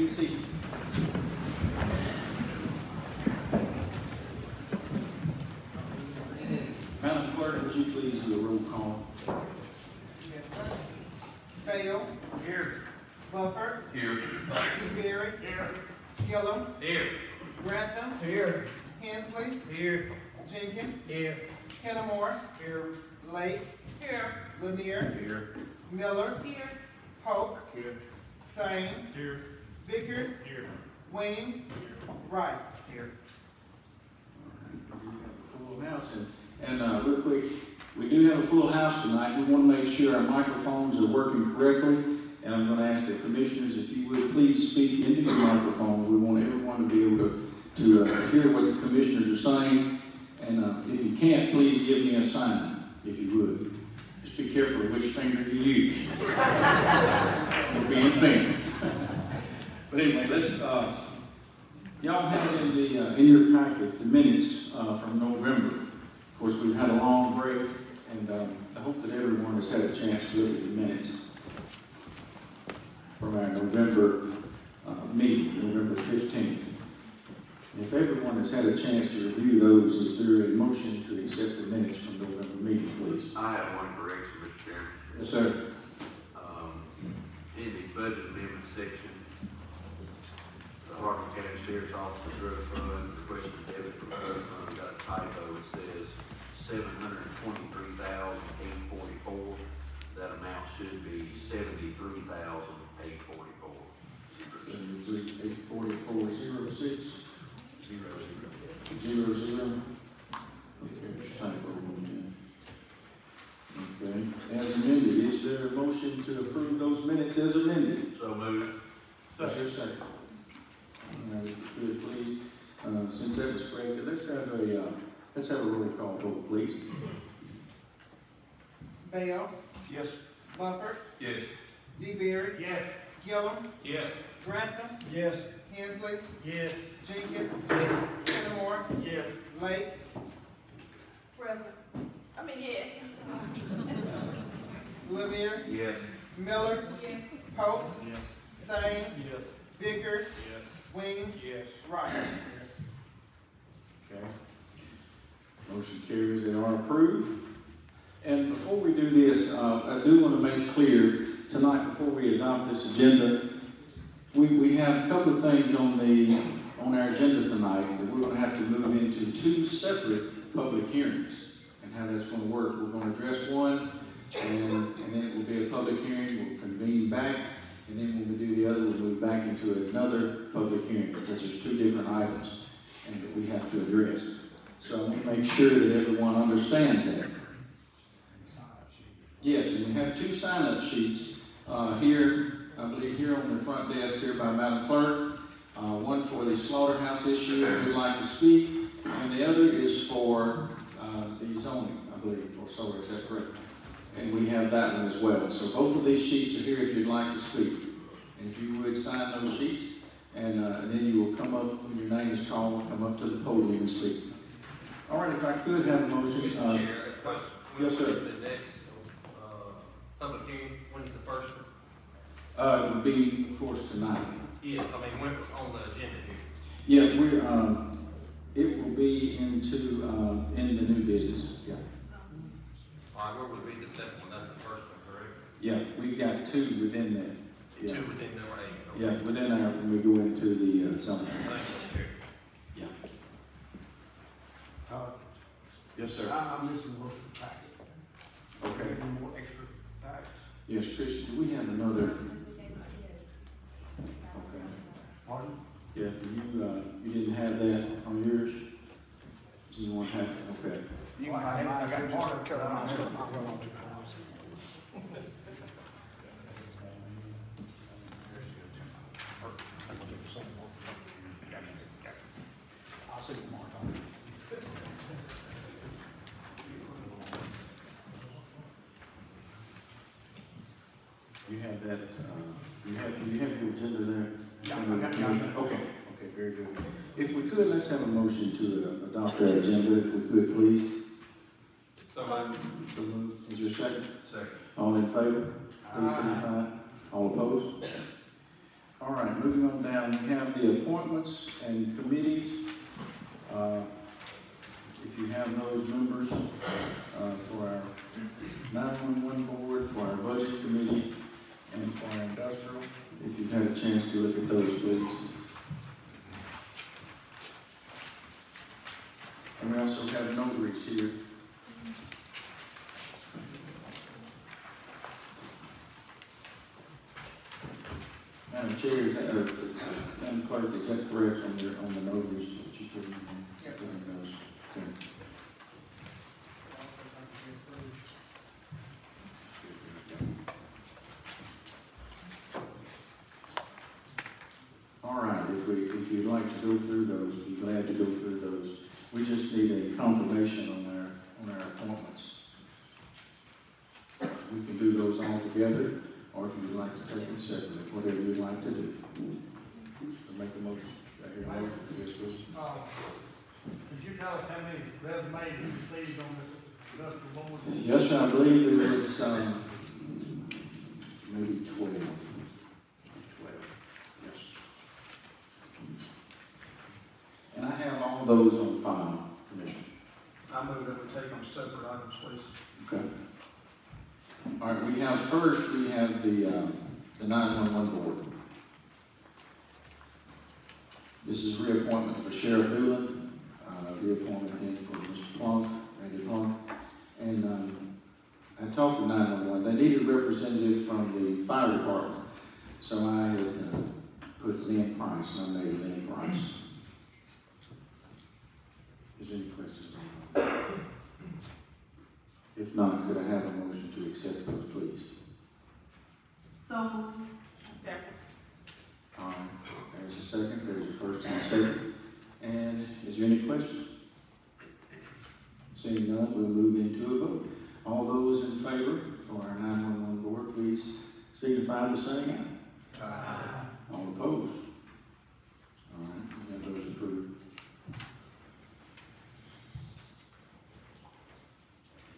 be seated. Madam Clerk, would you please do a roll call? Yes, sir. Fail. Here. Buffer. Here. Berry. Here. Gillum. Here. Grantham. Here. Hensley. Here. Jenkins. Here. Kennemore. Here. Lake. Here. Lanier. Here. Miller. Here. Polk. Here. Sane. Here. Vickers. Here. Weems. Wright. Here. Full house, and, and, uh, real quick, we do have a full house tonight, we want to make sure our microphones are working correctly, and I'm gonna ask the commissioners, if you would please speak into the microphone, we want everyone to be able to, to, uh, hear what the commissioners are saying, and, uh, if you can't, please give me a sign, if you would. Just be careful of which finger you use. We're being fair. But anyway, let's, uh, Y'all have in the, uh, in your packet, the minutes, uh, from November. Of course, we've had a long break, and, um, I hope that everyone has had a chance to look at the minutes from our November, uh, meeting, November fifteenth. If everyone has had a chance to review those, is there a motion to accept the minutes from November meeting, please? I have one correction, Mr. Chairman. Yes, sir. Um, in the budget amendment section, Hardeman County Sheriff's Office Drug Fund, requesting debit from drug fund, got a typo, it says seven hundred and twenty-three thousand eight forty-four. That amount should be seventy-three thousand eight forty-four. Seventy-three, eight forty-four, zero, six, Zero, zero. zero, zero. Okay, typo on there. Okay, as amended, is there a motion to approve those minutes as amended? So moved. Is there a second? All right, if you could, please, uh, since that was corrected, let's have a, uh, let's have a roll call vote, please. Bell. Yes. Buffer. Yes. DeBerry. Yes. Gillum. Yes. Grantham. Yes. Hensley. Yes. Jenkins. Yes. Kennemore. Yes. Lake. Present. I mean, yes. Lanier. Yes. Miller. Yes. Pope, Yes. Sane. Yes. Vickers. Yes. Weems. Yes. Wright. Yes. Okay. Motion carries, they are approved. And before we do this, uh, I do want to make clear, tonight, before we adopt this agenda, we, we have a couple of things on the, on our agenda tonight that we're going to have to move into two separate public hearings. And how that's going to work, we're going to address one, and, and then it will be a public hearing, we'll convene back, and then when we do the other, we'll move back into another public hearing, because there's two different items, and that we have to address. So I want to make sure that everyone understands that. Yes, and we have two sign-up sheets, uh, here, I believe here on the front desk here by Madam Clerk. Uh, one for the slaughterhouse issue, if you'd like to speak, and the other is for, uh, the zoning, I believe, or so, is that correct? And we have that one as well. So both of these sheets are here if you'd like to speak. And if you would sign those sheets, and, uh, and then you will come up, when your name is called, come up to the podium and speak. All right, if I could have a motion, Mr. uh, Chair, a question. yes, sir. When is the next, uh, public hearing? When is the first one? uh, it would be, of course, tonight. Yes, I mean, when, on the agenda here. Yeah, we're, um, it will be into, um, in the new business, yeah. All right, where would be the second one? That's the first one, correct? Yeah, we've got two within that. Yeah, Two within the range. Okay. yeah, within our, when we go into the, uh, zoning. Thank you, Mr. Chair. Yeah. Uh, Yes, sir. I- I'm missing most of the packet. Okay. Any more extra packets? Yes, Chris, do we have another? Okay. Pardon? Yeah, you, uh, you didn't have that on yours? Do you want to have, okay. You can have mine, I got part of Carolina stuff I run on to the house. I'll see you tomorrow, Tom. You have that, uh, you have, you have your agenda there? Yeah, I got- yeah. Okay, okay, very good. If we could, let's have a motion to uh, adopt our agenda, if we could, please. So moved. So moved. Is there a second? Second. All in favor? Please signify. All opposed? All right, moving on down, we have the appointments and committees. Uh, If you have those members uh, for our nine-one-one board, for our budget committee, and for our industrial, if you've had a chance to look at those, please. And we also have notaries here. Madam Chair, is that, or, Madam Clerk, is that correct on your, on the that you put in? Yes. All right, if we, if you'd like to go through those, we'd be glad to go through those. We just need a confirmation on our, on our appointments. We can do those all together, or if you'd like to take them separately, whatever you'd like to do. So make a motion. Do I motion to this. Uh, Could you tell us how many resumes you received on this industrial board? Yes, sir, I believe it was, um, maybe twelve. Twelve, yes. And I have all those on file, Commissioner. I move that we take them separate items, please. Okay. All right, we have, first, we have the, uh, the nine-one-one board. This is reappointment for Sheriff Newland, uh, reappointment again for Mr. Plunk, Randy Plunk. And, um, I talked to nine-one-one, they needed a representative from the fire department. So I had, uh, put Lynn Price, nominated Lynn Price. Is there any questions on that? If not, could I have a motion to accept those, please? So moved. Second. All right, there's a second, there's a first and a second. And is there any questions? Seeing none, we'll move into a vote. All those in favor for our nine-one-one board, please by saying aye. All opposed? All right, have those approved.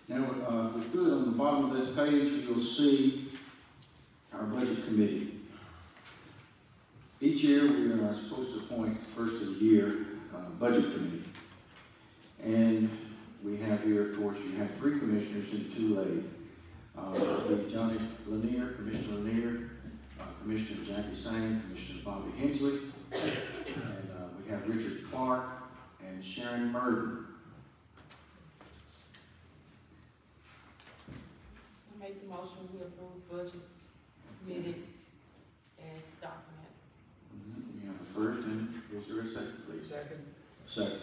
Now, uh, if we could, on the bottom of this page, you'll see our budget committee. Each year, we are supposed to appoint first of the year, uh, budget committee. And we have here, of course, you have three commissioners and two lay. Uh, it'll be Johnny Lanier, Commissioner Lanier, uh, Commissioner Jackie Sane, Commissioner Bobby Hensley, and, uh, we have Richard Clark and Sharon Murden. I make the motion, we approve budget committee as documented. Mhm, We have a first, and is there a second, please? Second. Second.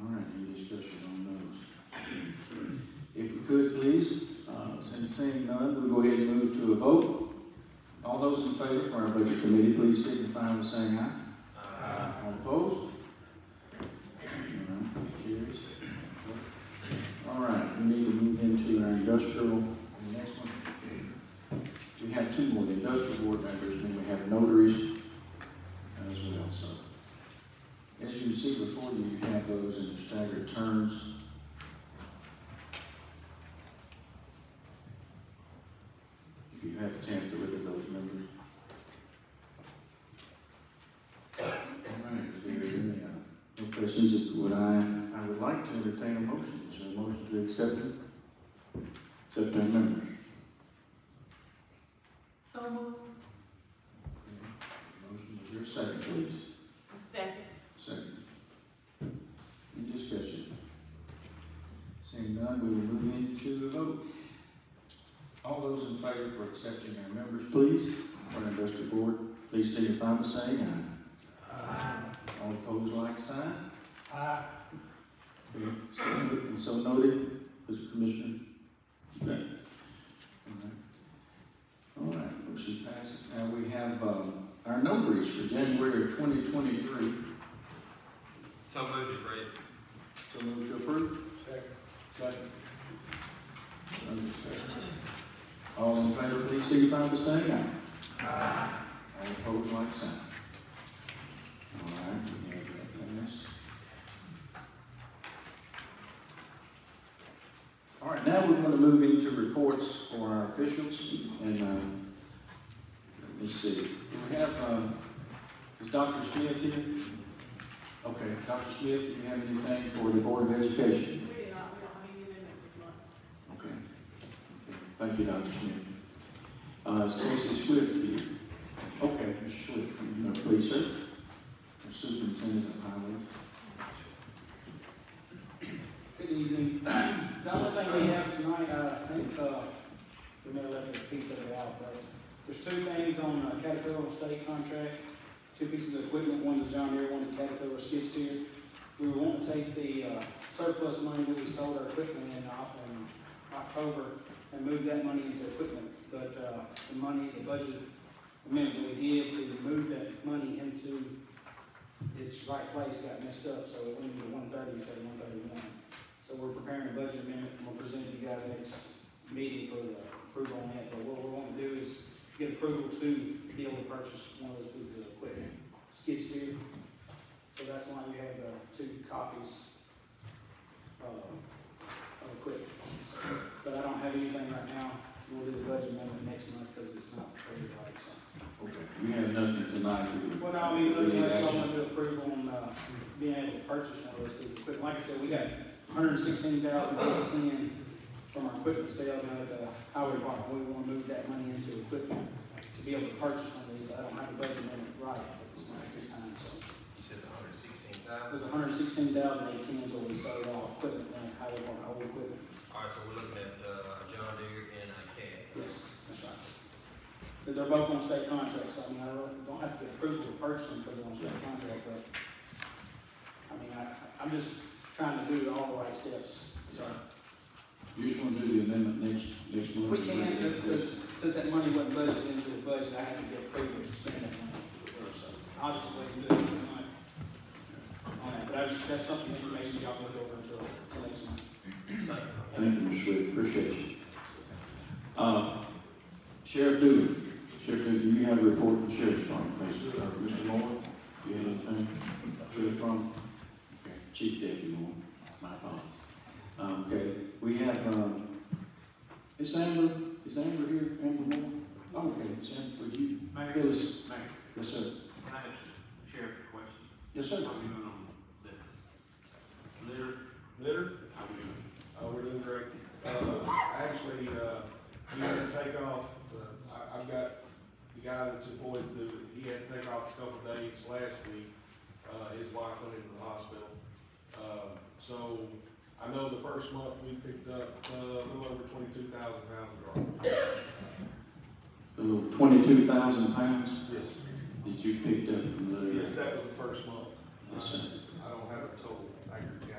All right, any discussion on those? If we could, please, uh, since seeing none, we'll go ahead and move to a vote. All those in favor for our budget committee, please signify by saying aye. All opposed? All right. All right, we need to move into our industrial, the next one. We have two more, the industrial board members, and we have notaries as well, so. As you can see before you, you have those in staggered terms. If you have a chance to look at those numbers. All right, is there any, uh, no questions, would I, I would like to entertain a motion, is there a motion to accept it? Accept our members. So moved. Motion, is there a second, please? Second. Second. Any discussion? Seeing none, we will move into the vote. All those in favor for accepting our members, please, for our industrial board, please signify by saying aye. All opposed, like sign. Aye. Okay, so And so noted, Mr. Commissioner. Okay. All right. All right, motion passes. Now we have, um, our notaries for January of twenty twenty-three. So moved, Agreed. So move to approve. Second. Second. Under discussion. All in favor, please signify by saying aye. All opposed, like sign. All right, we have that passed. All right, now we're gonna move into reports for our officials, and, um, let me see. Do we have, um, is Dr. Smith here? Okay, Dr. Smith, do you have anything for the Board of Education? We don't, we don't have any amendments this month. Okay. Thank you, Dr. Smith. Uh, is Tracy Swift here? Okay, Mr. Swift, you know, please, sir. Superintendent of Highways. Good evening. The only thing we have tonight, uh, I think, uh, we may have left a piece of it out, but there's two things on uh, Caterpillar state contract, two pieces of equipment, one a John Deere, one a Caterpillar skid steer. We were to take the uh, surplus money that we sold our equipment in off in October and move that money into equipment, but, uh, the money, the budget amendment we did to move that money into its right place got messed up, so it went into one thirty instead of one thirty-one. So we're preparing a budget amendment, and we'll present it to you guys next meeting for the approval on that, but what we want to do is get approval to be able to purchase one of those pieces of equipment, skid steer. So that's why you have the two copies, uh, of equipment. But I don't have anything right now, we'll do the budget amendment next month, because it's not prepared right, so. Okay. We have nothing tonight. to- Well, no, I mean, let me, let's Action. approval on, uh, being able to purchase one of those pieces of equipment. Like I said, we got hundred and sixteen thousand in from our equipment sale down at the highway department. We wanna move that money into equipment to be able to purchase one of these, but I don't have the budget in it right at this time, at this time, so. You said the hundred sixteen It was hundred and sixteen thousand eighteen is what we sold off equipment, and highway department, old equipment. All right, so we're looking at, uh, John Deere and a Cat. Yes, that's right. But they're both on state contracts, I mean, I don't don't have to get approval to purchase them because they're on state contract, but, I mean, I, I'm just trying to do all the right steps, so. You just want to do the amendment next, next month? We can't because since that money wasn't budgeted into the budget, I have to get approval to spend that money. So I'll just wait and do it tonight. On that, but I just, that's something, information y'all can look over until, until next month. Thank you, Mr. Swift, appreciate you. Uh, Sheriff Dooley, Sheriff Dooley, do you have a report from the Sheriff's Department, please? Uh, Mr. Moore, do you have anything? Sheriff's Department? Okay. Chief Deputy Moore, my apologies. Um, okay, we have, um, is Amber, is Amber here, Amber Moore? Oh, Okay, Sam, would you Mayor, fill us? Mayor, Yes, sir. can I ask the sheriff a question? Yes, sir. How are we doing on litter? Litter? Litter? How we doing? Uh, we're doing great. Uh, actually, uh, he had to take off, uh, I, I've got the guy that's employed to do it, he had to take off a couple of days last week. Uh, his wife went into the hospital. Um, so I know the first month we picked up, uh, a little over twenty-two thousand pounds of garbage. Twenty-two thousand pounds Yes. that you picked up from the. Yes, that was the first month. Yes, sir. I don't have a total aggregate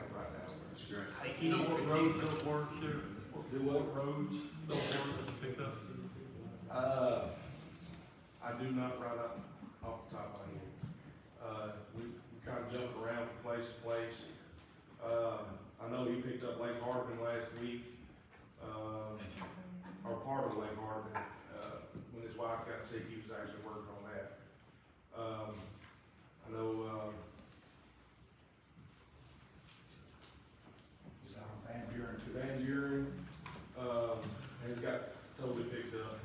right now. That's great. Hey, You know what roads those were, Sheriff? Do what? roads that you picked up? Uh, I do not right up off the top of my head. Uh, we, we kind of jump around from place to place. Um, I know you picked up Lake Harbin last week, um, or part of Lake Harbin. Uh, when his wife got sick, he was actually working on that. Um, I know, um, Is that on Van Buren um, has got totally picked up.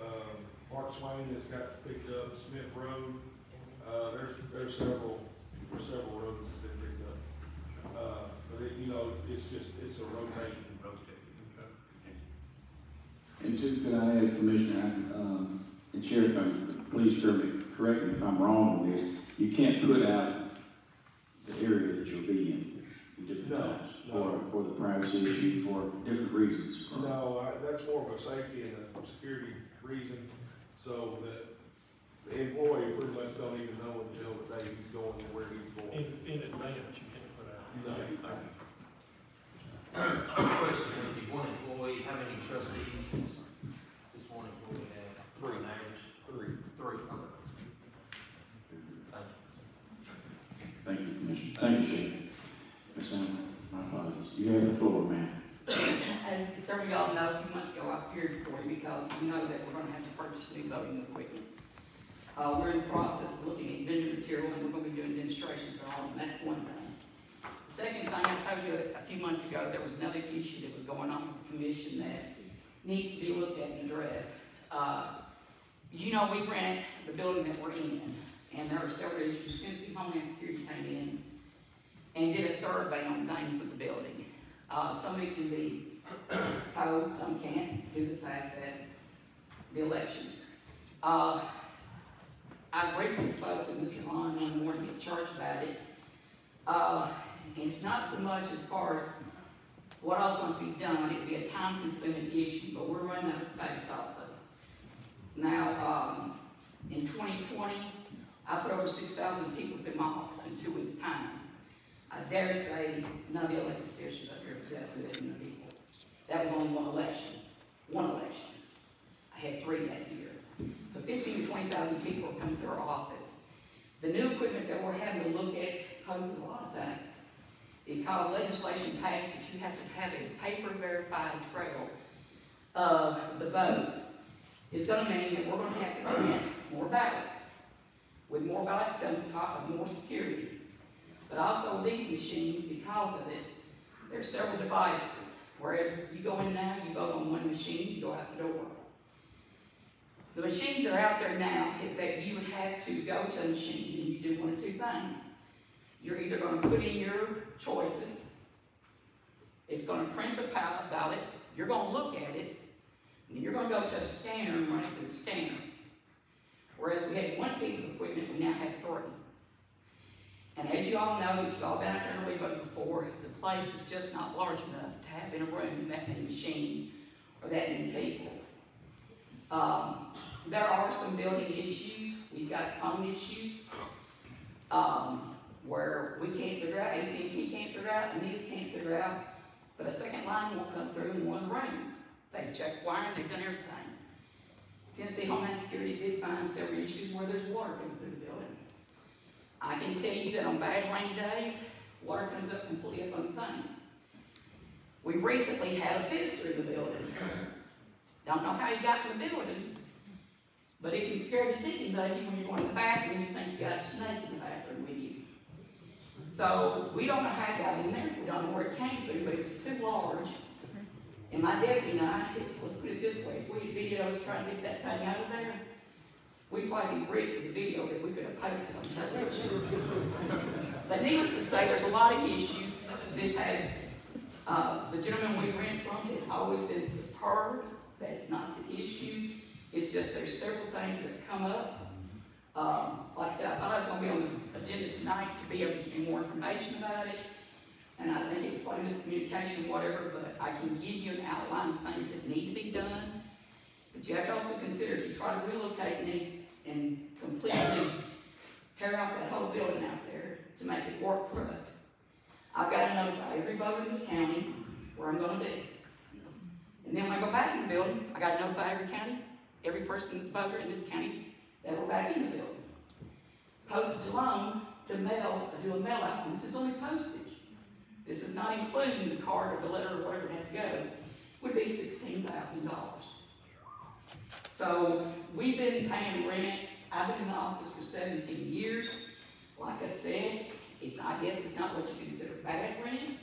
Um, Mark Swain has got picked up, Smith Road, uh, there's, there's several, several roads that's been picked up. Uh, but it, you know, it's just, it's a rotating. And two, could I add, Commissioner, um, and Sheriff, please correct me, correct me if I'm wrong on this, you can't put out the area that you'll be in different No, times, for, no. for the privacy issue, for different reasons. No, I, that's more of a safety and a security reason, so that the employee pretty much don't even know until the day he's going and where he's going. In, in advance, you can't put out. No. Question, would be one employee, how many trustees does this one employee have? Three. On average? Three. Three, okay. Thank you. Thank you, Commissioner. Thank you, Sheriff. You have the floor, ma'am. As some of y'all know, a few months ago, I appeared for you because we know that we're gonna have to purchase new voting equipment. Uh, we're in the process of looking at vendor material and we're gonna be doing demonstrations and all, that's one thing. The second thing, I told you a few months ago, there was another issue that was going on with the commission that needs to be looked at and addressed. Uh, you know, we grant the building that we're in. And there are several issues, Tennessee Homeland Security came in and did a survey on things with the building. Uh, some of it can be told, some can't, due to the fact that the elections. Uh, I briefly spoke with Mr. Lyon one morning at church about it. Uh, it's not so much as far as what else going to be done, it'd be a time consuming issue, but we're running out of space also. Now, um, in twenty twenty, I put over six thousand people through my office in two weeks' time. I dare say none of the elected officials up here that good many people. That was only one election, one election. I had three that year. So fifteen to twenty thousand people come through our office. The new equipment that we're having to look at poses a lot of things. Because legislation passed that you have to have a paper verified trail of the votes. It's gonna mean that we're gonna have to print more ballots. With more ballot comes the cost of more security. But also these machines, because of it, there's several devices. Whereas you go in now, you vote on one machine, you go out the door. The machines that are out there now is that you would have to go to a machine and you do one of two things. You're either gonna put in your choices, it's gonna print the ballot, you're gonna look at it, and you're gonna go to a scanner and run it through the scanner. Whereas we had one piece of equipment, we now have three. And as you all know, it's all been out there and we've voted before, the place is just not large enough to have in a room that many machines or that many people. Um, there are some building issues, we've got phone issues, um, where we can't figure out, AT&T can't figure out, and these can't figure out, but a second line won't come through in one rooms. They've checked wiring, they've done everything. Tennessee Homeland Security did find several issues where there's water coming through the building. I can tell you that on bad rainy days, water comes up completely up on the thing. We recently had a visitor in the building. Don't know how he got in the building, but it can scare the thinking out of you when you're going to the bathroom, you think you got a snake in the bathroom with you. So, we don't know how it got in there, we don't know where it came through, but it was too large. And my deputy and I, let's put it this way, if we had videos trying to get that thing out of there, we'd probably be rich with the video that we could have posted on television. But needless to say, there's a lot of issues. This has, uh, the gentleman we rent from has always been superb. That's not the issue. It's just there's several things that have come up. Um, like I said, I thought I was gonna be on the agenda tonight to be able to give you more information about it. And I think it was probably miscommunication, whatever, but I can give you an outline of things that need to be done. But you have to also consider if you try to relocate me and completely tear out that whole building out there to make it work for us, I've got to notify every voter in this county where I'm gonna be. And then when I go back in the building, I gotta notify every county, every person, voter in this county that we're back in the building. Postage alone, to mail, I do a mail out, and this is only postage. This is not including the card or the letter or whatever it has to go, would be sixteen thousand dollars. So, we've been paying rent, I've been in the office for seventeen years. Like I said, it's, I guess it's not what you consider bad rent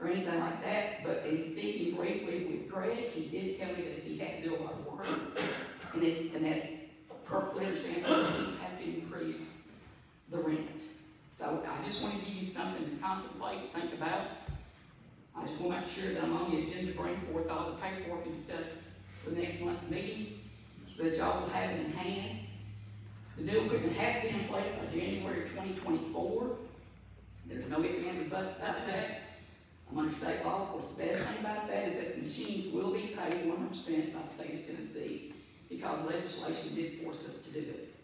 or anything like that, but in speaking briefly with Greg, he did tell me that he had to do a lot of work. And it's, and that's perfectly understandable, he have to increase the rent. So I just want to give you something to contemplate, think about. I just want to make sure that I'm on the agenda to bring forth all the paperwork and stuff for next month's meeting, will have it in hand. The new equipment has to be in place by January twenty twenty-four. There's no ifs, ands, or buts about that. I'm under state law, of course, the best thing about that is that the machines will be paid one hundred percent by the state of Tennessee, because legislation did force us to do it.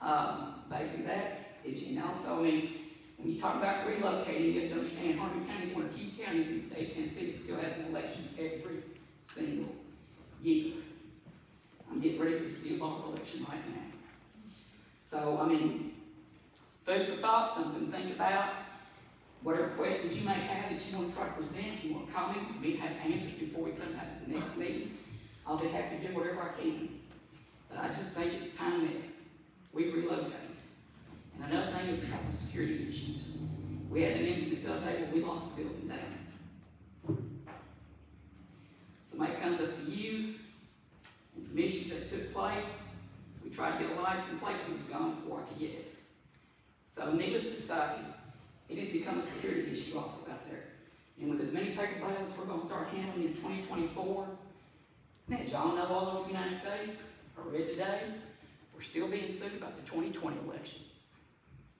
Um, basically that, is, you know, so when you talk about relocating, you have to understand Harvey County is one of the key counties in the state of Tennessee that still has an election every single year. I'm getting ready for the city hall election right now. So, I mean, food for thought, something to think about. Whatever questions you may have that you want to try to present, if you want to comment, for me to have answers before we come back to the next meeting, I'll be happy to do whatever I can. But I just think it's time that we relocate. And another thing is because of security issues. We had an incident the other day where we locked the building down. Somebody comes up to you, issues that took place, we tried to get a license plate but it was gone before I could get it. So needless to say, it has become a security issue also out there. And with as many paper ballots we're gonna start handling in twenty twenty-four, and as y'all know all over the United States, I read today, we're still being sued about the twenty twenty election.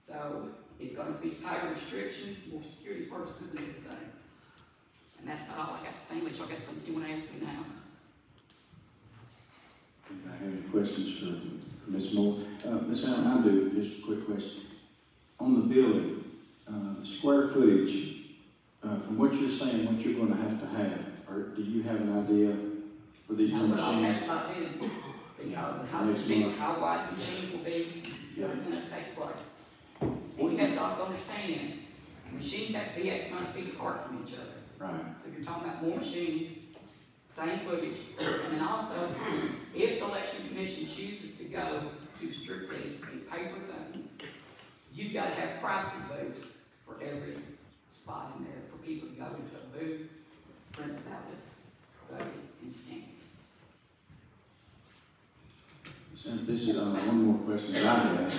So it's gonna be tighter restrictions, more security purposes and everything. And that's not all I got to say, unless y'all got something you wanna ask me now. I have any questions for Ms. Moore? Uh, Ms. Allen, I do, just a quick question. On the building, uh, the square footage, uh, from what you're saying, what you're gonna have to have, or do you have an idea for new but I'll machines? have my bid, because how big, how wide the machines will be, Yeah. what's gonna take place. And you have to also understand, machines have to be X amount of feet apart from each other. Right, So you're talking about more machines, same footage, and then also, if the election commission chooses to go to strictly a paper thing, you've gotta have pricing booths for every spot in there, for people to go into a booth, print the ballots, vote, and so this is, uh, one more question that I have.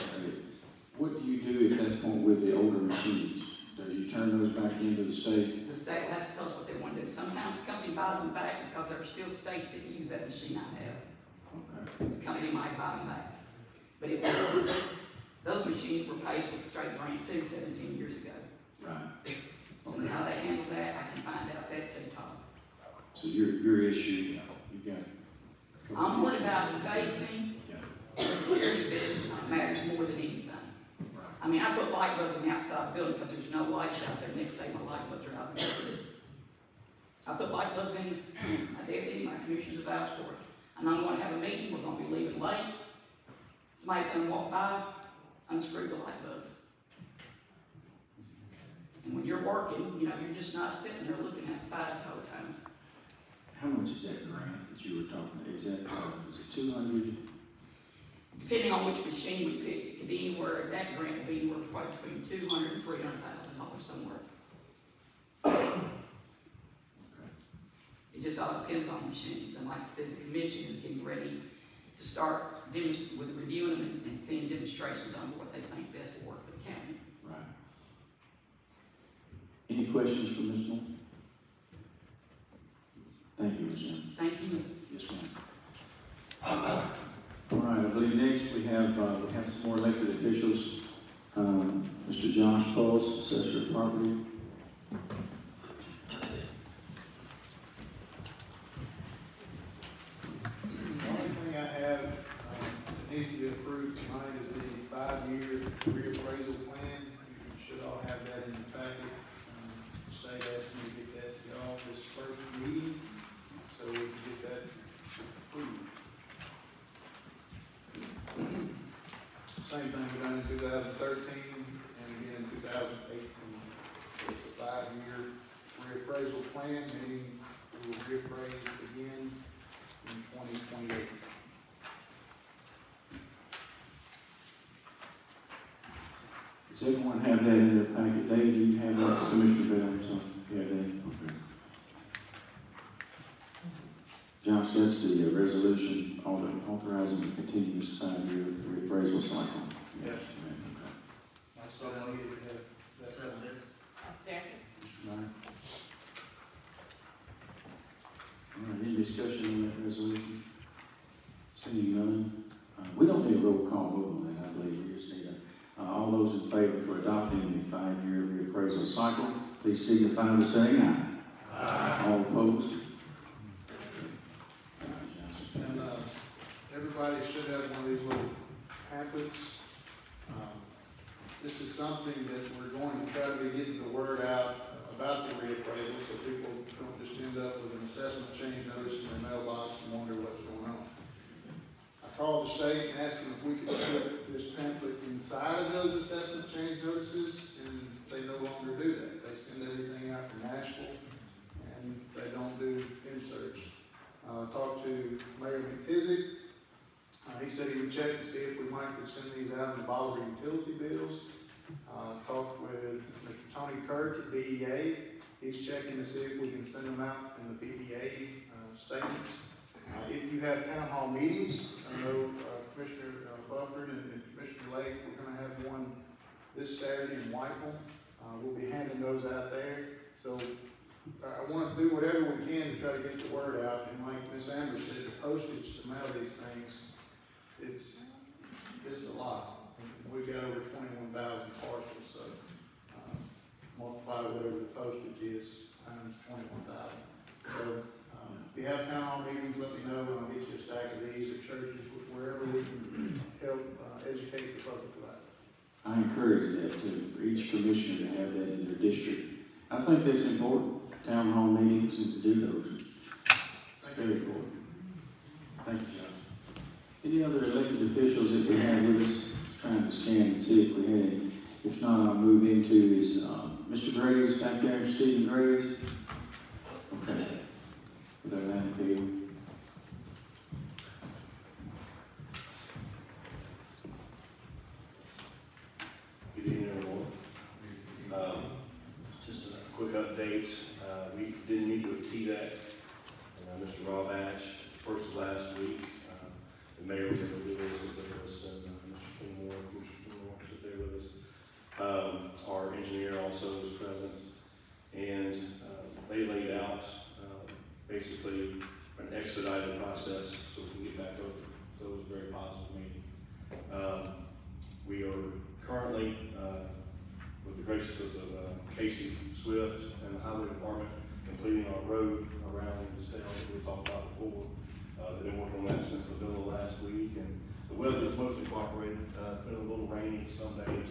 What do you do at that point with the older machines? Do you turn those back into the state? The state will have to tell us what they want to do. Sometimes the company buys them back because there are still states that use that machine I have. Okay. The company might buy them back. But it was, those machines were paid with straight grant too seventeen years ago. Right. So how they handle that, I can find out that too, Tom. So your, your issue, you got. I'm worried about spacing, Yeah. security that matters more than anything. I mean, I put light bulbs on the outside of the building because there's no lights out there. Next day, my light bulbs are out there. I put light bulbs in, did, it, my commissioners vouched for it. And I'm gonna have a meeting, we're gonna be leaving late. Somebody's gonna walk by, unscrew the light bulbs. And when you're working, you know, you're just not sitting there looking outside the whole time. How much is that grant that you were talking, about? is that, uh, is it two hundred? Depending on which machine we pick, it could be anywhere, that grant would be anywhere probably between two hundred and three hundred thousand dollars somewhere. It just all depends on the machines, and like I said, the commission is getting ready to start with reviewing them and- and seeing demonstrations on what they think best will work for the county. Right. Any questions for Ms. Moore? Thank you, Ms. Thank you. Yes, ma'am. All right, I believe next we have, uh, we have some more elected officials. Um, Mr. Josh Pulse, Assessor of Property. The only thing I have, um, that needs to be approved tonight is the five-year reappraisal plan. You should all have that in your packet. Um, State asked me to get that to y'all this first meeting, so we can get that approved. Same thing we done in two thousand thirteen and again in two thousand eighteen. It's a five-year reappraisal plan, meaning we will reappraise again in twenty twenty-eight. Does everyone have that in their packet? Dave, do you have that? Commissioner Bell, so, yeah, Dave, okay. Josh, that's the uh, resolution author- authorizing the continuous five-year reappraisal cycle. Yes. Okay. I saw one here, that, that, A second. Mr. Knight? All right, any discussion on that resolution? Seeing none, uh, we don't need a roll call vote on that, I believe, we just need a, uh, all those in favor for adopting the five-year reappraisal please signify by saying. Aye. All opposed? All right, Johnson. and, uh, everybody should have one of these little pamphlets. Um, This is something that we're going to try to be getting the word out about the reappraisal, so people don't just end up with an assessment change notice in their mailbox and wonder what's going on. I called the state and asked them if we could put this pamphlet inside of those assessment change notices, and they no longer do that. They send everything out from Nashville, and they don't do inserts. Uh, talked to Mayor McTizic, uh, he said he would check to see if we might could send these out in Bolivar utility bills. Uh, talked with Mr. Tony Kirk at BEA, he's checking to see if we can send them out in the BEA, uh, statements. Uh, if you have town hall meetings, I know, uh, Commissioner uh, Bufford and and Commissioner Lake, we're gonna have one this Saturday in Whiteville. Uh, we'll be handing those out there, so I, I wanna do whatever we can to try to get the word out, and like Ms. Amber said, the postage to mail these things, it's, it's a lot. We've got over twenty-one thousand parcels, so, um, multiply whatever the postage is, times twenty-one thousand. So, um, if you have town hall meetings, let me know, and I'll get you a stack of these at churches, wherever we can help, uh, educate the public. I encourage that too, for each commissioner to have that in their district. I think that's important, town hall meetings and to do those. Very important. Thank you, John. Any other elected officials that we have with us, trying to scan and see if we had any. If not, I'll move into is, um, Mr. Graves back there, Stephen Graves. Okay. With our. Good evening, everyone. Um, Just a quick update, uh, we didn't meet with TDEC, uh, Mr. Rob Ash, first of last week. Uh, The mayor was able to visit with us, and Mr. Kenmore, Mr. Kenmore was there with us. Um, Our engineer also was present, and uh, they laid out uh, basically an expedited process so we can get back over. So it was a very positive meeting. Um, We are currently, uh, the graces of uh, Casey Swift and the Highway Department, completing our road around the cell that we talked about before. Uh, They've been working on that since the middle of last week, and the weather is mostly cooperated. Uh, It's been a little rainy some days,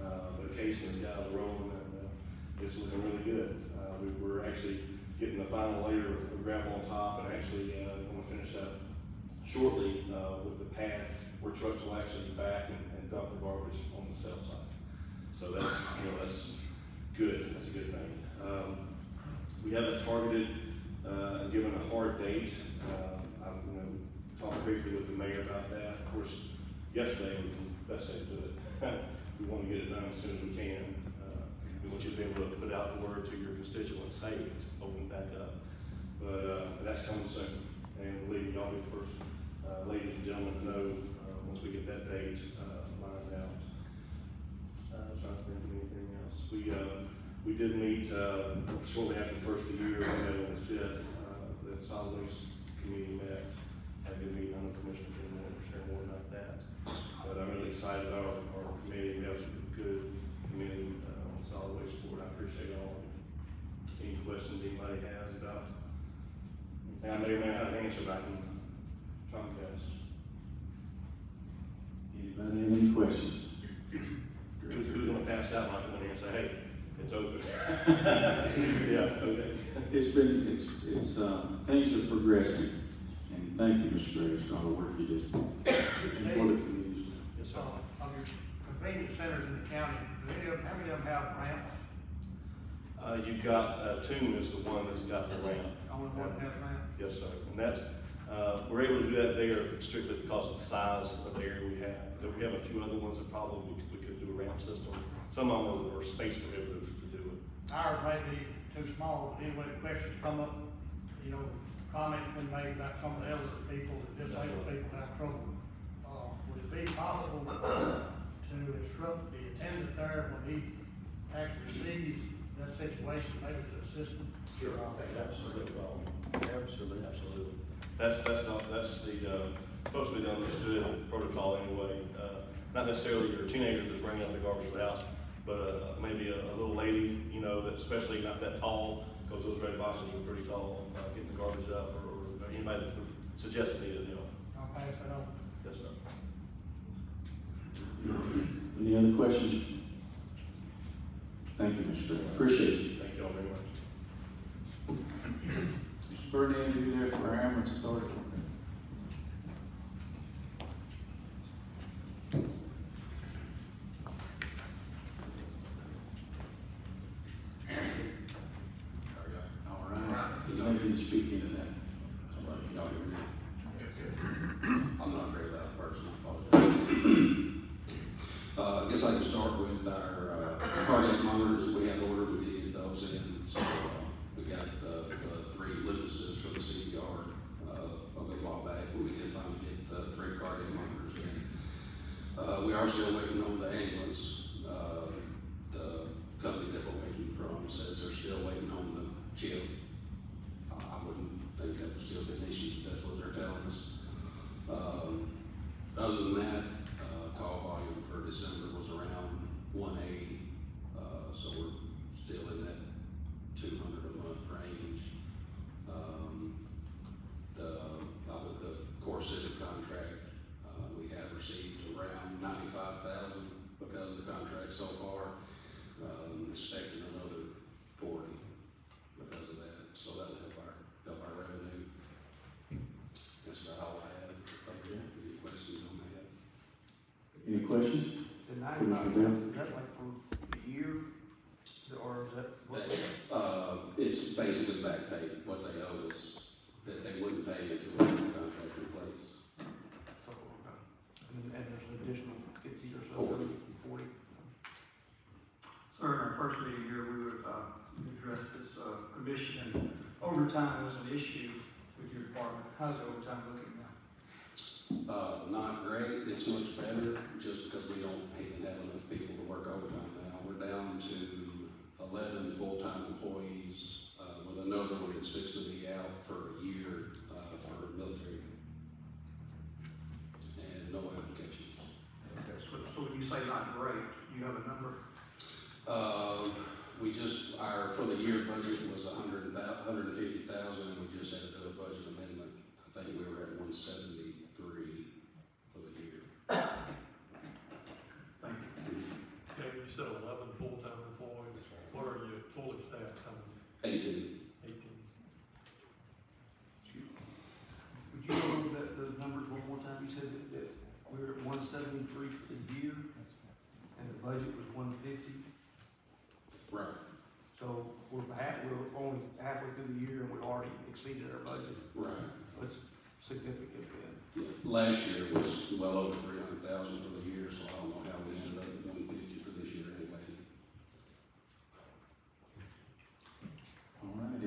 uh, but Casey and his guys are rolling, and uh, it's looking really good. Uh, we- We're actually getting the final layer of gravel on top, and actually, uh, going to finish up shortly uh, with the pad where trucks will actually back and and dump the garbage on the south side. So that's, you know, that's good, that's a good thing. Um, We haven't targeted uh, and given a hard date. Uh, I'm, you know, talked briefly with the mayor about that. Of course, yesterday, we can best say do it. We want to get it done as soon as we can. Uh, We want you to be able to put out the word to your constituents, hey, it's open back up. But uh, that's coming soon. And believe me, y'all be the first uh, ladies and gentlemen to know uh, once we get that date uh, lined out. Uh, I'm trying to anything else. We, uh, we did meet uh, shortly after the first of the year, we met on the fifth, uh, the solid waste committee met, a good meeting on the commission, and we'll share more about that. But I'm really excited about our, our committee, we have some good committee uh, on solid waste board, I appreciate all of you. Any questions anybody has about anything I may or may not have an answer, but I can try my best. Anybody have any questions? Who's, who's gonna pass out like one here and say, hey, it's open? Yeah, okay. It's been, it's, it's, uh, things are progressing, and thank you, Mr. Graves, for all the work you did. And for the communities. It's on, of your convenience centers in the county, do any of, how many of them have ramps? Uh, you've got, uh, Toone is the one that's got the ramp. Only one has ramp? Yes, sir. And that's, uh, we're able to do that there strictly because of the size of the area we have. But we have a few other ones that probably we could, we could do a ramp system. Some of them are space prohibitive to do it. Ours may be too small, but anyway, questions come up, you know, comments been made about some of the elderly people, the disabled people have trouble. Uh, would it be possible to instruct the attendant there when he actually sees that situation, maybe to assist him? Sure, I'll take that. Absolutely. Absolutely. Absolutely. That's, that's not, that's the, uh, supposed to be done, just do it protocol anyway. Uh, not necessarily your teenager that's bringing up the garbage to the house, but, uh, maybe a, a little lady, you know, that's especially not that tall, because those red boxes are pretty tall, uh, getting the garbage up, or, or anybody that suggested it, you know. I'll pass that on. Yes, sir. Any other questions? Thank you, Mr. Graves, appreciate it. Thank you all very much. Mr. Burnett, you there for our ambulance authority? All right, you don't need to speak into that. Somebody, y'all hear me? I'm not a very loud person, I apologize. Uh, I guess I can start with our uh, cardiac monitors that we have ordered, we did get those in, so, uh, we got, uh, uh, three litmuses for the CPR, uh, a little while back, but we did finally get, uh, three cardiac monitors in. Uh, we are still waiting on the ambulance. Uh, the company that we're waiting from says they're still waiting on the chip. Uh, I wouldn't think that would still be an issue, if that's what they're telling us. Um, other than that, uh, call volume for December was around one eighty, uh, so we're still in that two hundred a month range. Um, the, uh, with the CoreCivic contract, uh, we have received around ninety-five thousand because of the contract so far. Um, expecting another forty because of that, so that'll help our, help our revenue. That's about all I have. Any questions on that? Any questions? The Commissioner ninety-five, Bell? Is that like for the year, or is that? what- That, uh, it's basically back pay, what they owe us, that they wouldn't pay until we have the contract in place. so, okay. And, and there's an additional fifty or so, Forty. forty? Sir, in our first meeting here, we would, uh, address this, uh, commission and overtime was an issue with your department. How's the 11 full-time employees, uh, with another one that's fixed to be out for a year uh, for military. And no applications. Okay, so, so when you say not great, you have a number? Uh, we just, our, for the year budget was 150,000 and we just had another a budget amendment. I think we were at 170. 18. 18. You go that, those numbers one more time? You said that, that we were at 173 for the year, and the budget was 150. Right. So we're half, we're only halfway through the year, and we already exceeded our budget. Right. That's significant then. Yeah. Last year was well over 300,000 for the year, so I don't know how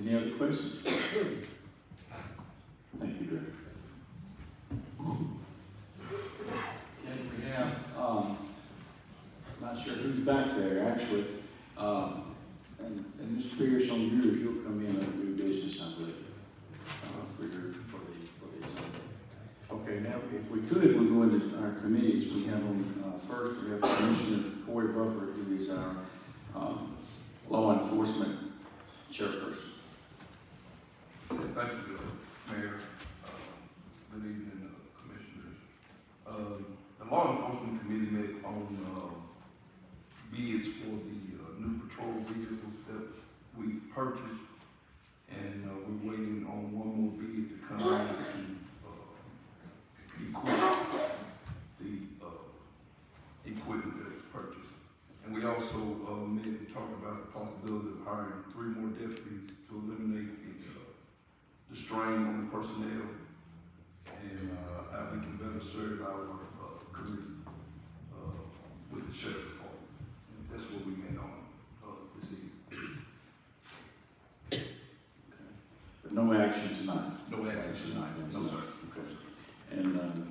any other questions? Thank you, Director. And we have, um, not sure who's back there, actually, um, and, and Mr. Pierce, on yours, you'll come in and do business, I believe, uh, for your, for the, for the, Okay, now, if we could, we'll go into our committees. We have on, uh, first, we have Commissioner Corey Buffer, who is our, um, law enforcement chairperson. Thank you, uh, Mayor. Uh, Good evening, uh, Commissioners. Um, The Law Enforcement Committee met on uh, bids for the uh, new patrol vehicles that we've purchased. And uh, we're waiting on one more bid to come out to uh, equip the uh, equipment that was purchased. And we also uh, met and talked about the possibility of hiring three more deputies to eliminate the strain on the personnel and, uh, how we can better serve our, uh, community, uh, with the sheriff department. And that's what we met on, uh, this evening. But no action tonight. No action tonight, no, sir. Okay. And, um,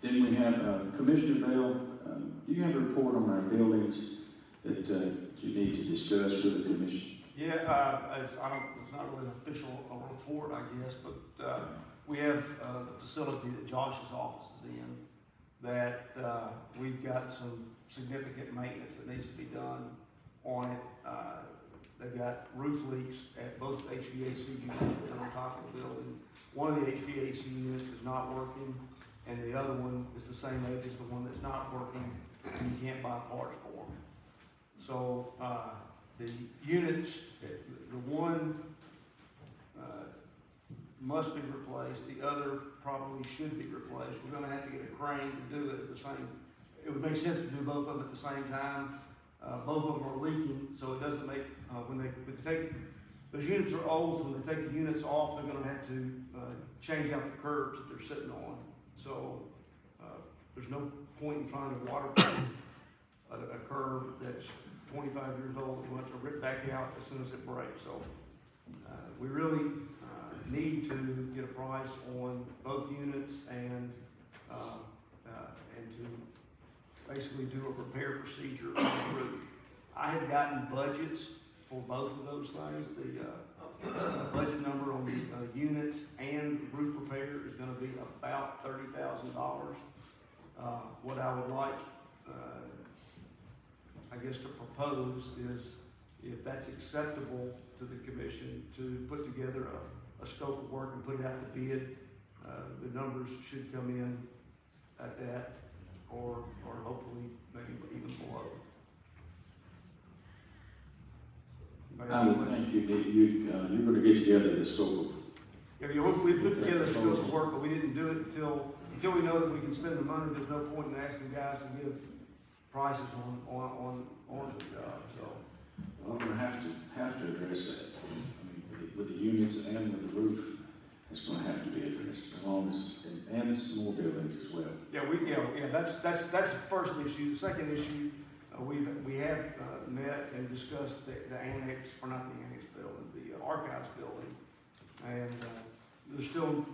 then we have, uh, Commissioner Bell, um, do you have a report on our buildings that, uh, you need to discuss with the commission? Yeah, uh, it's, I don't, not really an official report, I guess, but, uh, we have, uh, the facility that Josh's office is in, that, uh, we've got some significant maintenance that needs to be done on it. Uh, they've got roof leaks at both HVAC units on top of the building. One of the HVAC units is not working, and the other one is the same age as the one that's not working, and you can't buy parts for them. So, uh, the units, the one, must be replaced, the other probably should be replaced. We're gonna have to get a crane to do it at the same, it would make sense to do both of them at the same time. Uh, both of them are leaking, so it doesn't make, uh, when they, when they take, those units are old, so when they take the units off, they're gonna have to, uh, change out the curbs that they're sitting on. So, uh, there's no point in trying to waterproof a, a curb that's twenty-five years old, we want to rip back out as soon as it breaks, so. Uh, we really, uh, need to get a price on both units and, uh, uh, to basically do a repair procedure on the roof. I had gotten budgets for both of those things, the, uh, budget number on the, units and roof repair is gonna be about thirty thousand dollars. What I would like, I guess to propose is, if that's acceptable to the commission, to put together a, a scope of work and put it out to bid. Uh, the numbers should come in at that, or, or hopefully maybe even below. I would think you, you, uh, you're gonna get together the scope of Yeah, we, we put together a scope of work, but we didn't do it until, until we know that we can spend the money, there's no point in asking guys to give prices on, on, on, on the job, so. We're gonna have to, have to address that. I mean, with the- with the units and with the roof, it's gonna have to be addressed, as long as, and- and it's more buildings as well. Yeah, we, yeah, yeah, that's, that's, that's the first issue. The second issue, uh, we've, we have, uh, met and discussed the, the annex, or not the annex building, the archives building. And, uh, there's still,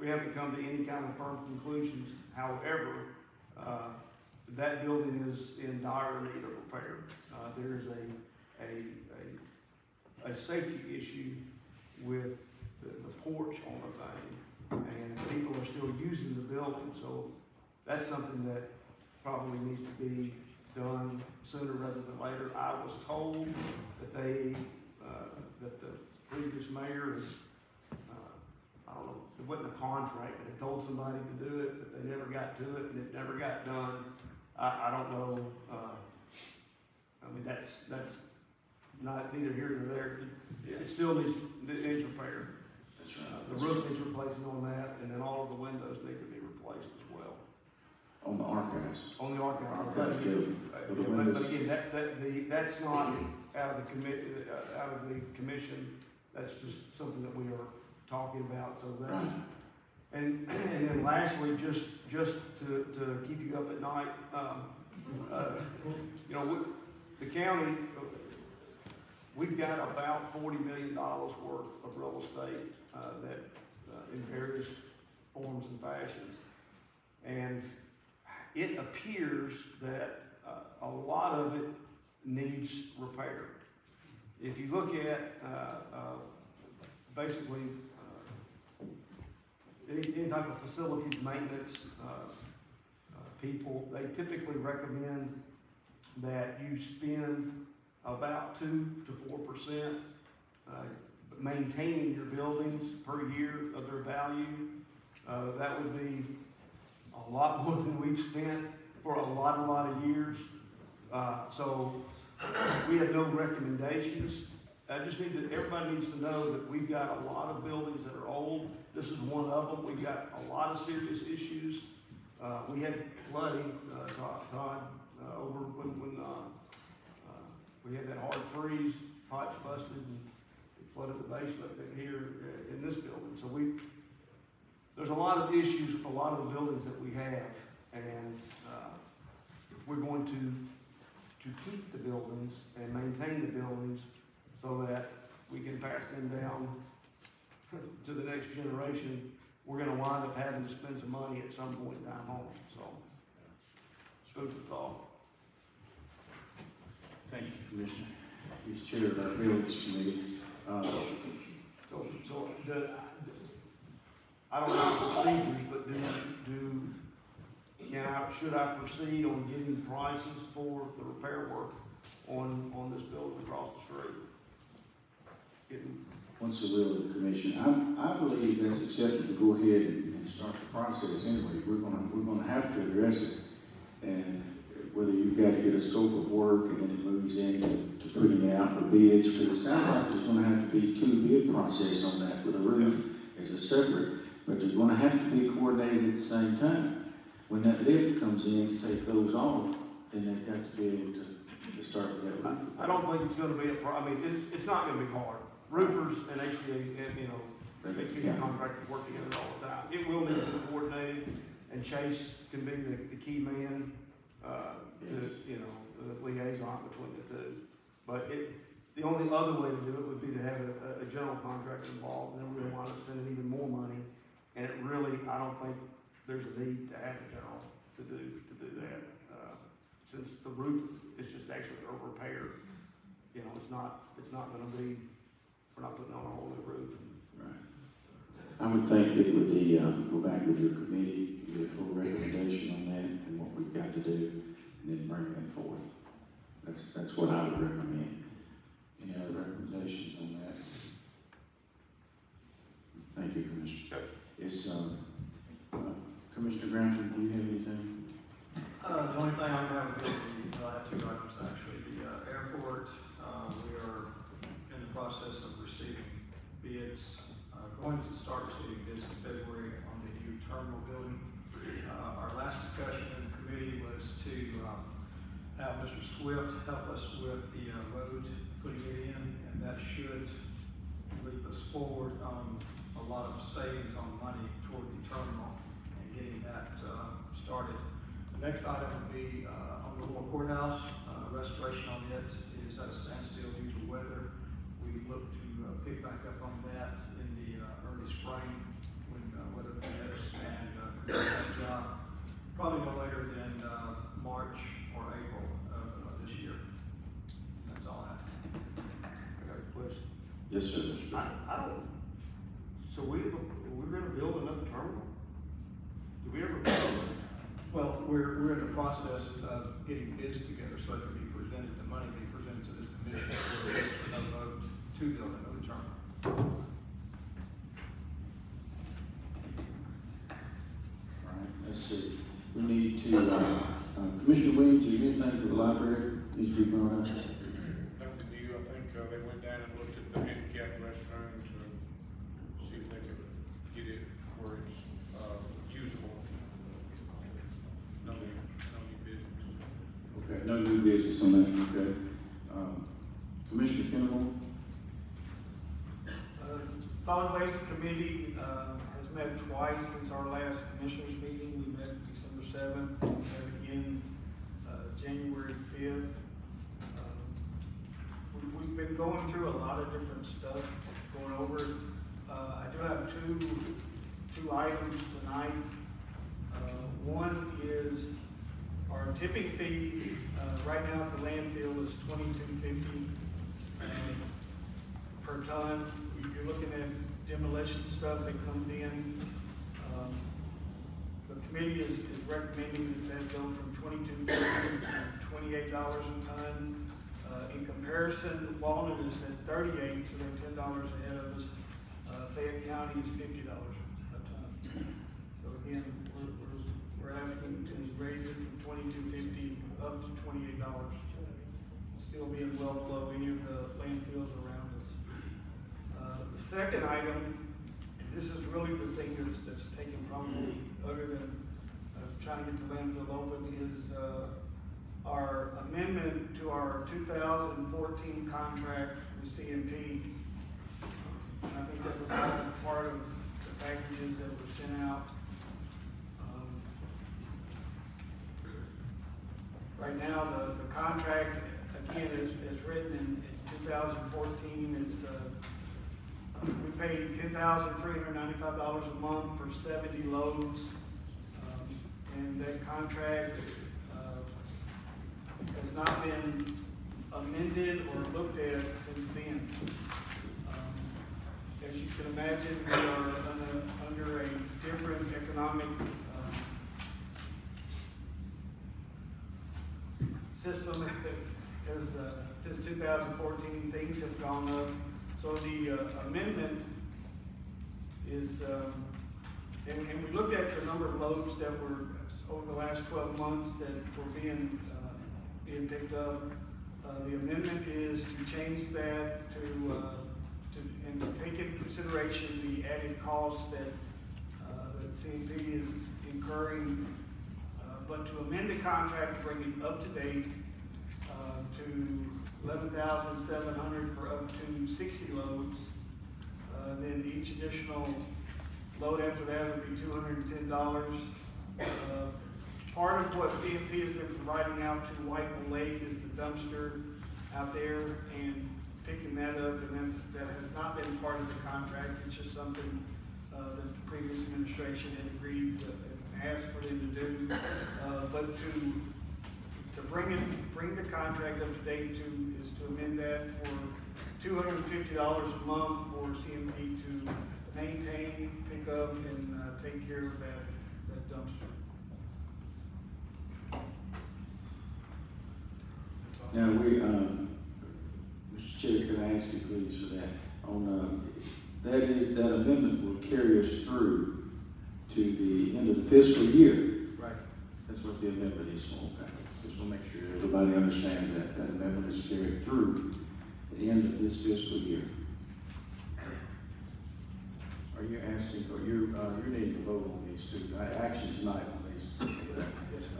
we haven't come to any kind of firm conclusions. However, uh, that building is in dire need of repair. Uh, there is a, a, a, a safety issue with the, the porch on the thing and people are still using the building, so that's something that probably needs to be done sooner rather than later. I was told that they, uh, that the previous mayor, uh, I don't know, it wasn't a contract, but they told somebody to do it, but they never got to it, and it never got done. I, I don't know, uh, I mean, that's, that's not neither here nor there. It, it still needs, it needs repair. That's Uh, The roof needs replacing on that, and then all of the windows need to be replaced as well. On the archives. On the archive. Archives building. For the But, but windows. again, that, that, the, that's not out of the commit, uh, out of the commission, that's just something that we are talking about, so that's. And, and then lastly, just, just to, to keep you up at night, um, uh, you know, we, the county, we've got about forty million dollars worth of real estate, uh, that, uh, in various forms and fashions. And it appears that, uh, a lot of it needs repair. If you look at, uh, uh, basically, uh, any, any type of facilities maintenance, people, they typically recommend that you spend about two to four percent, uh, maintaining your buildings per year of their value. Uh, that would be a lot more than we've spent for a lot, a lot of years. Uh, so we have no recommendations. I just need to, everybody needs to know that we've got a lot of buildings that are old. This is one of them. We've got a lot of serious issues. Uh, we had flooding, uh, Todd, Todd, uh, over when, when, uh, we had that hard freeze, pipes busted and it flooded the basement here uh, in this building. So we, there's a lot of issues with a lot of the buildings that we have. And, uh, if we're going to, to keep the buildings and maintain the buildings so that we can pass them down to the next generation, we're gonna wind up having to spend some money at some point in time on so. Food for thought. Thank you, Commissioner. He's chair of our buildings committee. Uh, So, so the, I don't know the procedures, but do, do, can I, should I proceed on getting prices for the repair work on, on this building across the street? Getting, What's the will of the commission? I, I believe that's acceptable to go ahead and and start the process anyway. We're gonna, we're gonna have to address it. And whether you've got to get a scope of work and then it moves into to putting it out for bids, because it sounds like there's gonna have to be two bid process on that for the roof as a separate, but they're gonna have to be coordinated at the same time. When that lift comes in to take those off, then they've got to be able to, to start with that roof. I don't think it's gonna be a pro, I mean, it's, it's not gonna be hard. Roofers and HVA, you know, HVAC contractors work together all the time. It will need to be coordinated, and Chase can be the, the key man, to, you know, the liaison between the two. But it, the only other way to do it would be to have a, a general contractor involved, and then we'll wind up spending even more money. And it really, I don't think there's a need to have a general to do, to do that. Uh, Since the roof is just actually a repair, you know, it's not, it's not gonna be, we're not putting on a whole new roof. I would think that with the, uh, go back with your committee, a full recommendation on that and what we've got to do, and then bring that forth. That's, that's what I would recommend. Any other recommendations on that? Thank you, Commissioner. Is, um, uh, Commissioner Grantham, do you have anything? Uh, the only thing I have is the, uh, I have two items actually, the, uh, airport, uh, we are in the process of receiving bids, uh, going to start receiving bids in February on the new terminal building. Uh, our last discussion in the committee was to, um, have Mr. Swift help us with the, uh, road, putting it in, and that should lead us forward on a lot of savings on money toward the terminal and getting that, uh, started. The next item would be, uh, on the lower courthouse, uh, restoration on it is at a standstill due to weather. We look to, uh, pick back up on that in the, uh, early spring when, weather permits and, complete that job. Probably no later than, March or April of, of this year. That's all I have. I got a question. Yes, sir, Mr. I, I don't, so we, we're gonna build another terminal? Do we ever build? Well, we're, we're in the process of getting bids together so it can be presented, the money be presented to this commission for bids for another vote to build another terminal. All right, let's see. We need to, uh, uh, Commissioner Williams, is there anything for the library needs to be brought up? Nothing new, I think, uh, they went down and looked at the handicap restroom to see if they could get it where it's, uh, usable. No, new- no new business. Okay, no new business on that, okay. Um, Commissioner Kinnable? Uh, Solid Waste Committee, uh, has met twice since our last commissioners meeting. We met December seventh, we met again, uh, January fifth. We, we've been going through a lot of different stuff, going over. Uh, I do have two, two items tonight. Uh, one is our tipping fee, uh, right now at the landfill is twenty-two fifty per ton. If You're looking at demolition stuff that comes in. Um, The committee is, is recommending that that go from twenty-two fifty to twenty-eight dollars a ton. Uh, in comparison, Walnut is at thirty-eight, so they're ten dollars ahead of us. Uh, Fayette County is fifty dollars a ton. So again, we're, we're, we're asking to raise it from twenty-two fifty up to twenty-eight dollars. Still being well below any of the landfills around us. Uh, The second item, and this is really the thing that's, that's taken probably, other than uh, trying to get the landfill open, is uh, our amendment to our two thousand fourteen contract with CMP. And I think that was part of the packages that were sent out. Right now, the, the contract, again, is, is written in, in two thousand fourteen, is, uh, we paid ten thousand three hundred ninety-five dollars a month for seventy loads. Um, And that contract, uh, has not been amended or looked at since then. Um, As you can imagine, we are under, under a different economic, system as, uh, since two thousand fourteen, things have gone up. So the uh, amendment is, um, and, and we looked at the number of loads that were, over the last twelve months that were being, uh, being picked up. Uh, the amendment is to change that to, uh, to, and to take into consideration the added cost that, uh, that CMP is incurring but to amend the contract to bring it up to date, uh, to eleven thousand seven hundred for up to sixty loads. Uh, then each additional load after that would be two hundred and ten dollars. Uh, Part of what CMP has been providing out to Whiteville Lake is the dumpster out there and picking that up, and that's, that has not been part of the contract, it's just something, uh, that the previous administration had agreed with, asked for them to do. Uh, but to, to bring it, bring the contract up to date to, is to amend that for two hundred and fifty dollars a month for CMP to maintain, pick up, and, uh, take care of that, that dumpster. Now, we, um, Mr. Chair, could I ask you please for that? On, uh, that is, that amendment will carry us through to the end of the fiscal year. Right. That's what the amendment is, okay. Just want to make sure everybody understands that, that amendment is carried through the end of this fiscal year. Are you asking, for you, uh, you need to vote on these two, uh, action tonight on these?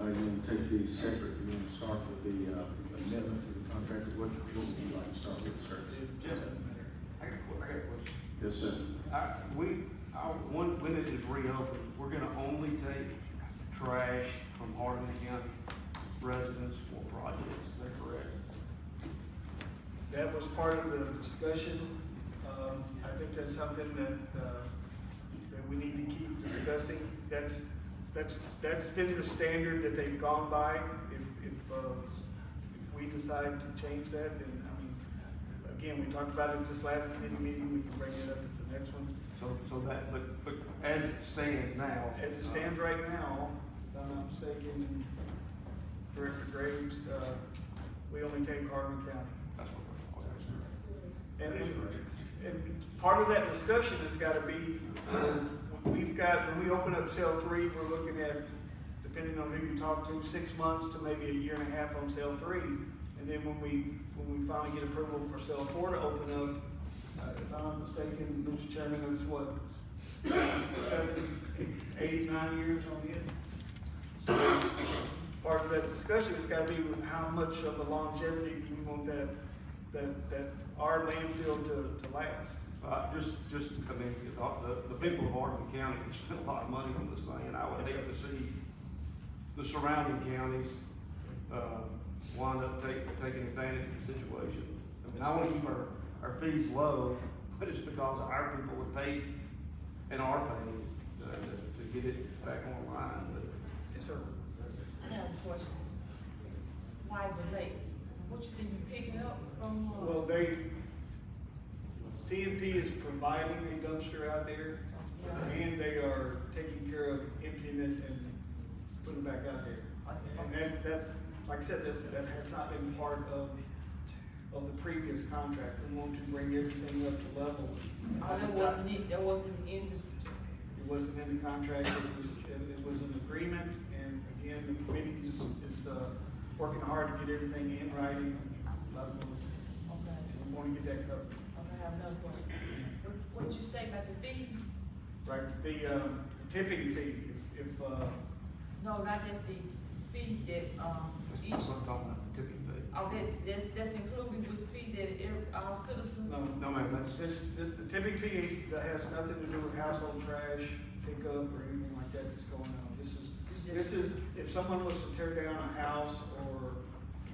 Are you going to take these separate, you want to start with the, uh, amendment to the contract, what, what would you like to start with, sir? I got a I got a question. Yes, sir. I, we, one, when it is reopened, we're gonna only take trash from Hardeman County residents for projects, is that correct? That was part of the discussion. Um, I think that's something that, uh, that we need to keep discussing. That's, that's, that's been the standard that they've gone by. If, if, uh, if we decide to change that, then, I mean, again, we talked about it this last committee meeting, we can bring it up at the next one. So, so that, but, but as it stands now. As it stands right now, if I'm not mistaken, Director Graves, uh, we only take Hardeman County. That's what we're, And, and, and part of that discussion has gotta be, um, we've got, when we open up cell three, we're looking at, depending on who you talk to, six months to maybe a year and a half on cell three. And then when we, when we finally get approval for cell four to open up, uh, if I'm not mistaken, Mr. Chairman, it's what, seven, eight, nine years on it? So, part of that discussion has gotta be how much of the longevity do we want that, that, that our landfill to, to last? Uh, just, just, I mean, the, the, people of Hardeman County have spent a lot of money on this thing, and I would hate to see the surrounding counties, uh, wind up taking, taking advantage of the situation. I mean, I wanna keep our, our fees low, but it's because our people have paid and are paying, uh, to, to get it back online, but. Yes, sir. I have a question. Why the late? What you see you picking up from, uh? Well, they, CMP is providing a dumpster out there, and they are taking care of emptying it and putting it back out there. And that's, that's, like I said, that's, that has not been part of, of the previous contract. We want to bring everything up to level. Oh, that wasn't it, that wasn't in It wasn't in the contract, it was, it it was an agreement, and again, the committee is, is, uh, working hard to get everything in writing. the, okay, We want to get that covered. okay, I have another question. What, what you say about the fees? Right, the, um, tipping fee, if, if, uh, No, not that the fee that, um, each, That's what I'm talking about, the tipping fee. Oh, that, that's, that's included with the fee that every, our citizens? no, No, ma'am, that's, this, the, the tipping fee that has nothing to do with household trash pickup or anything like that that's going on. This is, this is, if someone was to tear down a house or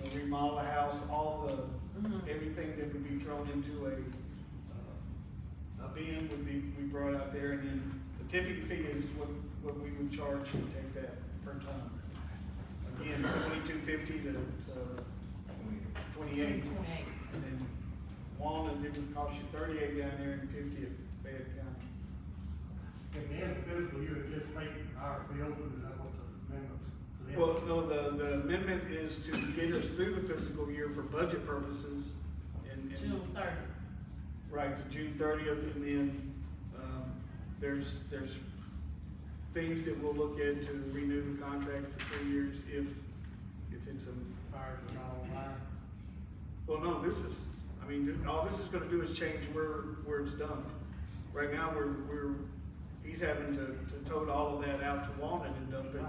you know, remodel a house, all the, Mhm. everything that would be thrown into a, uh, a bin would be, we brought out there, and then the tipping fee is what, what we would charge to take that per ton. Again, twenty-two fifty to, uh, twenty-eight. Twenty-eight. And then Walnut, it would cost you thirty-eight down there and fifty at Fayette County. At the end of the fiscal year, anticipate our reopen, is that what the amendments? Well, no, the, the amendment is to get us through the fiscal year for budget purposes and. and- June thirtieth. Right, to June thirtieth, and then, um, there's, there's things that we'll look at to renew the contract for three years if, if it's a. Fires are not online. Well, no, this is, I mean, all this is gonna do is change where, where it's done. Right now, we're, we're, he's having to, to tote all of that out to Walnut and dump it.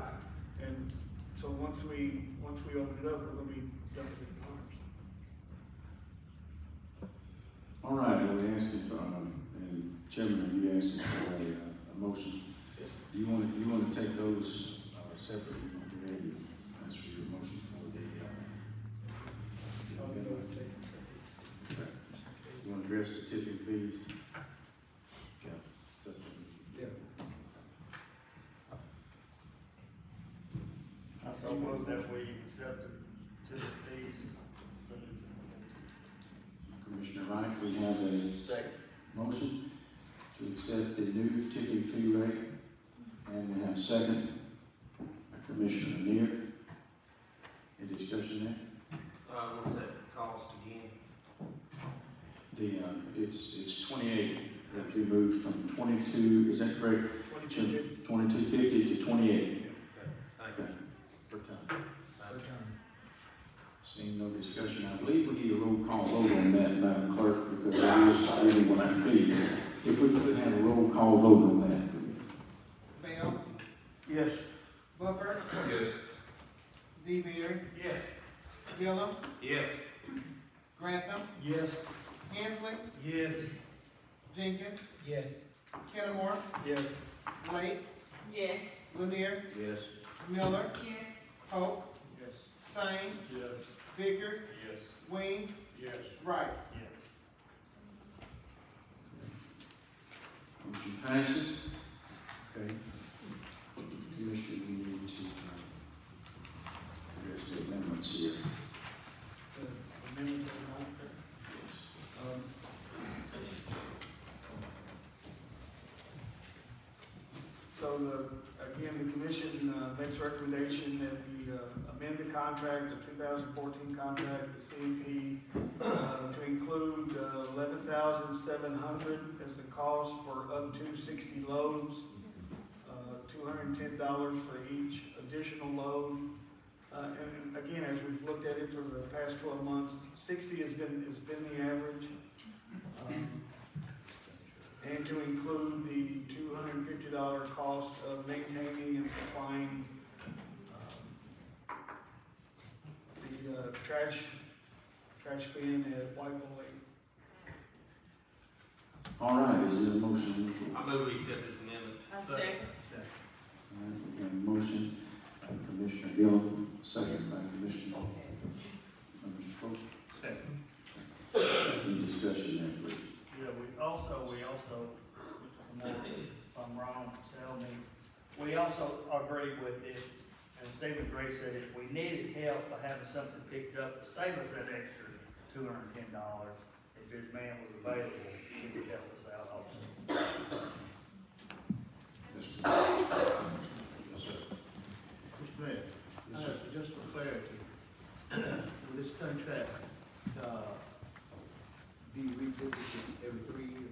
And so once we, once we open it up, we're gonna be dumping it in ours. All right, well, we asked if, um, and Chairman, you asked for a, uh, a motion. Do you want to, you want to take those, uh, separately? You want to be ready? That's for your motion for the, uh, I'll go and take it. okay. You want to address the tipping fees? Yeah. So, Yeah. the that we accept the ticket fees. Commissioner Wright, we have a Second. motion to accept the new tipping fee rate, and we have second. by Commissioner Lanier. Any discussion there? Uh, what's that cost again? The, uh, it's, it's twenty-eight, that we moved from twenty-two, is that correct? Twenty-two fifty. Twenty-two fifty to twenty-eight. Thank you. Per ton. Seeing no discussion, I believe we need a roll call vote on that, Madam Clerk, because that is really what I feel. If we could have a roll call vote on that. Bell, Yes. Booker, Yes. DeBoer, Yes. Gillum, Yes. Grantham, Yes. Hensley, Yes. Jenkins, Yes. Kenmore, Yes. Blake, Yes. Lanier, Yes. Miller, Yes. Pope, Yes. Sane, Yes. Vickers, Yes. Wing, Yes. Wright. 60 loads, uh, $210 for each additional load. Uh, and again, as we've looked at it for the past 12 months, 60 has been, has been the average. Um, and to include the $250 cost of maintaining and supplying uh, the uh, trash trash bin at White Lake. All right, is there a motion? I move we accept this amendment. I second. All right, we have a motion by Commissioner Gillum, second by Commissioner, Mr. Pope. Second. Any discussion there, please? Yeah, we also, we also, um, Mr. Moore, if I'm wrong, tell me, we also agree with if, and Stephen Gray said if we needed help by having something picked up to save us that extra two hundred and ten dollars, if his man was available, he could help us out also. Mr. Mayor, uh, just for clarity, will this contract, uh, be revisited every three years?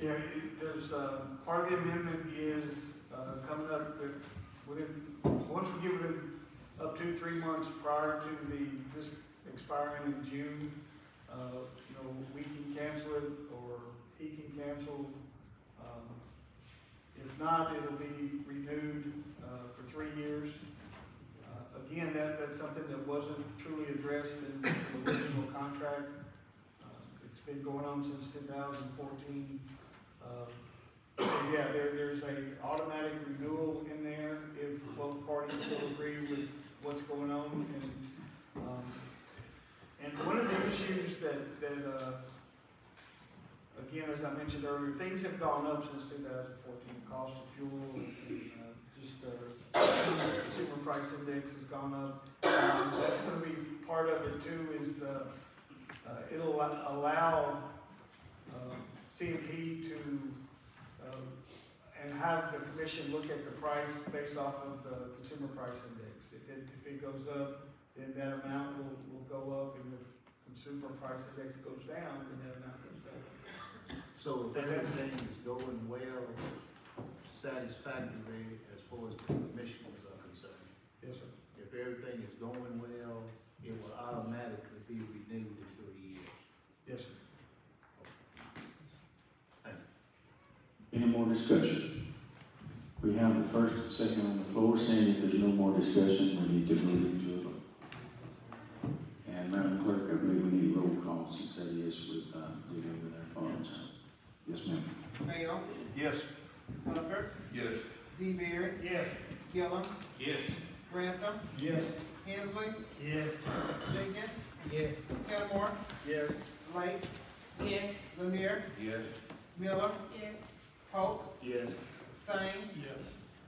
Yeah, it- there's, uh, part of the amendment is, uh, coming up with, within, once we give it up to three months prior to the, this expiring in June, uh, you know, we can cancel it, or he can cancel. Um, If not, it'll be renewed, uh, for three years. Uh, Again, that, that's something that wasn't truly addressed in the original contract. Uh, It's been going on since two thousand fourteen. Um, so Yeah, there, there's a automatic renewal in there if both parties still agree with what's going on and, um, and one of the issues that, that, uh, again, as I mentioned earlier, things have gone up since two thousand fourteen, The cost of fuel and, uh, just, uh, consumer price index has gone up. Um, That's gonna be part of it too, is, uh, uh, it'll allow, uh, CMP to, um, and have the commission look at the price based off of the consumer price index. If it, if it goes up, then that amount will, will go up, and if consumer price index goes down, then that amount goes down. So if everything is going well, satisfactory as far as the commissioners are concerned, Yes, sir. if everything is going well, it will automatically be renewed in three years. Yes, sir. Any more discussion? We have the first and second on the floor, saying if there's no more discussion, we need to move into a vote. And Madam Clerk, I believe we need roll call since that is with, uh, dealing with our funds. Yes, ma'am. Bell, Yes. Booker, Yes. D. DeBoer, Yes. Gillum, Yes. Grantham, Yes. Hensley, Yes. Jenkins, Yes. Kenmore, Yes. Blake, Yes. Lanier, Yes. Miller, Yes. Pope, Yes. Sane, Yes.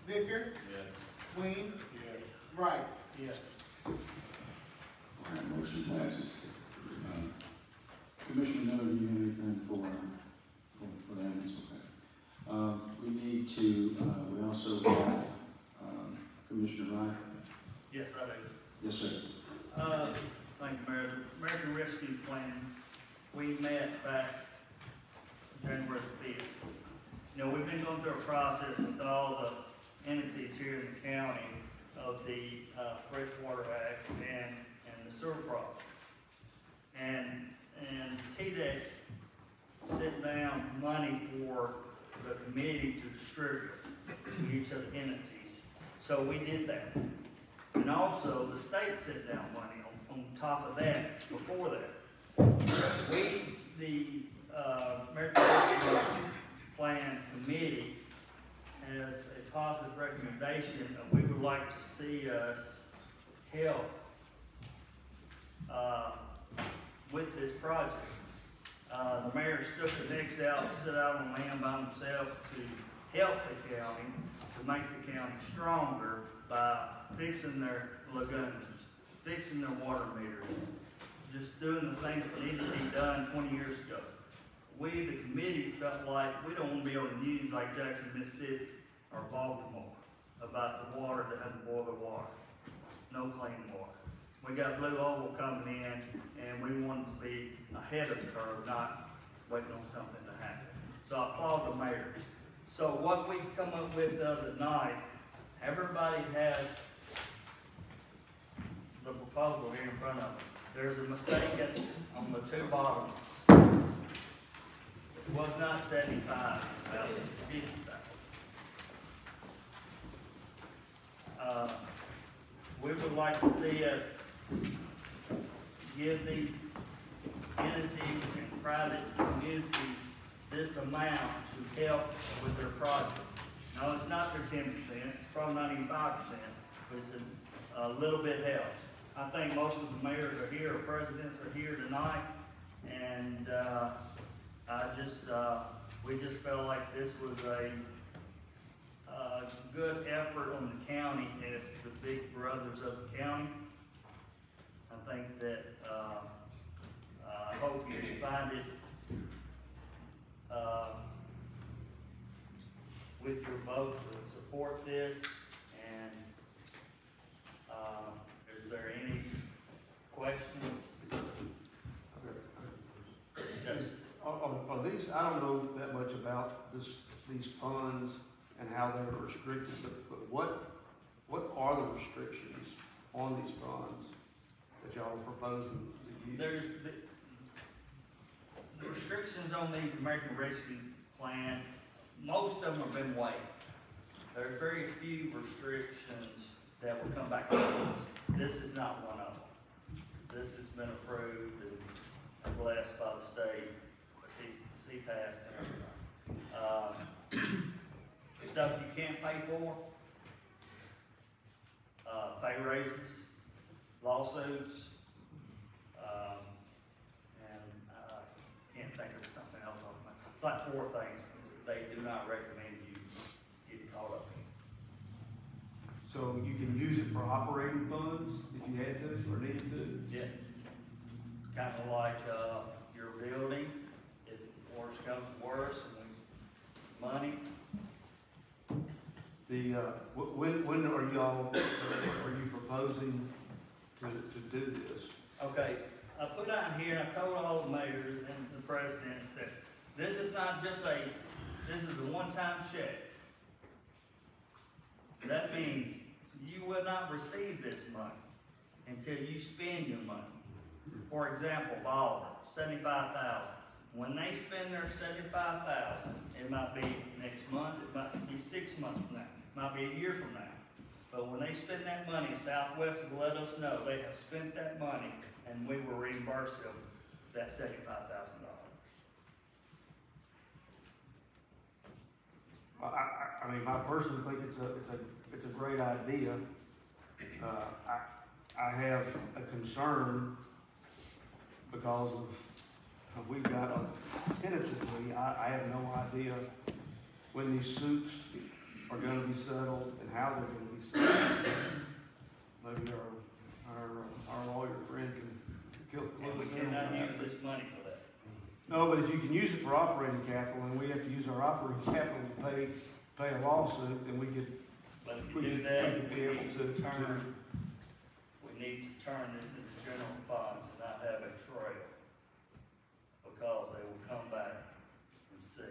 Vickers, Yes. Queen, Yes. Wright. Yes. All right, motion passes. Uh, Commissioner Miller, do you have anything for, for, for that? It's okay. Uh, we need to, uh, we also have, um, Commissioner Wright. Yes, I do. Yes, sir. Uh, thank you, Mayor. The American Rescue Plan, we met back January fifth. You know, we've been going through a process with all the entities here in the county of the, uh, Freshwater Act and, sewer project. And, and TDEC set down money for the committee to distribute to each of the entities. So we did that. And also, the state set down money on, on top of that, before that. We, the, uh, Plan Committee has a positive recommendation, and we would like to see us help, uh, with this project. Uh, the mayor stuck the necks out, stood out on land by himself to help the county, to make the county stronger by fixing their lagoons, fixing their water meters, just doing the things that needed to be done twenty years ago. We, the committee, felt like we don't want to be on the news like Jackson, Mississippi, or Baltimore, about the water that had boiling water, no clean water. We got BlueOval coming in, and we wanted to be ahead of the curve, not waiting on something to happen. So I applaud the mayor. So what we come up with the other night, everybody has the proposal here in front of them. There's a mistake at, on the two bottoms. It was not seventy-five thousand, it's fifty thousand. Uh, we would like to see us give these entities and private communities this amount to help with their project. No, it's not their ten percent, it's probably not even five percent, but it's a, a little bit helps. I think most of the mayors are here, presidents are here tonight, and, uh, I just, uh, we just felt like this was a, uh, good effort on the county as the big brothers of the county. I think that, uh, I hope you find it, uh, with your vote to support this, and, uh, is there any questions? Yes. Are, are, are these, I don't know that much about this, these funds and how they're restricted, but, but what, what are the restrictions on these funds that y'all are proposing to use? There's, the, the restrictions on these American Rescue Plan, most of them have been waived. There are very few restrictions that will come back to us. This is not one of them. This has been approved and blessed by the state, CTAS and everything. Uh, Stuff you can't pay for, uh, pay raises, lawsuits, um, and I can't think of something else on my, it's like four things they do not recommend you get caught up in. So you can use it for operating funds if you had to or needed to? Yes. Kind of like, uh, your building, if worse comes to worse and we, money, The, uh, wh- when, when are y'all, are you proposing to, to do this? Okay, I put out here, I told all the mayors and the presidents that this is not just a, this is a one-time check. That means you will not receive this money until you spend your money. For example, Baldwin, seventy-five thousand. When they spend their seventy-five thousand, it might be next month, it might be six months from now, it might be a year from now. But when they spend that money, Southwest will let us know they have spent that money, and we will reimburse them that seventy-five thousand dollars. I, I, mean, I personally think it's a, it's a, it's a great idea. Uh, I, I have a concern because of, we've got a, tentatively, I, I have no idea when these suits are gonna be settled and how they're gonna be settled. Uh, maybe our, our, our lawyer friend can kill, And clue we us in on cannot that. use this money for that. No, but if you can use it for operating capital, and we have to use our operating capital to pay, pay a lawsuit, then we could, But we you could, do we that, could be able to, to, turn, we need to turn this into general funds and not have a trail. Because they will come back and see.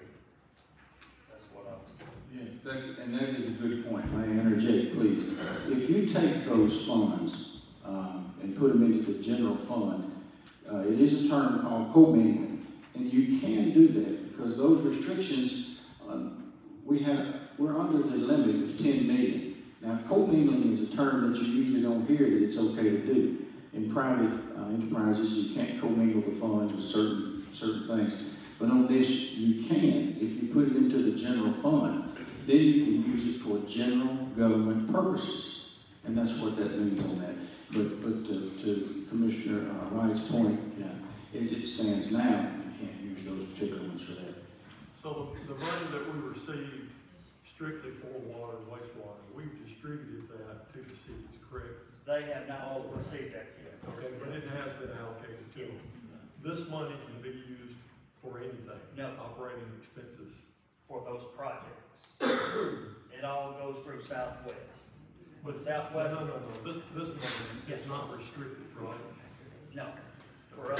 That's what I was doing. Yes, that, and that is a good point, may I interject, please? If you take those funds, um, and put them into the general fund, uh, it is a term called commingling, and you can do that, because those restrictions, um, we have, we're under the limit of ten million. Now, commingling is a term that you usually don't hear that it's okay to do. In private, uh, enterprises, you can't commingle the funds with certain, certain things. But on this, you can, if you put it into the general fund, then you can use it for general government purposes. And that's what that means on that. But, but to, to Commissioner uh, Wright's point, yeah, as it stands now, you can't use those particular ones for that. So the, the money that we received strictly for water and wastewater, we've distributed that to the cities, correct? They have not all received that yet. Okay, but it has been allocated to them. This money can be used for anything. No. Operating expenses. for those projects. It all goes through Southwest. With Southwest, No, no, no, this, this money is not restricted, right? no. For us,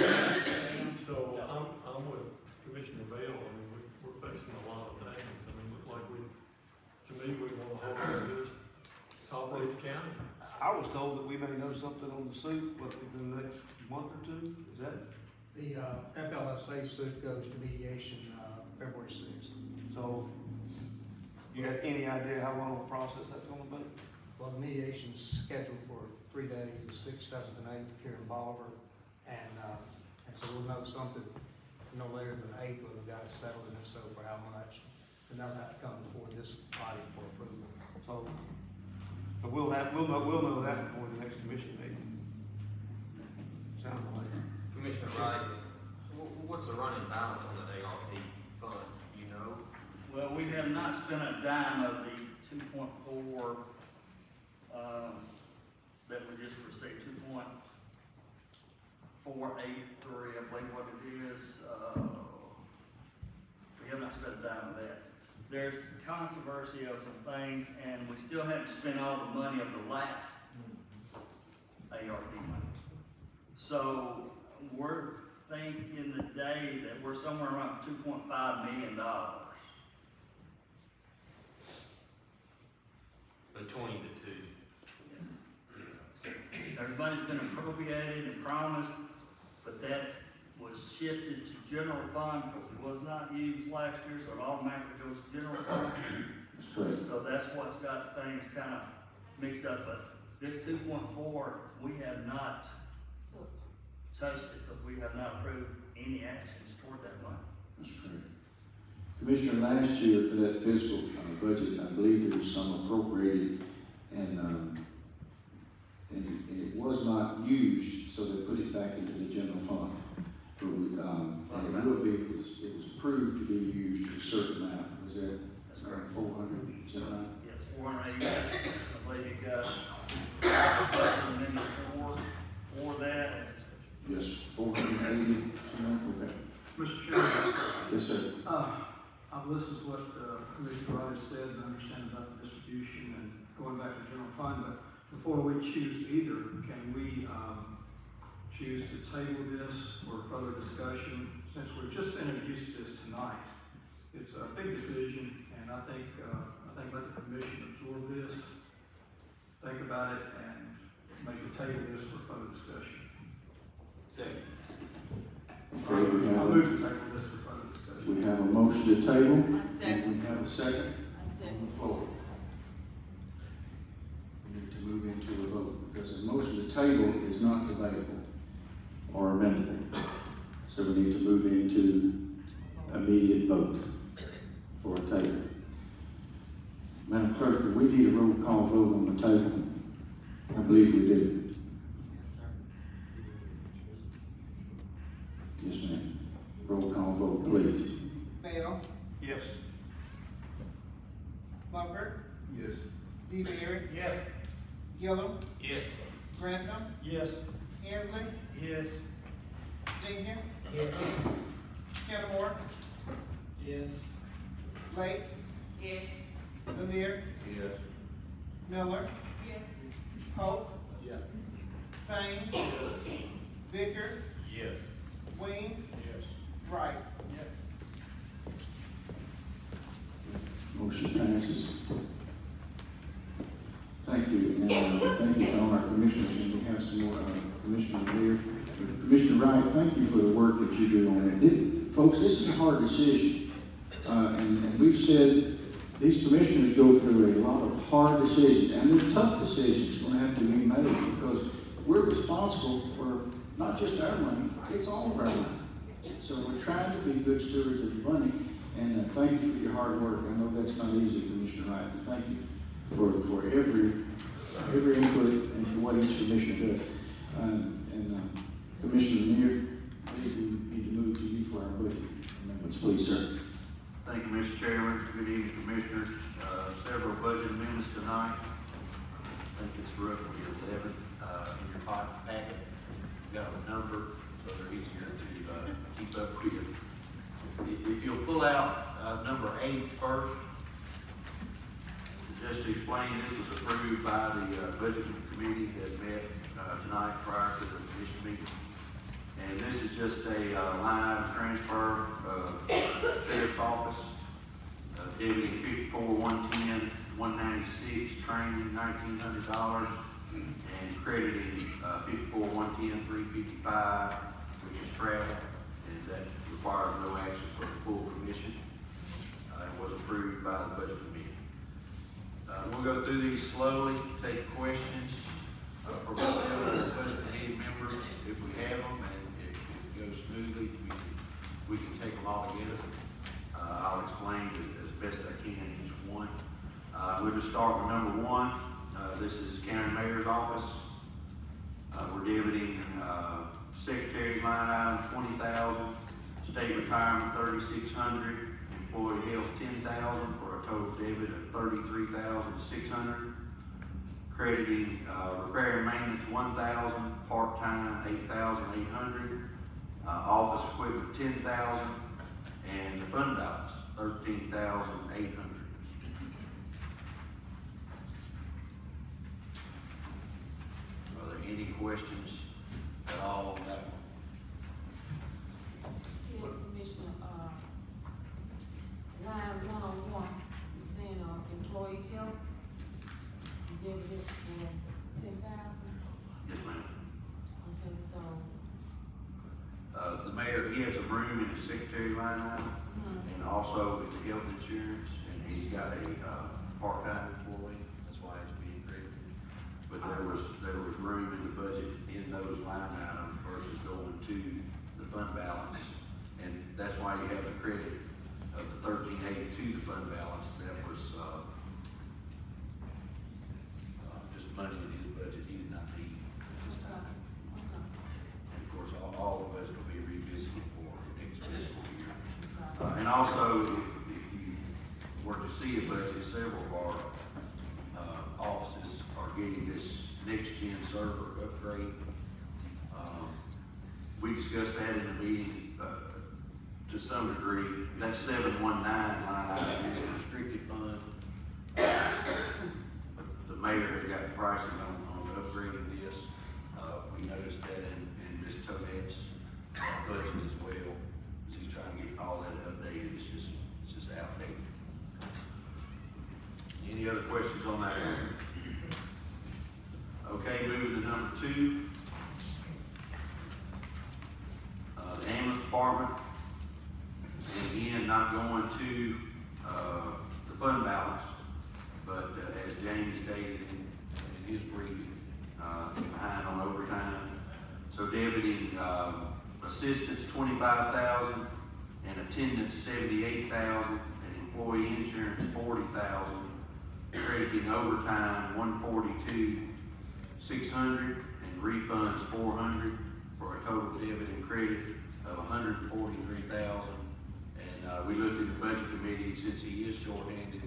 So I'm, I'm with Commissioner Bell, I mean, we, we're facing a lot of things, I mean, look like we, to me, we want to hold this top of the county. I was told that we may know something on the suit, within the next month or two, is that? The, uh, FLSA suit goes to mediation, uh, February sixth. So, you got any idea how long a process that's gonna be? Well, the mediation's scheduled for three days, the sixth, seventh, and eighth here in Bolivar. And, uh, and so we'll know something no later than the eighth, when we've got it settled, and if so, for how much. And that'll have to come before this body for approval. So, so we'll have, we'll know, we'll know that before the next commission meeting. Sounds like. Commissioner Wright, wh- what's the running balance on the ARP fund, you know? well, we have not spent a dime of the two point four, um, that we just received, two point four eight three, I believe what it is, uh, we have not spent a dime of that. There's controversy of some things, and we still haven't spent all the money of the last ARP money. So, we're thinking today that we're somewhere around two point five million dollars. Between the two. Everybody's been appropriated and promised, but that was shifted to general fund, because it was not used last year, so it automatically goes to general fund. So that's what's got things kind of mixed up, but this two point four, we have not touched it, because we have not approved any actions toward that money. That's correct. Commissioner, last year for that fiscal uh, budget, I believe there was some appropriated and, um, and, and it was not used, so they put it back into the general fund. But, we, um, and it will be, it was, it was approved to be used to a certain amount, was that? That's correct. Four hundred, is that right? Yes, four hundred eighty, I believe you got, budget amendment four, for that, Yes, four hundred eighty, okay. Mr. Chairman, Yes, sir. uh, I've listened to what, uh, Commissioner Rogers said and understand about the distribution and going back to general fund, but before we choose either, can we, um, choose to table this for further discussion? Since we've just introduced this tonight, it's a big decision, and I think, uh, I think let the commission absorb this, think about it, and maybe table this for further discussion. Second. Okay, we have move to table this for further discussion. We have a motion to table. And we have a second on the floor. We need to move into a vote, because a motion to table is not debatable or amendable. So we need to move into immediate vote for a table. Madam Clerk, do we need a roll call vote on the table? I believe we do. Yes, ma'am. Roll call vote, please. Bell, Yes. Moffett, Gillum, Yes. Grantham, Yes. Hensley, Yes. Jenkins, Yes. Kenmore, Yes. Blake, Yes. Lanier, Yes. Miller, Yes. Pope, Yeah. Sane, Yes. Vickers, Yes. Weems, Yes. Wright. Motion passes. Thank you, and uh, thank you to all our commissioners, and we have some more uh, commissioners here. Commissioner Wright, thank you for the work that you do on it. It- Folks, this is a hard decision, Uh, and and we've said, these commissioners go through a lot of hard decisions, and they're tough decisions going to have to be made, because we're responsible for not just our money, it's all of our money. So we're trying to be good stewards of the money, and uh, thank you for your hard work. I know that's not easy, Commissioner Wright, but thank you for, for every, every input and for what each commissioner does. Um, And um, Commissioner I think we need to move to you for our budget amendments, please, sir. Thank you, Mr. Chairman. Good evening, Commissioners. Uh, several budget amendments tonight. I think it's roughly eleven, uh, in your packet. Got a number, so they're uh, keep up with. If, you'll pull out, uh, number eight first. Just to explain, this was approved by the, uh, budget committee that met, uh, tonight prior to the commission meeting. And this is just a, uh, line item transfer, uh, sheriff's office, uh, deputy fifty-four, one ten, one ninety-six, training nineteen hundred dollars, and crediting, uh, fifty-four, one ten, three fifty-five, which is travel, requires no action for the full commission. Uh, it was approved by the budget committee. Uh, we'll go through these slowly, take questions, uh, from the budget committee members, if we have them, and if it goes smoothly, we can, we can take them all together. Uh, I'll explain as, best I can each one. Uh, we'll just start with number one, uh, this is county mayor's office. Uh, we're debiting, secretary's line item twenty thousand, state retirement thirty-six hundred, employee health ten thousand, for a total debit of thirty-three thousand six hundred. Crediting, uh, repair and maintenance one thousand, part-time eight thousand eight hundred, uh, office equipment ten thousand, and the fund balance thirteen thousand eight hundred. Are there any questions at all on that one? Yes, Commissioner, uh, line one oh one, you saying, uh, employee health, you did it for ten thousand, Yes, ma'am. okay, so, Uh, the mayor, he has a room in the secretary line item, hmm, and also with the health insurance, and he's got a, uh, part-time employee, that's why it's being credited. But there was, there was room in the budget in those line items versus going to the fund balance. And that's why you have the credit of the thirteen eighty to the fund balance, that was, uh, uh, just money in his budget, he did not need at this time. okay, And of course, all, all the budget will be revisited for next fiscal year. Uh, and also, if, if you were to see a budget, several of our, uh, offices are getting this next-gen server upgrade. Um, we discussed that in the meeting, uh, to some degree, that seven one nine line item is a restricted fund. But The mayor has got pricing on, on upgrading this, uh, we noticed that in, in Ms. Tonette's budget as well. She's trying to get all that updated, it's just, it's just outdated. Any other questions on that? Okay, moving to number two. Uh, the ambulance department, and again, not going to, uh, the fund balance, but uh, as Jamie stated in, in his briefing, uh, behind on overtime. So debiting, uh, twenty-five thousand, and attendance seventy-eight thousand, and employee insurance forty thousand. Crediting overtime one forty-two, six hundred, and refunds four hundred, for a total debit and credit of hundred and forty-three thousand. And, uh, we looked at the budget committee, since he is shorthanded,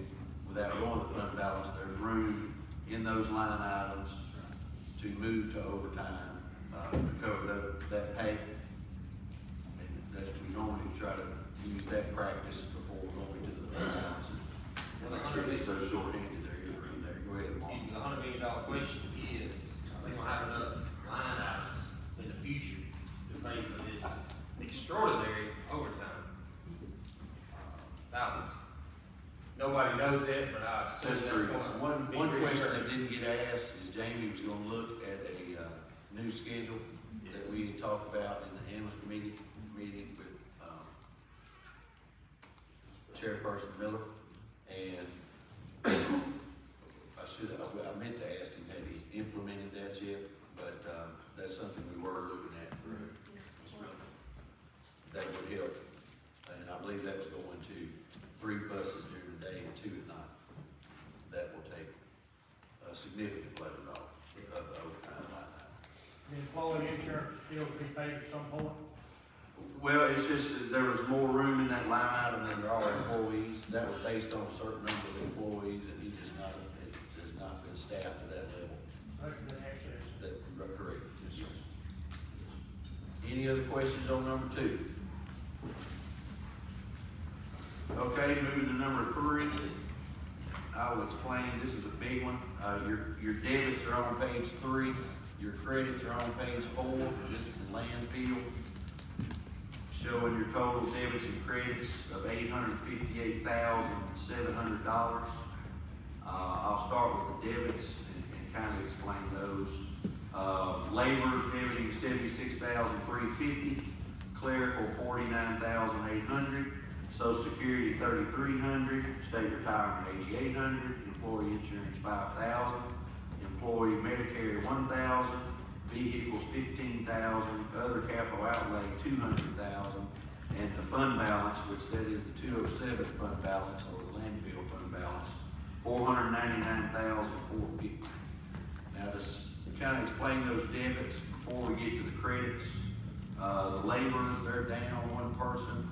without going to fund balance, there's room in those line items to move to overtime, uh, to cover that, that pay. We normally try to use that practice before going to the fund balance. Well, that's really- so short-handed there, you're right there, go ahead, Mark. The hundred million dollar question is, are they gonna have enough line items in the future to pay for this extraordinary overtime? uh, Balance. Nobody knows that, but I assume That's that's true. gonna. One, be one question reoccurring. that didn't get asked is Jamie was gonna look at a, uh, new schedule that we had talked about in the ambulance committee, meeting with, um, Chairperson Miller, and I should, I, I meant to ask him, had he implemented that yet? But, um, that's something we were looking at for, that would help. And I believe that was going to three buses during the day and two at night. That will take a significant load off of the overtime line item. The employee insurance still to be paid at some point. Well, it's just that there was more room in that line item than there are employees. That was based on a certain number of employees, and he just not, it has not been staffed to that level. That, correct. Any other questions on number two? Okay, moving to number three. I will explain, this is a big one. Uh, your, your debits are on page three, your credits are on page four. This is the landfill. Showing your total debits and credits of eight hundred fifty-eight thousand, seven hundred dollars. Uh, I'll start with the debits and, and kind of explain those. Uh, laborers debiting seventy-six thousand, three fifty, clerical forty-nine thousand, eight hundred, social security thirty-three hundred, state retirement eighty-eight hundred, employee insurance five thousand, employee Medicare one thousand, vehicles fifteen thousand, other capital outlay two hundred thousand, and the fund balance, which that is the two oh seven fund balance or the landfill fund balance, four hundred ninety-nine thousand, four fifty. Now, just kind of explain those debits before we get to the credits. Uh, the laborers, they're down one person,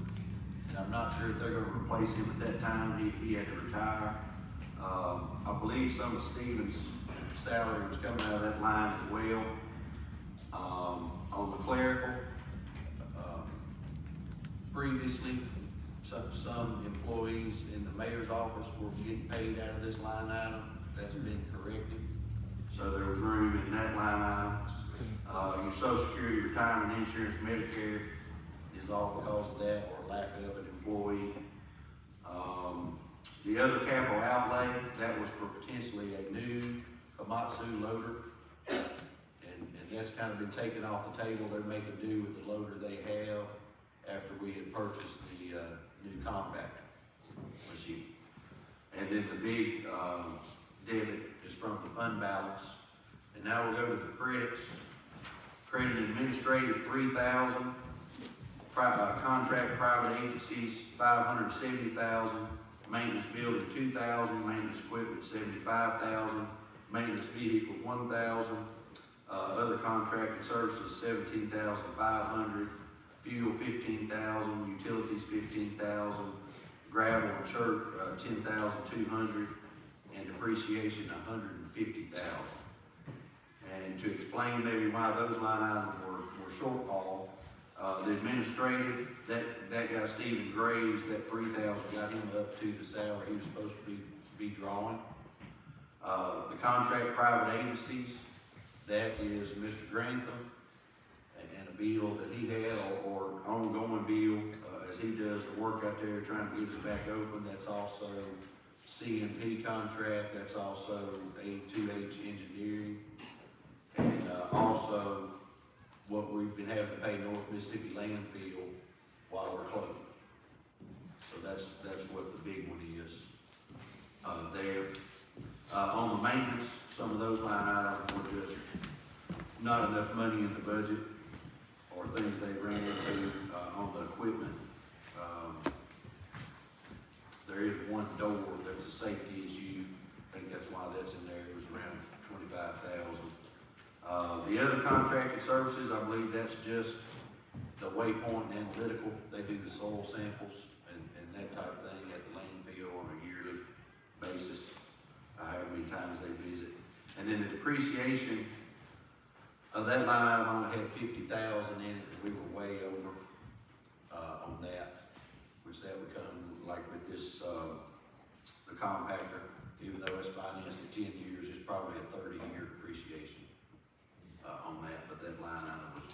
and I'm not sure if they're gonna replace him at that time, he, he had to retire. Um, I believe some of Stevens' salary was coming out of that line as well. Um, on the clerical, um, previously, some, some employees in the mayor's office were getting paid out of this line item, that's been corrected. So there was room in that line item. Uh, your social security, retirement insurance, Medicare is all because of that or lack of an employee. Um, the other capital outlay, that was for potentially a new Komatsu loader. That's kind of been taken off the table, they're making do with the loader they have after we had purchased the, uh, new compact machine. And then the big, um, debit is from the fund balance. And now we'll go to the credits. Credit administrative, three thousand. Pri- uh, contract private agencies, five hundred seventy thousand. Maintenance building, two thousand. Maintenance equipment, seventy-five thousand. Maintenance vehicles, one thousand. Uh, other contracted services, seventeen thousand five hundred. Fuel, fifteen thousand. Utilities, fifteen thousand. Gravel and chert, uh, ten thousand two hundred and depreciation hundred and fifty thousand. And to explain maybe why those line items were, were shortfall, uh, the administrative, that, that guy Stephen Graves, that three thousand got him up to the salary he was supposed to be, be drawing. Uh, the contract private agencies, that is Mr. Grantham, and, a bill that he had, or, or ongoing bill, uh, as he does the work out there trying to get us back open, that's also CMP contract, that's also A two H engineering. And, uh, also what we've been having to pay North Mississippi landfill while we're closed. So that's, that's what the big one is, uh, there. Uh, on the maintenance, some of those line items were just not enough money in the budget or things they ran into, uh, on the equipment. Um, there is one door that's a safety issue, I think that's why that's in there, it was around twenty-five thousand. Uh, the other contracted services, I believe that's just the Waypoint Analytical, they do the soil samples and, and that type of thing at the landfill on a yearly basis, uh, how many times they visit. And then the depreciation, Uh, that line item only had fifty thousand in it, we were way over, uh, on that, which that would come, like with this, uh, the compactor, even though it's financed at ten years, it's probably a thirty-year depreciation, uh, on that, but that line item was,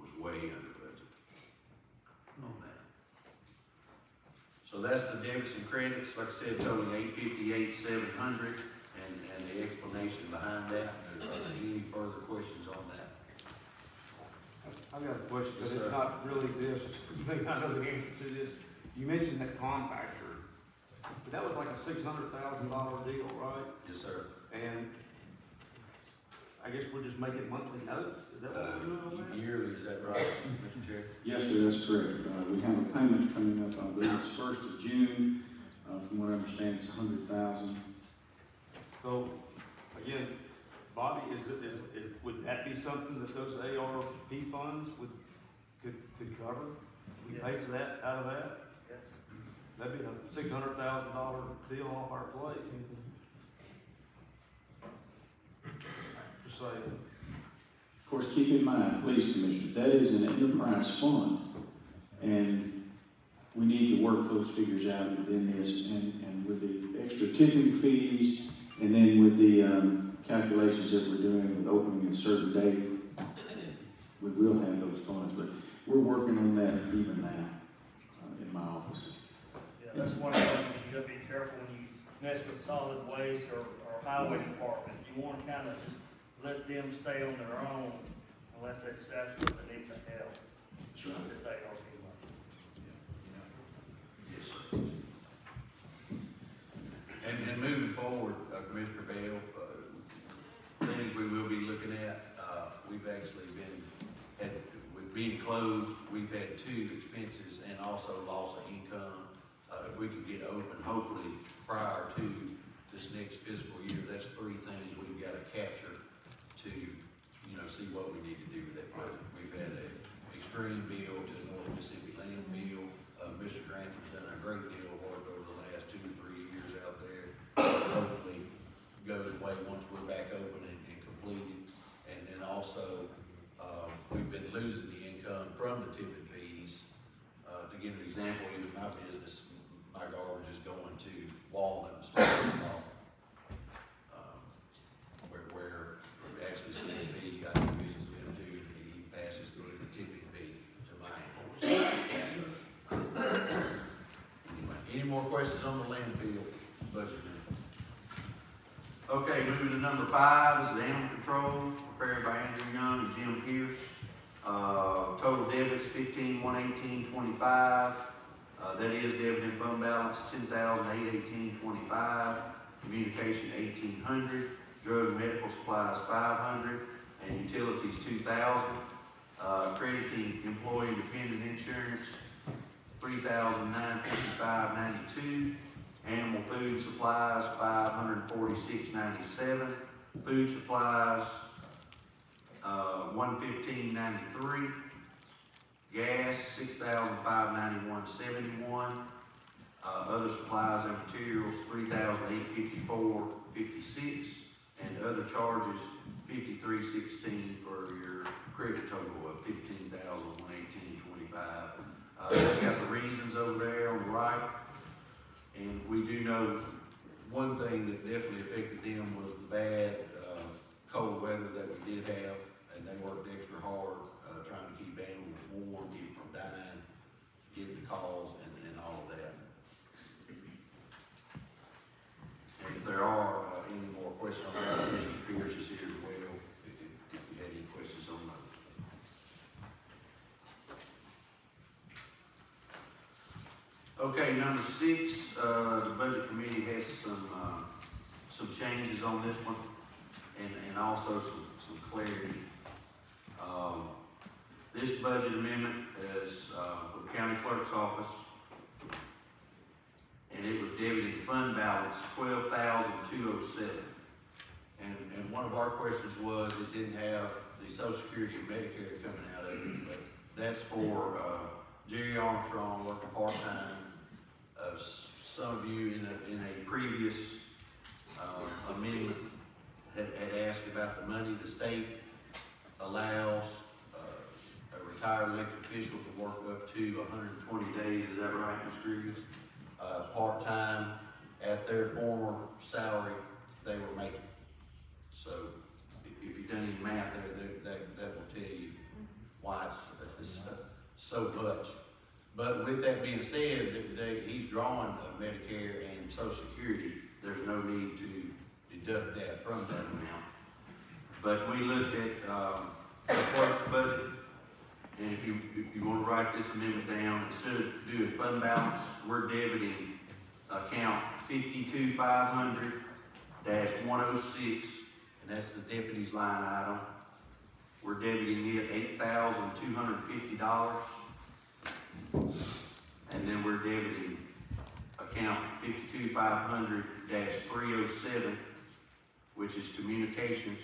was way under budget on that. So that's the debits and credits, like I said, totaling eight fifty-eight, seven hundred, and, and the explanation behind that. Are there any further questions on that? I've got a question, but Yes, it's not really this, maybe I know the answer to this. You mentioned that compactor, but that was like a six hundred thousand dollar deal, right? Yes, sir. And I guess we're just making monthly notes, is that what Uh, we're doing on that? yearly, is that right, Mr. Chair? Yes, sir, that's correct. Uh, we have a payment coming up, I believe it's first of June. Uh, from what I understand, it's a hundred thousand. So, again, Bobby, is it, is, is, would that be something that those ARP funds would, could, could cover? We pay for that out of that? Yes. That'd be a six hundred thousand dollar deal off our plate. Just saying. Of course, keep in mind, please, Commissioner, that is an enterprise fund. And we need to work those figures out within this and, and with the extra tipping fees and then with the, um, calculations that we're doing with opening a certain date, we will have those funds, but we're working on that even now, uh, in my office. Yeah, that's one of the things you gotta be careful when you mess with solid waste or, or highway department. You wanna kinda just let them stay on their own unless they just absolutely need the help. That's right. This ARP money. Yes. And, and moving forward, uh, Commissioner Bell, things we will be looking at, uh, we've actually been, with being closed, we've had two expenses and also loss of income. Uh, if we could get open, hopefully prior to this next fiscal year, that's three things we've gotta capture to, you know, see what we need to do with that project. We've had an extreme bill to North Mississippi landfill. Uh, Mr. Grantham's done a great deal of work over the last two to three years out there. Hopefully goes away once we're back open and, and completed. And then also, uh, we've been losing the income from the tipping fees. Uh, to give an example, even my business, my garbage is going to Walnut instead. Um, Where, where actually CNB, I do business with him too, and he passes through the tipping fee to my invoice. Anyway, any more questions on the landfill budget? Okay, moving to number five is the animal control, prepared by Andrew Young and Jim Pierce. Uh, total debits 15, 118, 25. Uh, that is debit and fund balance 10,818, Communication 1,800. Drug and medical supplies 500 and utilities 2,000. Uh, crediting employee dependent insurance 3,955.92. Animal food supplies, five hundred forty-six ninety-seven. Food supplies, uh, one fifteen ninety-three. Gas, six thousand five ninety-one seventy-one. Uh, other supplies and materials, three thousand eight fifty-four fifty-six. And other charges, fifty-three sixteen for your credit total of fifteen thousand one eighteen twenty-five. Uh, it's got the reasons over there on the right. And we do know, one thing that definitely affected them was the bad, uh, cold weather that we did have, and they worked extra hard, uh, trying to keep animals warm, keep from dying, get the calls and, and all of that. And if there are, uh, any more questions Mr. Pierce is here as well, if, if if you had any questions on those. Okay, number six, uh, the budget committee has some, uh, some changes on this one, and, and also some, some clarity. Um, this budget amendment is, uh, for the county clerk's office, and it was debited fund balance twelve thousand two oh seven. And, and one of our questions was, it didn't have the social security and Medicare coming out of it, but that's for, uh, Jerry Armstrong working part-time. Uh, s- some of you in a, in a previous, uh, amendment had, had asked about the money, the state allows, uh, a retired elected official to work up to hundred and twenty days, is that right, Ms. Grievous? Uh, part-time at their former salary they were making. So, if, you've done any math there, that, that, that will tell you why it's, it's so much. But with that being said, they, he's drawing Medicare and Social Security, there's no need to deduct that from that amount. But we looked at, um, the clerk's budget, and if you, if you wanna write this amendment down, instead of doing fund balance, we're debiting account fifty-two five hundred dash one oh six, and that's the deputy's line item. We're debiting it eight thousand two hundred and. And then we're debiting account fifty-two five hundred dash three oh seven, which is communications,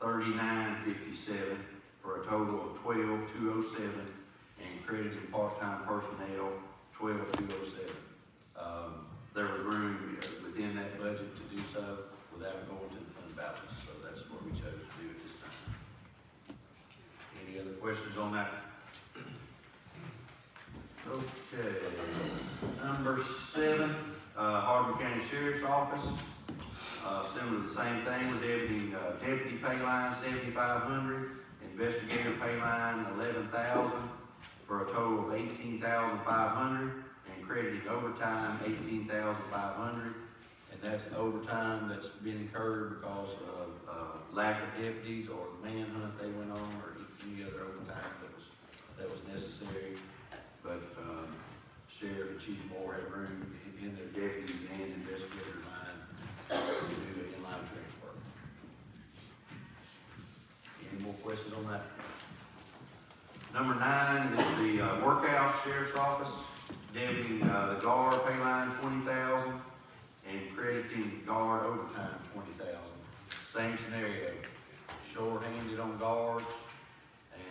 thirty-nine fifty-seven, for a total of twelve two oh seven, and part-time personnel, twelve two oh seven. Um, there was room uh, within that budget to do so without going to the fund balance, so that's what we chose to do at this time. Any other questions on that? Okay, number seven, uh, Hardeman County Sheriff's Office. Uh, similar to the same thing, with debiting, uh, deputy pay line seventy-five hundred, investigator pay line eleven thousand, for a total of eighteen thousand five hundred, and credited overtime eighteen thousand five hundred. And that's the overtime that's been incurred because of, uh, lack of deputies or the manhunt they went on, or any other overtime that was, that was necessary. But, um, sheriff and chief Moore have room in, in their deputies and investigator line to do an in-line transfer. Any more questions on that? Number nine is the, uh, workhouse sheriff's office, debiting, uh, the guard pay line twenty thousand, and crediting guard overtime twenty thousand. Same scenario, short-handed on guards,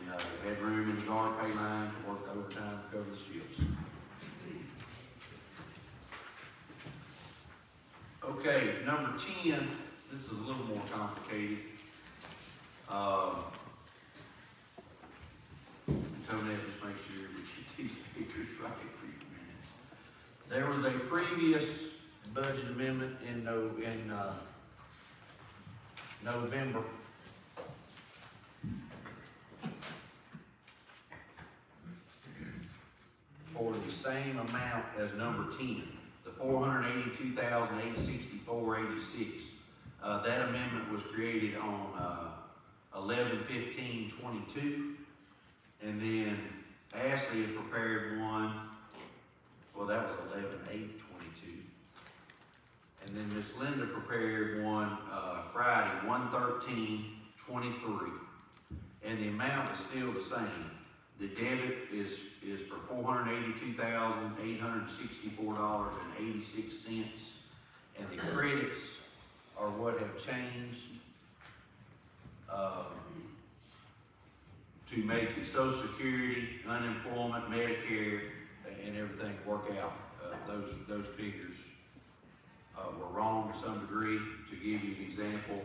and, uh, had room in the pay line to work overtime to cover the shifts. Okay, number ten, this is a little more complicated. Um, Tony, just make sure we get these figures right for minutes. There was a previous budget amendment in no, in, uh, November. For the same amount as number ten, the four hundred eighty-two thousand eight sixty-four eighty-six. Uh, that amendment was created on, uh, eleven fifteen twenty-two. And then Ashley had prepared one, well, that was eleven eight twenty-two. And then Miss Linda prepared one, uh, Friday, one thirteen twenty-three. And the amount is still the same. The debit is, is for four hundred eighty-two thousand, eight hundred sixty-four dollars and eighty-six cents. And the credits are what have changed, um, to make the social security, unemployment, Medicare, and everything work out. Uh, those, those figures, uh, were wrong to some degree. To give you an example,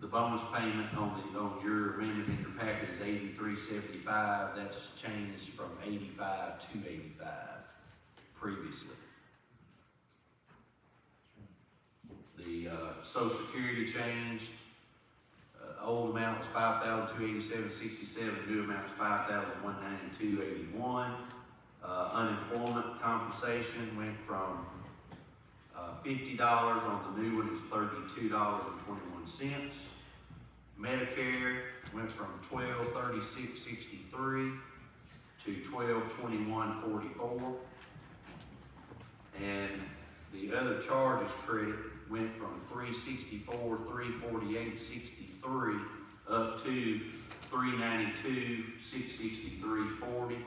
the bonus payment on the, on your amendment in your packet is eighty-three seventy-five. That's changed from eighty-five to eighty-five previously. The, uh, social security changed. Uh, old amount was five thousand two eighty-seven sixty-seven, new amount was five thousand one ninety-two eighty-one. Uh, unemployment compensation went from, uh, fifty dollars on the new one, it's thirty-two dollars and twenty-one cents. Medicare went from twelve thirty-six sixty-three to twelve twenty-one forty-four. And the other charges credit went from three sixty-four, three forty-eight, sixty-three up to three ninety-two, six sixty-three, forty.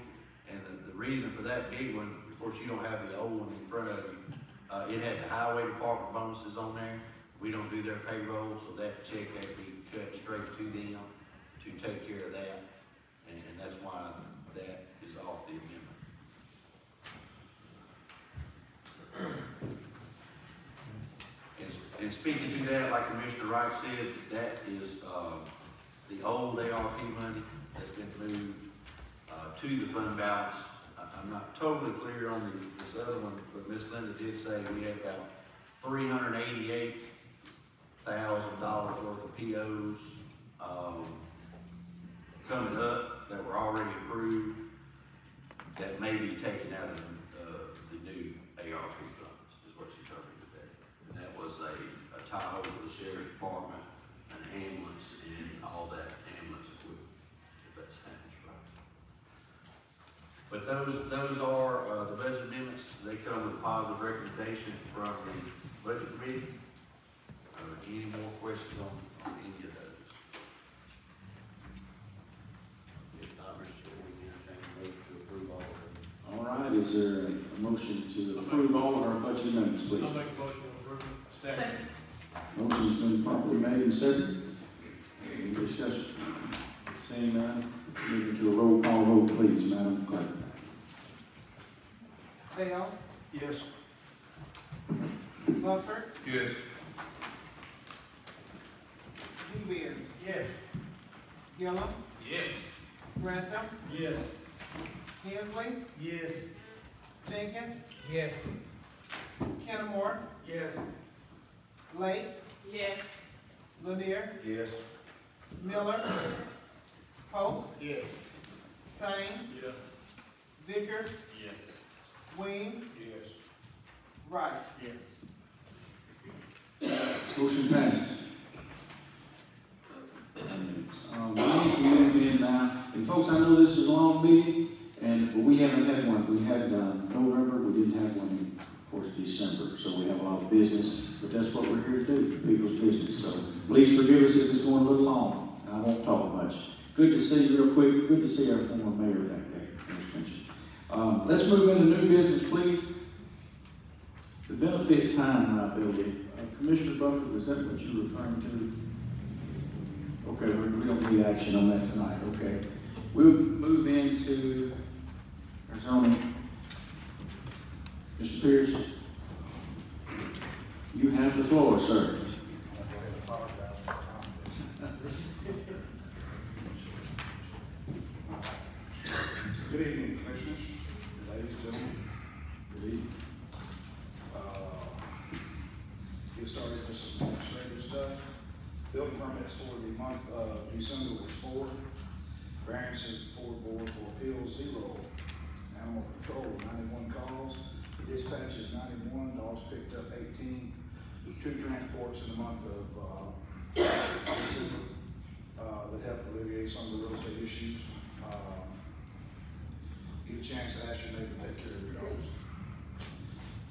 And the, the reason for that big one, of course, you don't have the old one in front of you. Uh, it had the highway department bonuses on there. We don't do their payroll, so that check had to be cut straight to them to take care of that. And, and that's why that is off the amendment. And And speaking to that, like Commissioner Wright said, that is, uh, the old ARP money that's been moved, uh, to the fund balance. I'm not totally clear on the, this other one, but Ms. Linda did say we had about three hundred eighty-eight thousand dollars worth of POs, um, coming up that were already approved that may be taken out of, uh, the new ARP funds, is what she told me today. And that was a, a Tahoe for the sheriff's department, an ambulance, and all that ambulance equipment, if that sounds right. But those, those are, uh, the budget amendments, they come with positive recommendation from the budget committee. Uh, any more questions on, on any of those? If not, Mr. Chair, we entertain a motion to approve all of them. All right, is there a motion to approve all of our budget amendments, please? I'll make a motion to approve. Second. Motion's been properly made and seconded. Any discussion? Seeing none, moving to a roll call vote, please, Madam Clerk. Bell, Yes. Buffer, Yes. DeBerry. Yes. Gillum, Yes. Grantham, Yes. Hensley, Yes. Jenkins, Yes. Kennamore, Yes. Lake, Yes. Lanier, Yes. Miller, Pope, Yes. Sane, Yes. Vickers, Yes. Wing, Yes. Wright. Yes. Motion passes. Um, we need to move in now, and folks, I know this is a long meeting, and, but we haven't had one, we had, uh, November, we didn't have one in, of course, December, so we have a lot of business, but that's what we're here to do, people's business, so please forgive us if it's going a little long, I won't talk much. Good to see you real quick, good to see our former mayor that day, as mentioned. Um, let's move into new business, please. The benefit time liability, Uh, Commissioner Buffer, was that what you were referring to? Okay, we, we don't need action on that tonight, okay. We'll move into our zoning. Mr. Pierce? You have the floor, sir. Good evening, Commissioners, evening. Uh, Get started with some administrative stuff. Building permits for the month of December was four. Variances for board for appeals, zero. Animal control, ninety-one calls. Dispatches, ninety-one. Dogs picked up, eighteen. Two transports in the month of, uh, December, uh, that helped alleviate some of the real estate issues. Um, get a chance to ask your neighbor to take care of your dogs.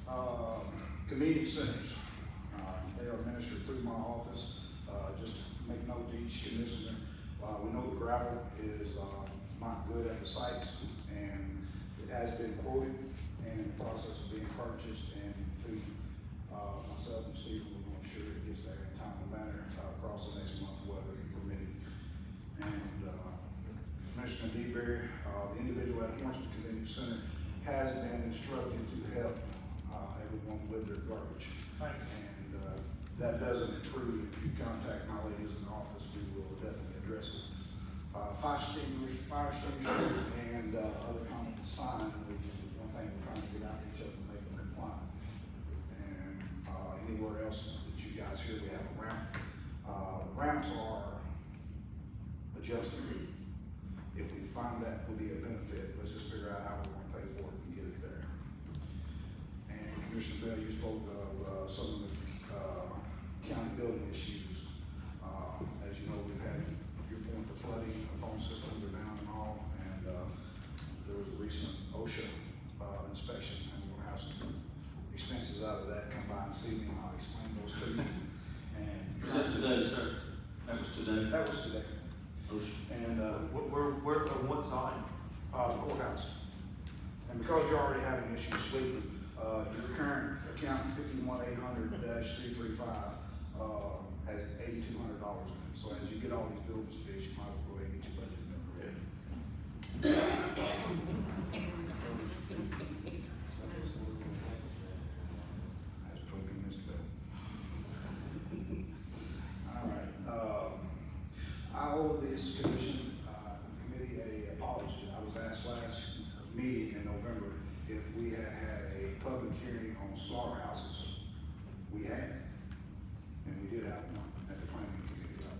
Um, community centers, uh, they are administered through my office, uh, just make note to each commissioner. Uh, we know the gravel is, uh, not good at the sites, and it has been quoted and in the process of being purchased, and through, myself and Steve, we're gonna ensure it gets there in a timely manner, uh, across the next month, weather permitting. And, uh, Commissioner DeBerry, uh, the individual at Hornsby Community Center has been instructed to help, uh, everyone with their garbage. And, uh, that doesn't improve, if you contact my ladies in the office, we will definitely address it. Uh, fire extinguishers, fire extinguishers, and, uh, other common sign, which is one thing we're trying to get out each other, make them compliant. And, uh, anywhere else that you guys hear, we have a ramp. Uh, ramps are adjustable. Find that will be a benefit, let's just figure out how we're gonna pay for it and get it there. And Commissioner Bell, you spoke of, uh, some of the, uh, county building issues. Uh, as you know, we've had, your point of flooding, the phone systems are down and all, and, uh, there was a recent OSHA, uh, inspection, and we're gonna have some expenses out of that, come by and see me, and I'll explain those to you. And. Was that today, sir? That was today? That was today. And, uh, Where, where, where, on what side? uh, courthouse. And because you're already having issues sleeping, uh, your current account fifty-one eight hundred three three five, uh, has eighty-two hundred dollars in it. So as you get all these bills fixed, you might as well go ahead and get your budget number ready. That's between me and Mr. Bell. Owe this commission, uh, committee a apology. I was asked last meeting in November if we had had a public hearing on slaughterhouses. We had, and we did have one at the planning committee level.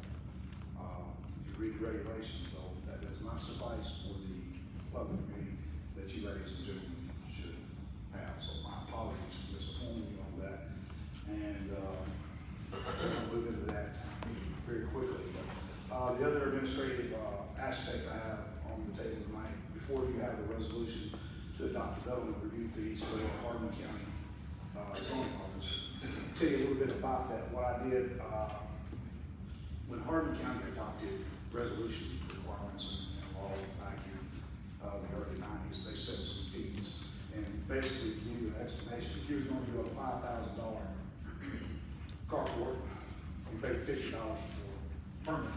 Uh, you read the regulations, though, that does not suffice for the public meeting that you ladies and gentlemen should have. So my apologies for disappointing you on that. And, uh, I'll move into that. Uh, the other administrative, uh, aspect I have on the table tonight, before you have the resolution to adopt the government review fees for the Hardeman County, uh, zoning office. Tell you a little bit about that, what I did, uh, when Hardeman County adopted resolution requirements and law back in, uh, the early nineties, they set some fees. And basically, to give you an explanation, if you was gonna do a five thousand dollar carport, you pay fifty dollars for permit.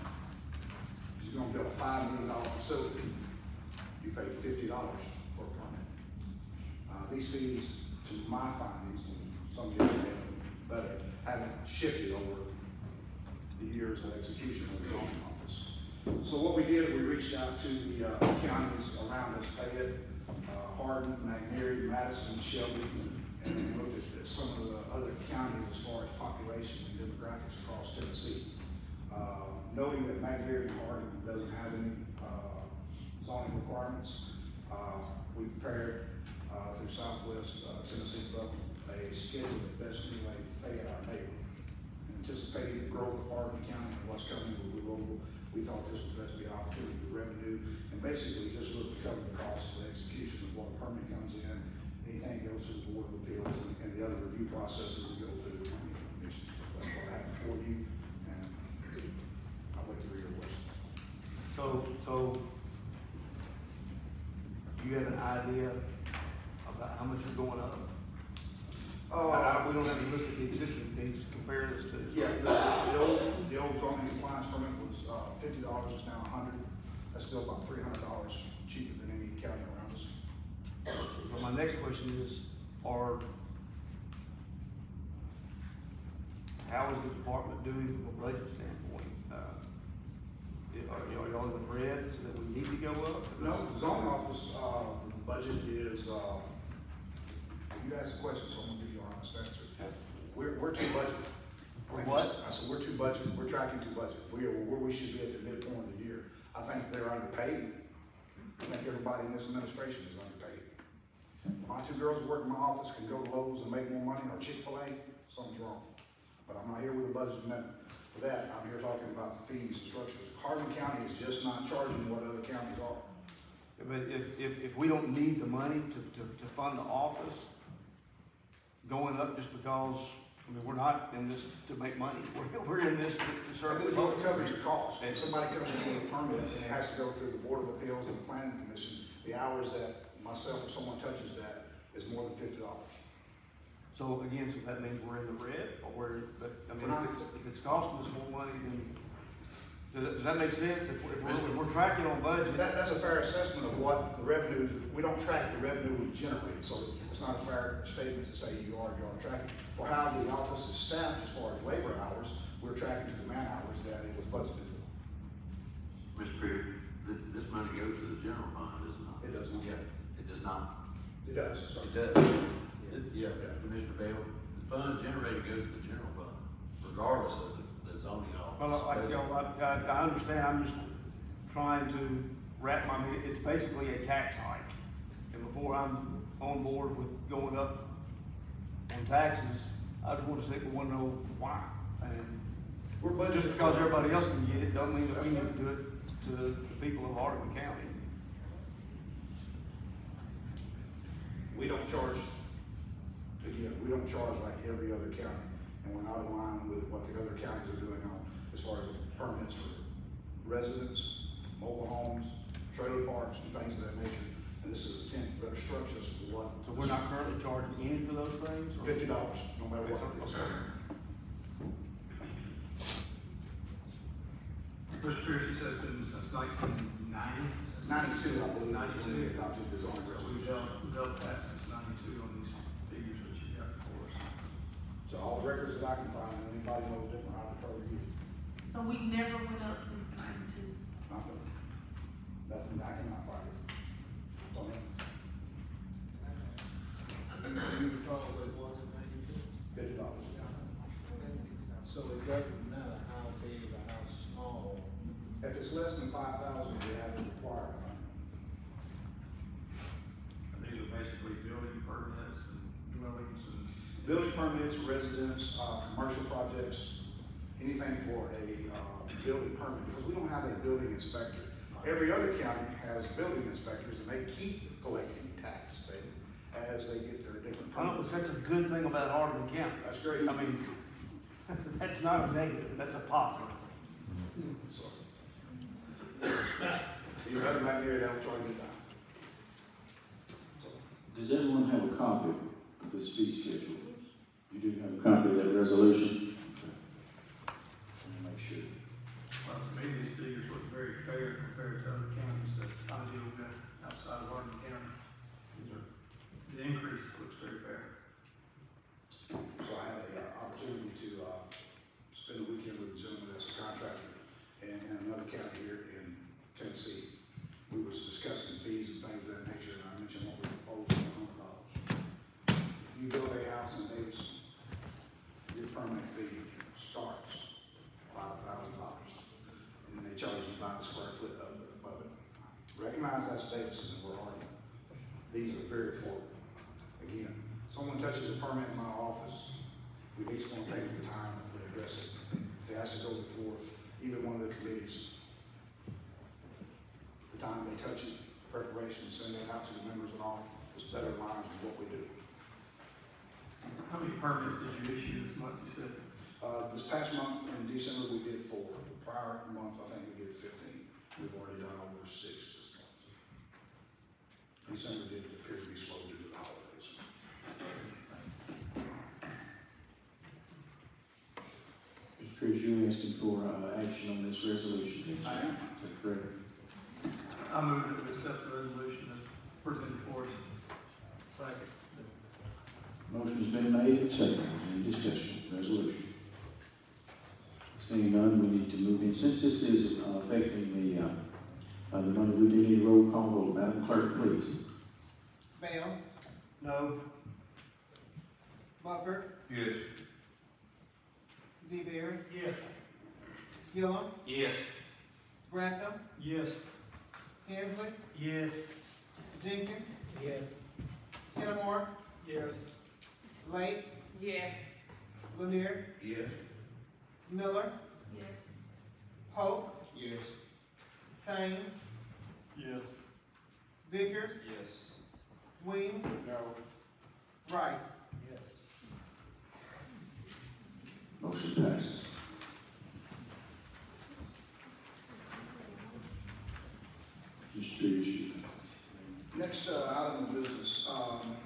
You're gonna build a five million dollar facility, you pay fifty dollars for a permit. Uh, these fees, to my findings, some of you have better, haven't shifted over the years of execution of the zoning office. So what we did, we reached out to the, uh, counties around us, Fayette, uh, Hardin, McNairy, Madison, Shelby, and looked at at some of the other counties as far as population and demographics across Tennessee. Uh, Knowing that McNairy and Hardin doesn't have any uh, zoning requirements, uh, we prepared uh, through Southwest uh, Tennessee Development a schedule that best anyway Fayette our neighbor. Anticipating the growth of Hardeman County and what's coming with BlueOval, we thought this would best be an opportunity for revenue. And basically just look to cover the cost of the execution of what permit comes in anything goes through the Board of Appeals and, the other review processes that go through. The That's what I have before you, and I'll wait to read your questions. So, so, you have an idea about how much you're going up? Uh, Uh, we don't have to list at the existing fees, compare this to. Yeah, the, the old, the old zoning compliance permit was, uh, fifty dollars, it's now a hundred. That's still about three hundred dollars cheaper than any county around us. But my next question is, are, how is the department doing from a budget standpoint? Are, y'all in the red so that we need to go up? No, the zoning office, uh, the budget is, uh, you asked a question, so I'm gonna give you an honest answer. We're, we're too budget. We're what? I said, we're too budget, we're tracking to budget. We are where we should be at the midpoint of the year. I think they're underpaid. I think everybody in this administration is underpaid. My two girls who work in my office can go to Lowe's and make more money, or Chick-fil-A, something's wrong. But I'm not here with a budget amendment. For that, I'm here talking about fees and structures. Hardeman County is just not charging what other counties are. But if, if, if we don't need the money to, to, to fund the office, going up just because, I mean, we're not in this to make money. We're, we're in this to, to serve the It public. covers your costs. If somebody comes in with a permit and it has to go through the Board of Appeals and the Planning Commission, the hours that myself or someone touches that is more than fifty dollars. So again, so that means we're in the red, or we're, but, I mean, if it's, if it's costing us more money, then, does, that- does that make sense? If we're, if we're, if we're tracking on budget, That, that's a fair assessment of what the revenues, we don't track the revenue we generate, so it's not a fair statement to say you are, you are tracking. For how the office is staffed as far as labor hours, we're tracking to the man hours that it was budgeted for. Mr. Peter, this, this money goes to the general fund, does it not? It does not. Yeah, it does not. It does, so. It does. It- Yeah, Commissioner Bell, the funds generated goes to the general fund, regardless of the, the zoning office. well, like, you know, I, I, I understand, I'm just trying to wrap my, head- it's basically a tax hike. And before I'm on board with going up on taxes, I just want to say, we want to know why. And We're budgeted. just because everybody else can get it, doesn't mean that we need to do it to the people of Hardeman County. We don't charge, again, we don't charge like every other county, and we're not in line with what the other counties are doing on, as far as permits for residents, mobile homes, trailer parks, and things of that nature. And this is a tent, better structures for what. So we're not currently charging any for those things? or- Fifty dollars, no matter what. Okay. Mr. Pierce, you said it's been since nineteen ninety? Ninety-two, I believe, when we Ninety-two. adopted the zoning We've resolution. dealt, we've dealt with that since ninety-two on these figures that you got before us. So all the records that I can find, and anybody knows different, I'll refer to you. So So we never went up since ninety-two. Nothing, I cannot find it. Don't know. You recall it was in ninety-two? Fifty dollars. So it doesn't matter how big or how small, If it's less than five thousand, we have to require it. These are basically building permits and dwellings and. Building permits, residence, uh, commercial projects, anything for a, uh, building permit, because we don't have a building inspector. Every other county has building inspectors, and they keep collecting tax, baby, as they get their different I permits. think that's a good thing about Hardeman County. That's great. I mean, that's not a negative, that's a positive. So. You have them back there, that'll charge you down. Does everyone have a copy of this fee schedule? You do have a copy of that resolution? Make sure. Well, to me, these figures look very fair compared to other counties that I deal with outside of Hardeman County. These are- The increase looks very fair. So I had a uh, opportunity to, uh, spend a weekend with a gentleman that's a contractor in, in another county here in Tennessee. We was discussing fees and things of that nature, and I mentioned what we proposed, a hundred dollars. If you build a house in Davidson, your permit fee starts five thousand dollars. And they charge you by the square foot of, the- of it. That's Davidson and we're already, these are very affordable. Again, someone touches a permit in my office, we at least want to take the time to address it. They has to go before either one of the committees. The time they touch it, preparation, send it out to the members and all, it's better aligns with what we do. How many permits did you issue this month, you said? Uh, this past month, in December, we did four. The prior month, I think we did fifteen. We've already done over six this month. December did appear to be slow due to the holidays. Mr. Chris, you're asking for, uh, action on this resolution? I am. Is that correct? I move that we accept the resolution as presented for us. Second. Motion's been made and seconded. Any discussion? Resolution. Seeing none, we need to move in. Since this is uh, affecting the, uh, uh, the money, we do need a roll call vote. Madam Clerk, please. Bell, No, Butler, Yes. DeBerry. Yes. Gillum, Yes. Grantham, Yes. Hensley, yes, Jenkins, Yes. Kennamore, Yes. Lake, Yes. Lanier, Yes. Miller, Yes. Pope. yes. Sane, Yes. Vickers, Yes. Wing, No. Wright. Yes. Motion passes. Mr. Peters, Next, uh, item of business, um,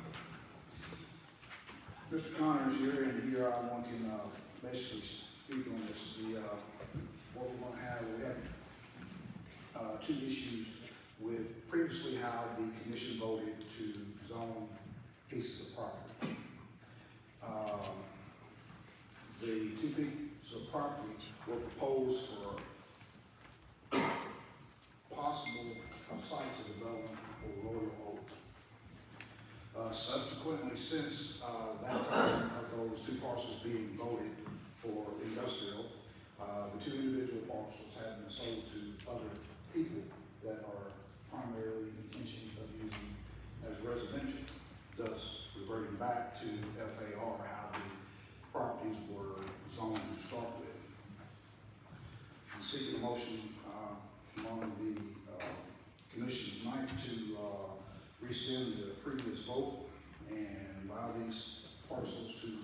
Mr. Connors here, and here I want to, uh, basically speak on this, the, uh, what we're gonna have, we have, uh, two issues with previously how the commission voted to zone pieces of property. Um, the two pieces of property were proposed for possible sites of development for Royal Oak. Uh, subsequently, since, uh, that time of those two parcels being voted for industrial, uh, the two individual parcels have been sold to other people that are primarily intentions of using as residential, thus reverting back to FAR, how the properties were zoned to start with. I'm seeking a motion, uh, among the, uh, commission tonight to, uh, rescind the previous vote and allow these parcels to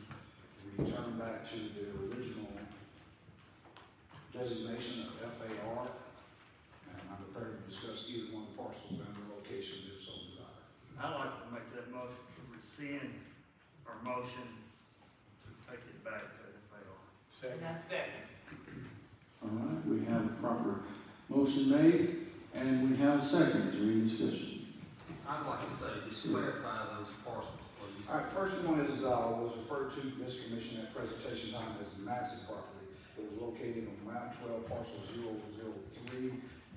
return back to their original designation of FAR. And I'm prepared to discuss either one of the parcels and their location if so desired. I'd like to make that motion to rescind our motion to take it back to FAR. And I second. All right, we have a proper motion made, and we have a second. Is there any discussion? I'd like to say, just clarify those parcels, please. All right, first one is, uh, was referred to this commission at presentation time as the massive property. It was located on map twelve parcel 003,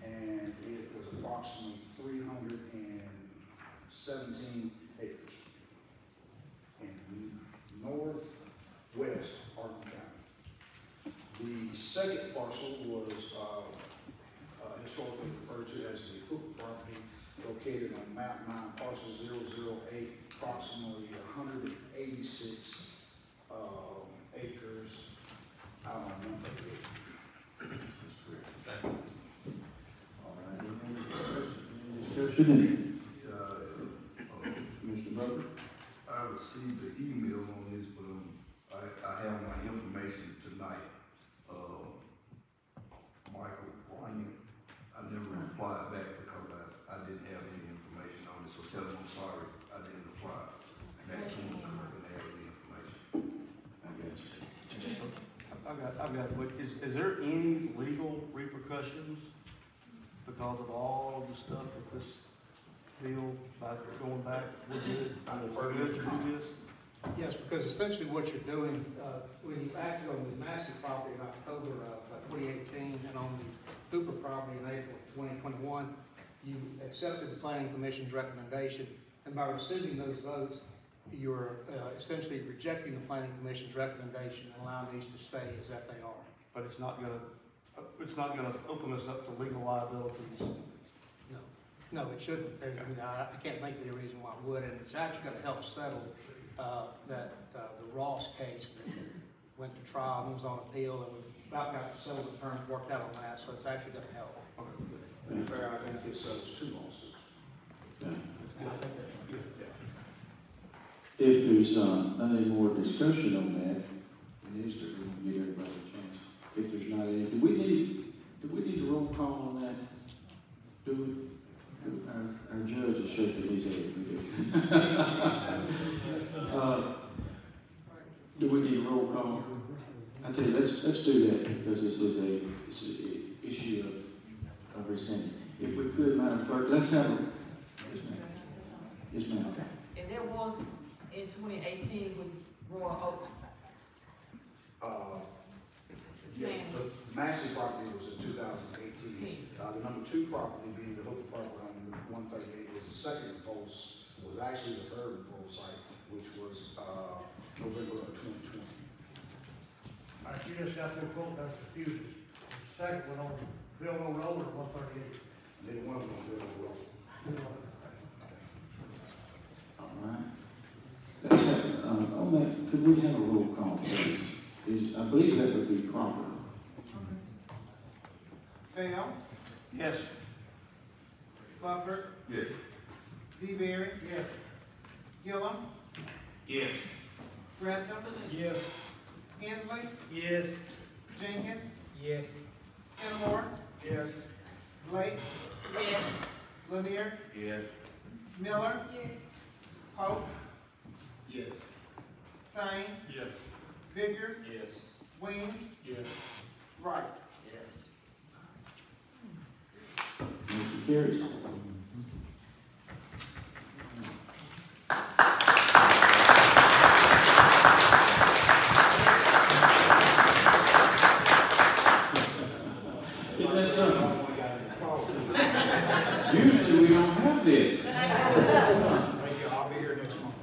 and it was approximately 317 acres in northwest Hardeman County. The second parcel was uh, uh, historically referred to as the Hook property, located on map 9 parcel 008, approximately 186 um, acres out on 138. Discussion? Uh, Mr. Butler? I received an email on this, but, um, I, I have my information tonight. Uh, Michael Ryan, I never replied back because I, I didn't have any information on it, so tell him I'm sorry, I didn't reply back to him because I didn't have any information. I guess. I've got, I've got, but is, is there any legal repercussions because of all of the stuff that this deal, by going back, we're good, we're good to do this? Yes, because essentially what you're doing, uh, when you acted on the massive property in October of uh, 2018 and on the Hooper property in April of 2021, you accepted the planning commission's recommendation, and by rescinding those votes, you're uh, essentially rejecting the planning commission's recommendation and allowing these to stay as if they are. But it's not gonna, it's not gonna open us up to legal liabilities. No, no, it shouldn't. There's- I mean, I, I can't think of any reason why it would, and it's actually gonna help settle, uh, that, uh, the Ross case that went to trial and was on appeal, and we about got the settlement terms worked out on that, so it's actually gonna help. To be fair, I think it settles two lawsuits. Yeah. I think that's good. If there's, uh, not any more discussion on that, it is that we can give everybody a chance. If there's not any, do we need, do we need a roll call on that? Do we? Our, judge is shaking his head. Uh, do we need a roll call? I tell you, let's let's do that because this is a this is an issue of of rescinding. If we could, Madam Clerk, let's have a yes, ma'am. Yes, ma'am. Okay. And there was in 2018 with Royal Oak. Uh, yeah, the massive property was in 2018. Uh, the number two property being the Hope property. 138 was the second pulse, was actually the third pulse site, which was uh, November of 2020. All right, you just got through quoting those computers. The second one on Bill Road or 138? They one on Bill Road. All right. That's it. Um, on that, could we have a roll call, please? Is, I believe that would be proper. Okay. Yes. Butler, Yes. DeBerry. Yes. Gillum, Yes. Grantham, Yes. Hensley, Yes. Jenkins, Yes. Elmore, Yes. Blake, Yes. Lanier, Yes. Miller, Yes. Pope, Yes. Sane, Yes. Vickers, Yes. Wing, Yes. Wright. Yes. Motion carries. Isn't that something? Usually we don't have this. Thank you, I'll be here next month.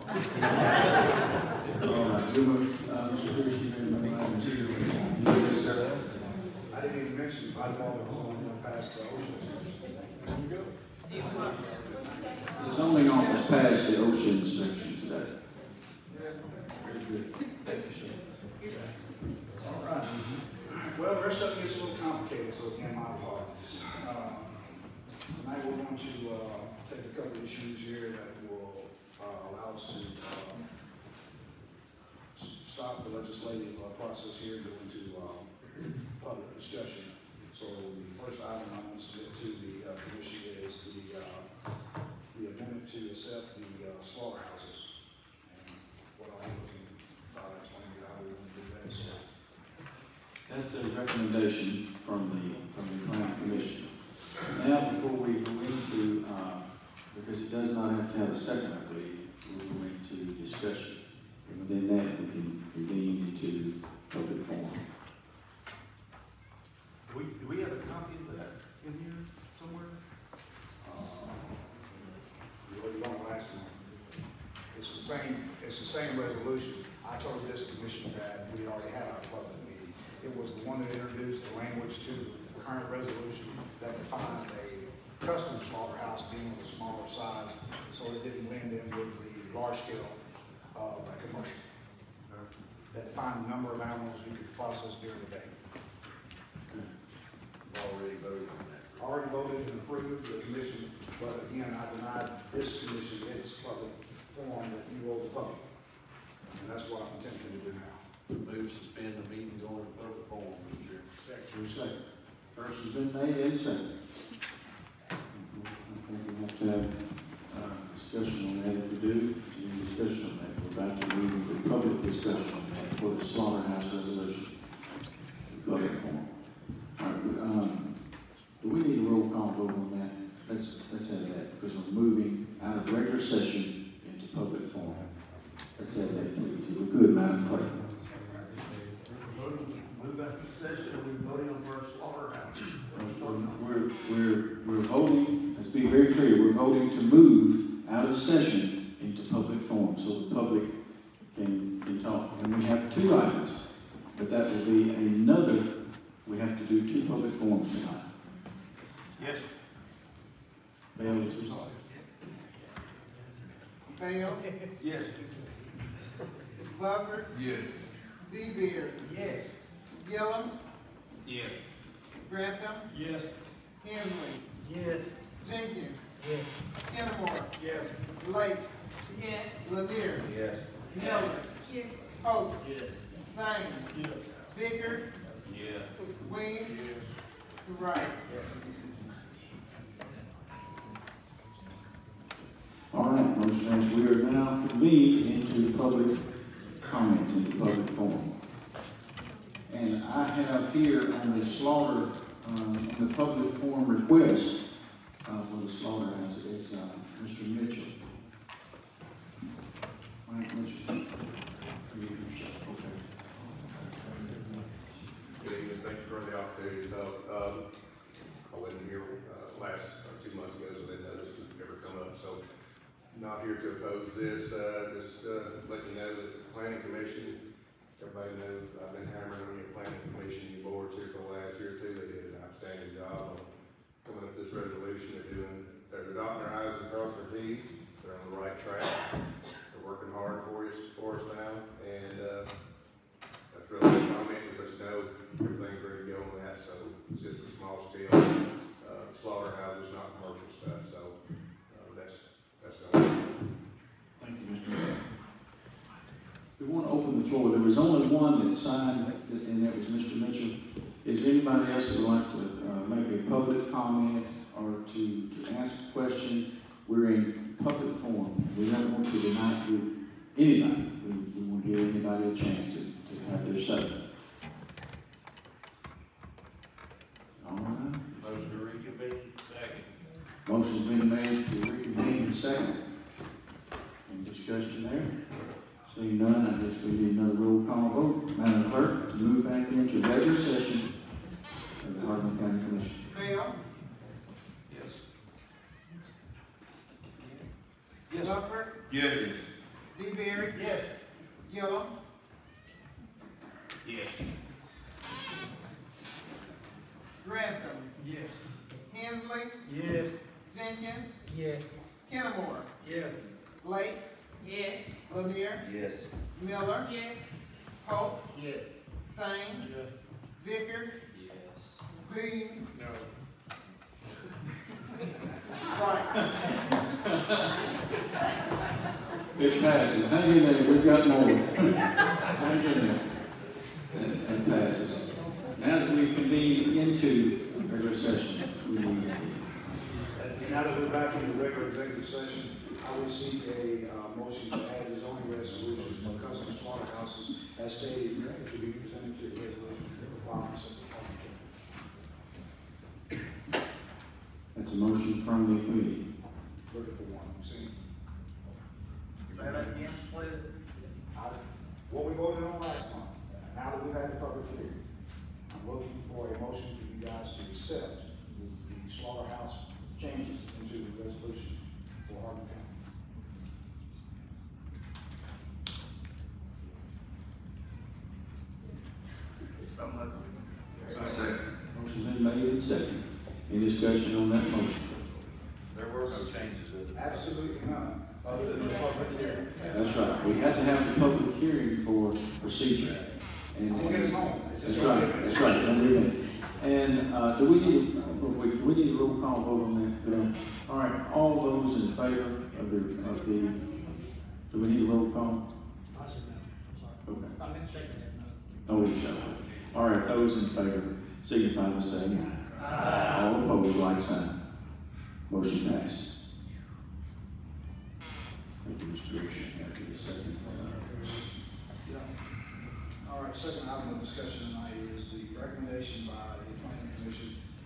All right, we move, uh, Mr. Pierce, you ready to make item two? Yes, sir. I didn't even mention, I thought it was only going past the ocean. The zoning office passed the ocean inspection today. Very good. All right. Well, the rest of it gets a little complicated, so again, my apologies. Um, Tonight, we're going to, uh, take a couple of issues here that will, uh, allow us to, uh, s- stop the legislative uh, process here, and go into, uh, public discussion. So the first item I want to submit to the, uh, commission is the, uh, the amendment to accept the uh, slaughterhouses. And what I'll be looking, uh, explain to you how we want to do that, so. That's a recommendation from the, from the planning commission. Now, before we go into, uh, because it does not have to have a second, I believe, we'll go into discussion. And within that, we can convene into public forum. same resolution. I told this commission that we already had our public meeting. It was the one that introduced the language to the current resolution that defined a custom slaughterhouse being of a smaller size, so it didn't blend in with the large scale, of uh, commercial. That defined the number of animals you could process during the day. Already voted on that. Already voted and approved the commission, but again, I denied this commission its public form that you owe the public. And that's what I'm attempting to do now. Move to suspend the meeting, go into public forum, Mr. Chair. Your second. First has been made and second. I think we have to have, uh, discussion on that, if we do, any discussion on that, we're about to move into public discussion on that for the slaughterhouse resolution. Public forum. All right, um, do we need a roll call vote on that? Let's, let's have that, because we're moving out of regular session into public forum. Let's have that, please, if we could, Madam Clerk. Voting, move back to session, are we voting on first slaughterhouse? We're, we're, we're voting, let's be very clear, we're voting to move out of session into public forum, so the public can, can talk. And we have two items, but that will be another, we have to do two public forums tonight. Yes. Bailey, please. Bale, Yes. Buffer, Yes. DeBerry. Yes. Gillum, Yes. Grantham, Yes. Hensley, Yes. Jenkins, Yes. Kennamore, Yes. Lake, Yes. Lanier, Yes. Miller, Yes. Pope, Yes. Sane, Yes. Vickers, Yes. Wing, Yes. Wright. All right, motion passed. We are now convened into public comments, into public forum. And I have here on the slaughter, um, on the public forum request, uh, for the slaughterhouse, it's, uh, Mr. Mitchell. Mike Mitchell. Good evening, thank you for the opportunity. Um, I wasn't here, uh, last, uh, two months ago, so didn't know this would ever come up, so not here to oppose this, uh, just, uh, let you know that the planning commission, everybody knows, I've been hammering on your planning commission, your boards here for the last year or two, they did an outstanding job on coming up with this resolution, they're doing, they're dotting their i's and crossing their t's, they're on the right track, they're working hard for us, for us now, and, uh, that's really the comment, because know everything's ready to go on that, so it's just for small scale, uh, slaughterhouses, not commercial stuff, so, uh, that's, that's the only. Thank you, Mr. Mayor. We want to open the one that signed, and that was Mr. Mitchell. Is there anybody else that would like to uh, make a public comment or to, to ask a question? We're in public forum. We don't want to deny you anybody. We, we want to give anybody a chance to, to have their say.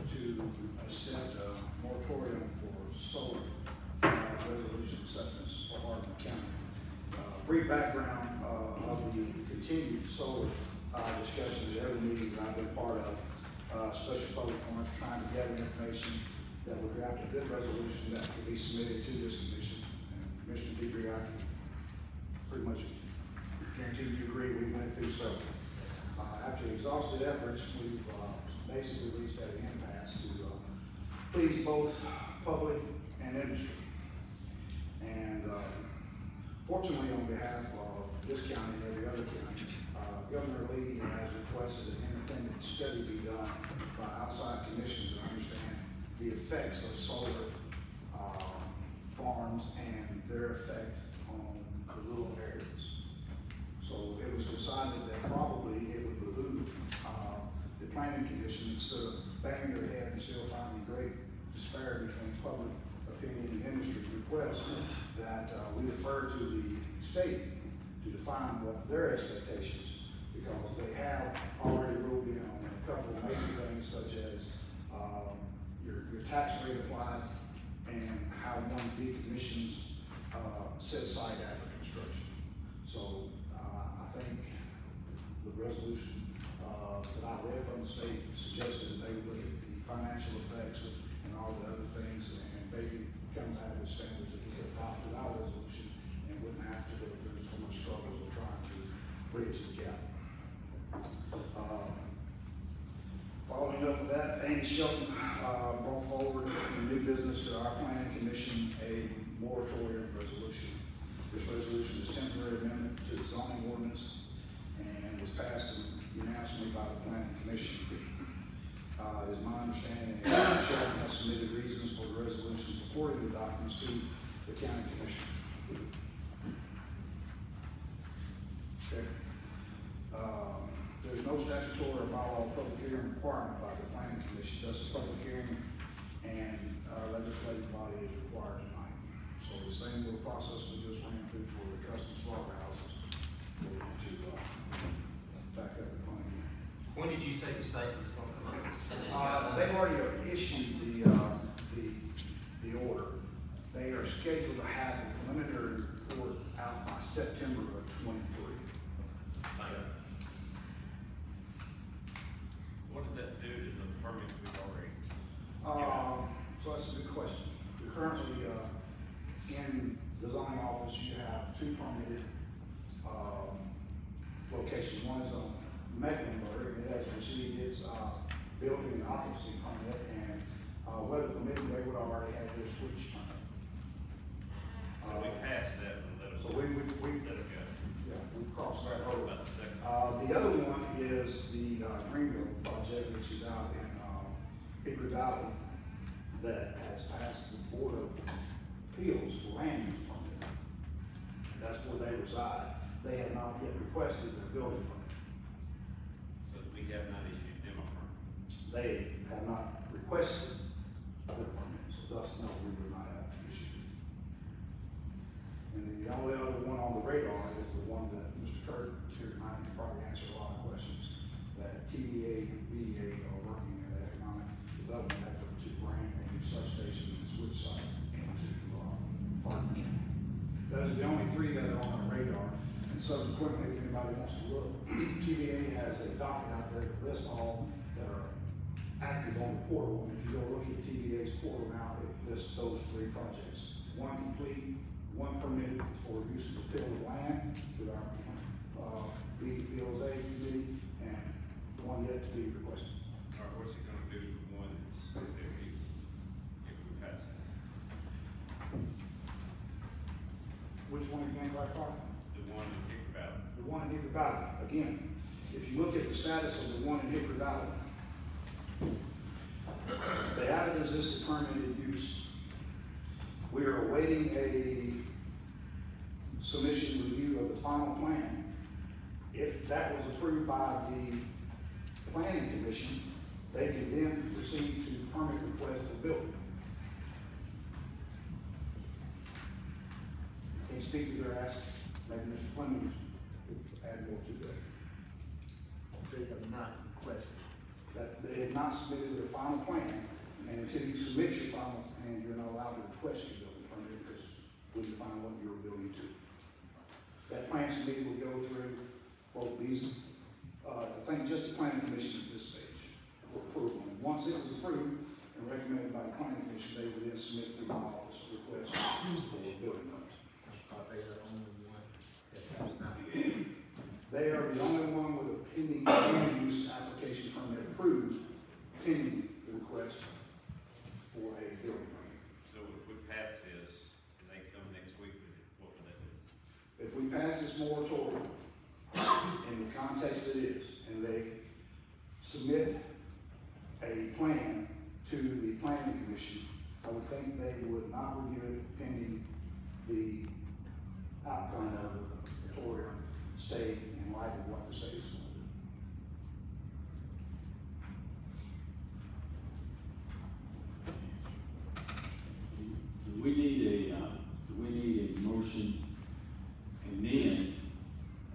To set a moratorium for solar uh, resolution acceptance for Hardeman County. Uh, Brief background uh, of the continued solar uh, discussion at every meeting that I've been part of, uh, special public forums, trying to gather information that would draft a good resolution that could be submitted to this commission. And Commissioner DeBerry, I pretty much guarantee you agree, we went through several. Uh, after exhausted efforts, we've, basically reached that uh, please both public and industry. And, uh, fortunately, on behalf of this county and every other county, uh, Governor Lee has requested an independent study be done by outside commissions to understand the effects of solar, uh, farms and their effect on rural areas. So it was decided that probably it would behoove, uh, the planning commission, instead of banging their head and still finding great disparity between public opinion and industry request, that, uh, we defer to the state to define what their expectations, because they have already ruled in on a couple of major things such as, um, your, your tax rate applies and how one decommissions, uh, set aside after construction. So, uh, I think the resolution, that I read from the state suggested that they would look at the financial effects and all the other things, and maybe come out with standards that could adopt our resolution, and wouldn't have to go through so much struggles of trying to bridge the gap. Um, Following up with that, Amy Shelton, uh, brought forward in new business to our planning commission a moratorium resolution. This resolution is temporary amendment to the zoning ordinance and was passed by the planning commission. Uh, my understanding that Shelton has submitted reasons for the resolution supporting the documents to the county commission. Um, there's no statutory or bylaw public hearing requirement by the planning commission, thus a public hearing and, uh, legislative body is required tonight. So the same little process we just When did you say the state was going to come out? Uh, they've already issued the, uh, the, the order. They are scheduled to have the preliminary report out by September of 23. TDA and VDA are working in an economic development effort to bring a new substation and switch site into, uh, Farmington. Those are the only three that are on our radar, and subsequently, if anybody wants to look, TVA has a docket out there that lists all that are active on the portal, and if you go look at TVA's portal now, it lists those three projects. One complete, one permitted for use of the tilled land with our, uh, BLA committee, and one yet to be requested. All right, what's it gonna do to one that's, that we, if we pass it? Which one again, clarify? The one in Hickory Valley. The one in Hickory Valley, again, if you look at the status of the one in Hickory Valley, they have it as listed permitted use. We are awaiting a submission review of the final plan. If that was approved by the planning commission, they can then proceed to permit request for building. Can you speak to their ask, maybe Mr. Fleming to add more to that? They have not requested. That they have not submitted their final plan, and until you submit your final plan, you're not allowed to request your building permit because we define what you're building to. That plan submitted will go through both these, uh, I think just the planning commission at this stage for approval. And once it was approved and recommended by the planning commission, they would then submit through my office a request for building permits. Are they the only one that has not? They are the only one with a pending use application permit approved, pending the request for a building permit. So if we pass this, and they come next week, what would they do? If we pass this moratorium in the context it is, and they submit a plan to the planning commission, I would think they would not review it pending the outcome of the moratorium state in light of what the state is going to do. Do we need a, uh, do we need a motion and then,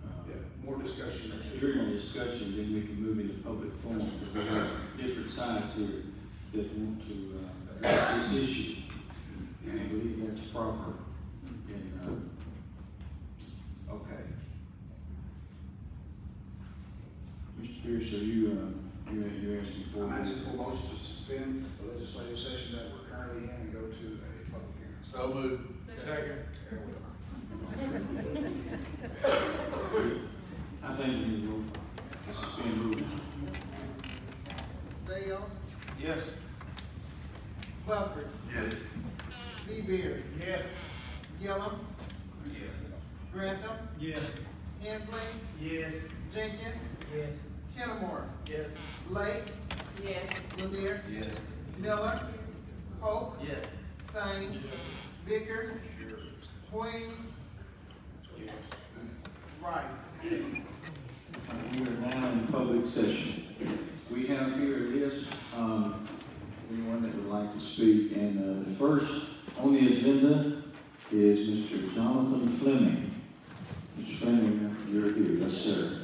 uh, Yeah, more discussion. during our discussion, then we can move into public forum, because we have different sides here that want to, uh, address this issue. And I believe that's proper. And, uh, okay. Mr. Pierce, are you, uh, you, you're asking for? I'm asking for motion to suspend the legislative session that we're currently in and go to a public hearing. So moved. Second. I think we need to suspend rules. Dale, Yes. Buffett, Yes. Seaver, Yes. Gillum, Yes. Grantham, Yes. Hensley, Yes. Jenkins, Yes. Kennamore, Yes. Lake, Yes. Lanier, Yes. Miller, Pope, Yes. Sane, Vickers, Queen, Wright. We are now in public session. We have here list, um, anyone that would like to speak, and, uh, the first on the agenda is Mr. Jonathan Fleming. Mr. Fleming, you're here, yes, sir.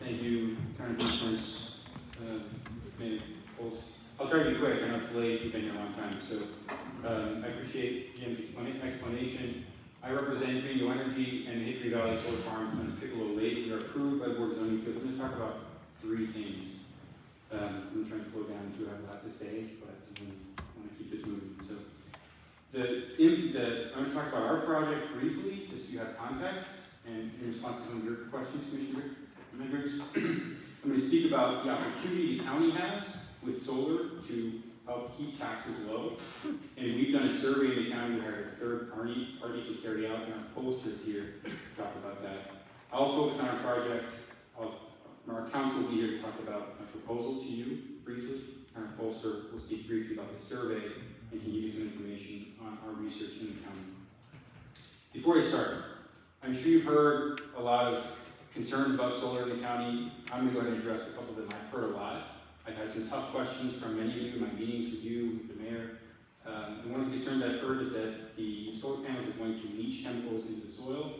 Thank you, kind Commissioners, uh. I'll try to be quick, I know it's late, you've been here a long time, so, um, I appreciate Jim's explana- explanation. I represent Greenville Energy and the Hickory Valley Solar Farms, a little late, we are approved by the Board of Zoning, because I'm gonna talk about three things. Um, I'm gonna try and slow down to have a lot to say, but I wanna keep this moving, so. The, the, I'm gonna talk about our project briefly, just so you have context, and in response to some of your questions, Commissioner members. I'm going to speak about the opportunity the county has with solar to help keep taxes low. And we've done a survey in the county, we hired a third party, party to carry out, and our posters here to talk about that. I'll focus on our project, I'll, our council will be here to talk about my proposal to you briefly. Our pollster will speak briefly about the survey and can give you some information on our research in the county. Before I start, I'm sure you've heard a lot of concerns about solar in the county. I'm gonna go ahead and address a couple of them. I've heard a lot. I've had some tough questions from many of you in my meetings with you, with the mayor. Um, and one of the concerns I've heard is that the solar panels are going to leach chemicals into the soil,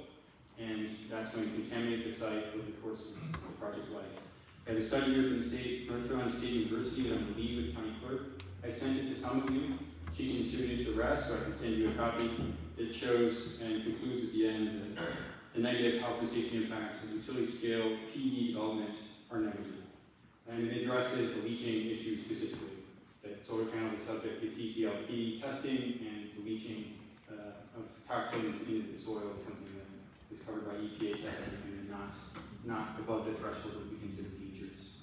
and that's going to contaminate the site over the course of the project life. I have a study here from the state, North Carolina State University that I'm gonna leave with the county clerk. I sent it to some of you. She to the rest, or I can send you a copy. that shows and concludes at the end that the negative health and safety impacts of utility scale PV development are negligible. And it addresses the leaching issue specifically, that solar panels are subject to TCLP testing and the leaching uh, of toxins into the soil is something that is covered by EPA testing and not, not above the threshold that we consider dangerous.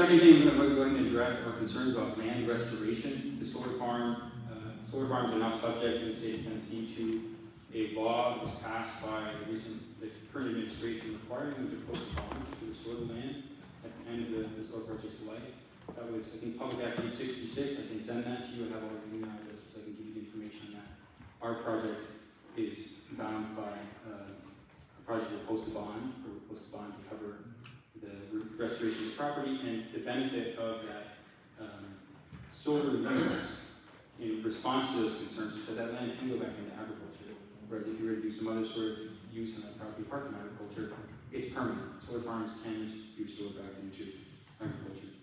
second thing I'm going to address are concerns about land restoration. The solar farm, uh, solar farms are now subject in the state of Tennessee to a law that was passed by the recent, the current administration requiring them to post bonds to restore the land at the end of the, the solar project's life. That was, I think, Public Act eight sixty-six. I can send that to you. I have all the email addresses. I can give you information on that. Our project is bound by, uh, a project will post a bond, or will post a bond to cover the restoration of the property, and the benefit of that, um, solar use in response to those concerns, so that land can go back into agriculture. Whereas if you were to do some other sort of use on that property apart from agriculture, it's permanent. Solar farms can be restored back into agriculture.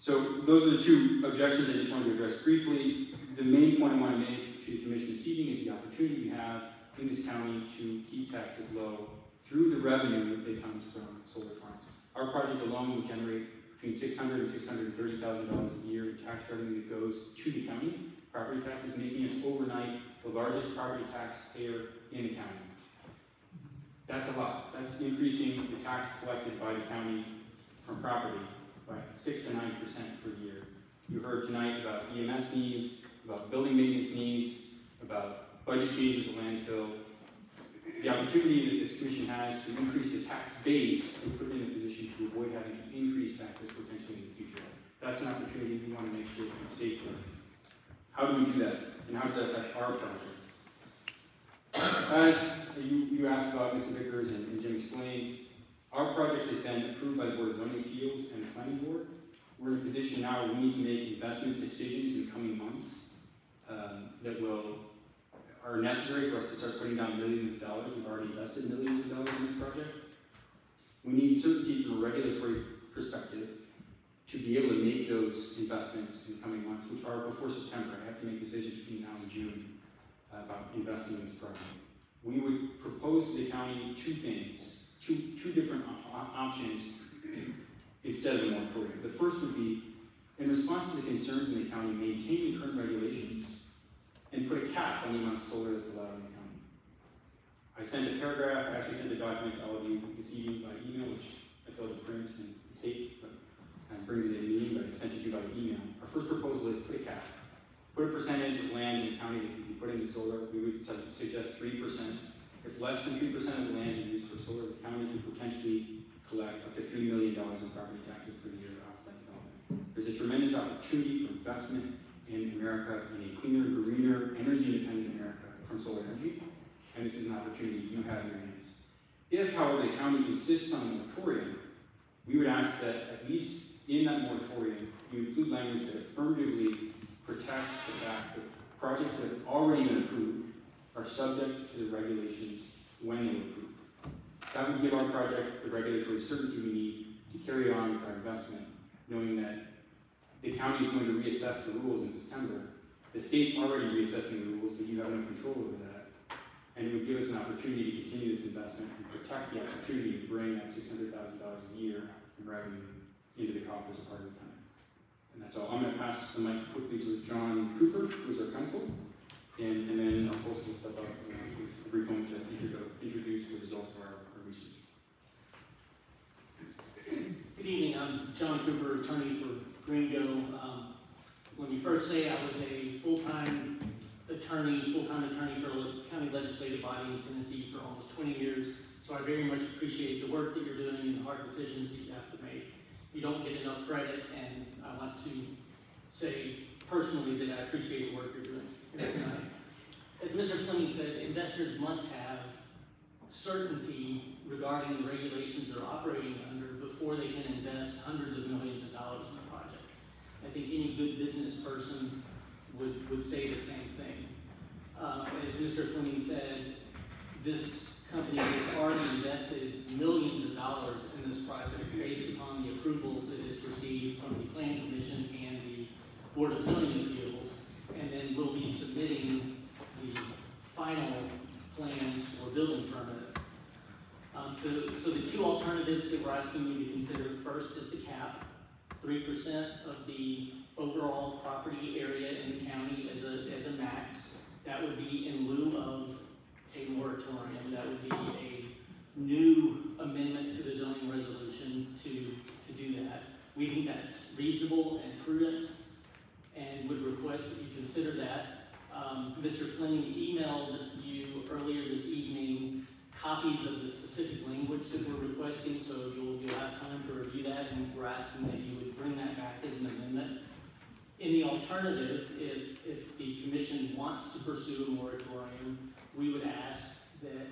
So those are the two objections I just wanted to address briefly. The main point I want to make to the commission this evening is the opportunity we have in this county to keep taxes low through the revenue that comes from solar farms. Our project alone will generate between six hundred and six hundred and thirty thousand dollars a year in tax revenue that goes to the county, property taxes, making us overnight the largest property taxpayer in the county. That's a lot. That's increasing the tax collected by the county from property by six to nine percent per year. You heard tonight about EMS needs, about building maintenance needs, about budget changes at the landfill. The opportunity that this commission has to increase the tax base and put it in a position to avoid having to increase taxes potentially in the future. That's an opportunity we want to make sure we safeguard. How do we do that? And how does that affect our project? As you, you asked about, Mr. Vickers and, and Jim explained, our project has been approved by the Board of Zoning Appeals and the Planning Board. We're in a position now where we need to make investment decisions in the coming months um, that will, are necessary for us to start putting down millions of dollars. We've already invested millions of dollars in this project. We need certainty from a regulatory perspective to be able to make those investments in the coming months, which are before September. To make decisions between now and June uh, about investing in this program. We would propose to the county two things, two, two different op- op- options instead of a moratorium. The first would be, in response to the concerns in the county, maintain the current regulations and put a cap on the amount of solar that's allowed in the county. I sent a paragraph, I actually sent a document to all of you this evening by email, which I failed to print and tape, but I'm bringing it in the meeting, but I sent it to you by email. Our first proposal is put a cap. Put a percentage of land in the county that can be put into solar. We would suggest three percent. If less than three percent of the land is used for solar, the county could potentially collect up to three million dollars in property taxes per year off that development. There's a tremendous opportunity for investment in America, in a cleaner, greener, energy-independent America from solar energy, and this is an opportunity you have in your hands. If, however, the county insists on a moratorium, we would ask that at least in that moratorium, you include language that affirmatively protects the fact that projects that have already been approved are subject to the regulations when they are approved. That would give our project the regulatory certainty we need to carry on with our investment, knowing that the county is going to reassess the rules in September. The state's already reassessing the rules, but you have no control over that. And it would give us an opportunity to continue this investment and protect the opportunity to bring that six hundred thousand dollars a year in revenue into the coffers of Hardeman County. And all. I'm gonna pass the mic quickly to John Cooper, who's our counsel, and, and then I'll some stuff up, with a brief moment to introdu- introduce the results of our, our research. Good evening, I'm John Cooper, attorney for Gringo. Um, Let me first say I was a full-time attorney, full-time attorney for a county legislative body in Tennessee for almost twenty years. So I very much appreciate the work that you're doing and the hard decisions that you You don't get enough credit, and I want to say personally that I appreciate the work you're doing. As Mr. Fleming said, investors must have certainty regarding the regulations they're operating under before they can invest hundreds of millions of dollars in a project. I think any good business person would, would say the same thing. Uh, as Mr. Fleming said, this company has already invested millions of dollars in this project based upon the approvals that it's received from the planning commission and the board of zoning appeals, and then we'll be submitting the final plans for building permits. Um, so, so the two asking you to consider, first is the cap, three percent of the overall property area in the county as a, as a max. That would be in lieu of a moratorium, that would be a new amendment to the zoning resolution to, to do that. We think that's reasonable and prudent, and would request that you consider that. Um, Mr. Fleming emailed you earlier this evening copies of the specific language that we're requesting, so you'll, you'll have time to review that, and we're asking that you would bring that back as an amendment. In the alternative, if, if the commission wants to pursue a moratorium, we would ask that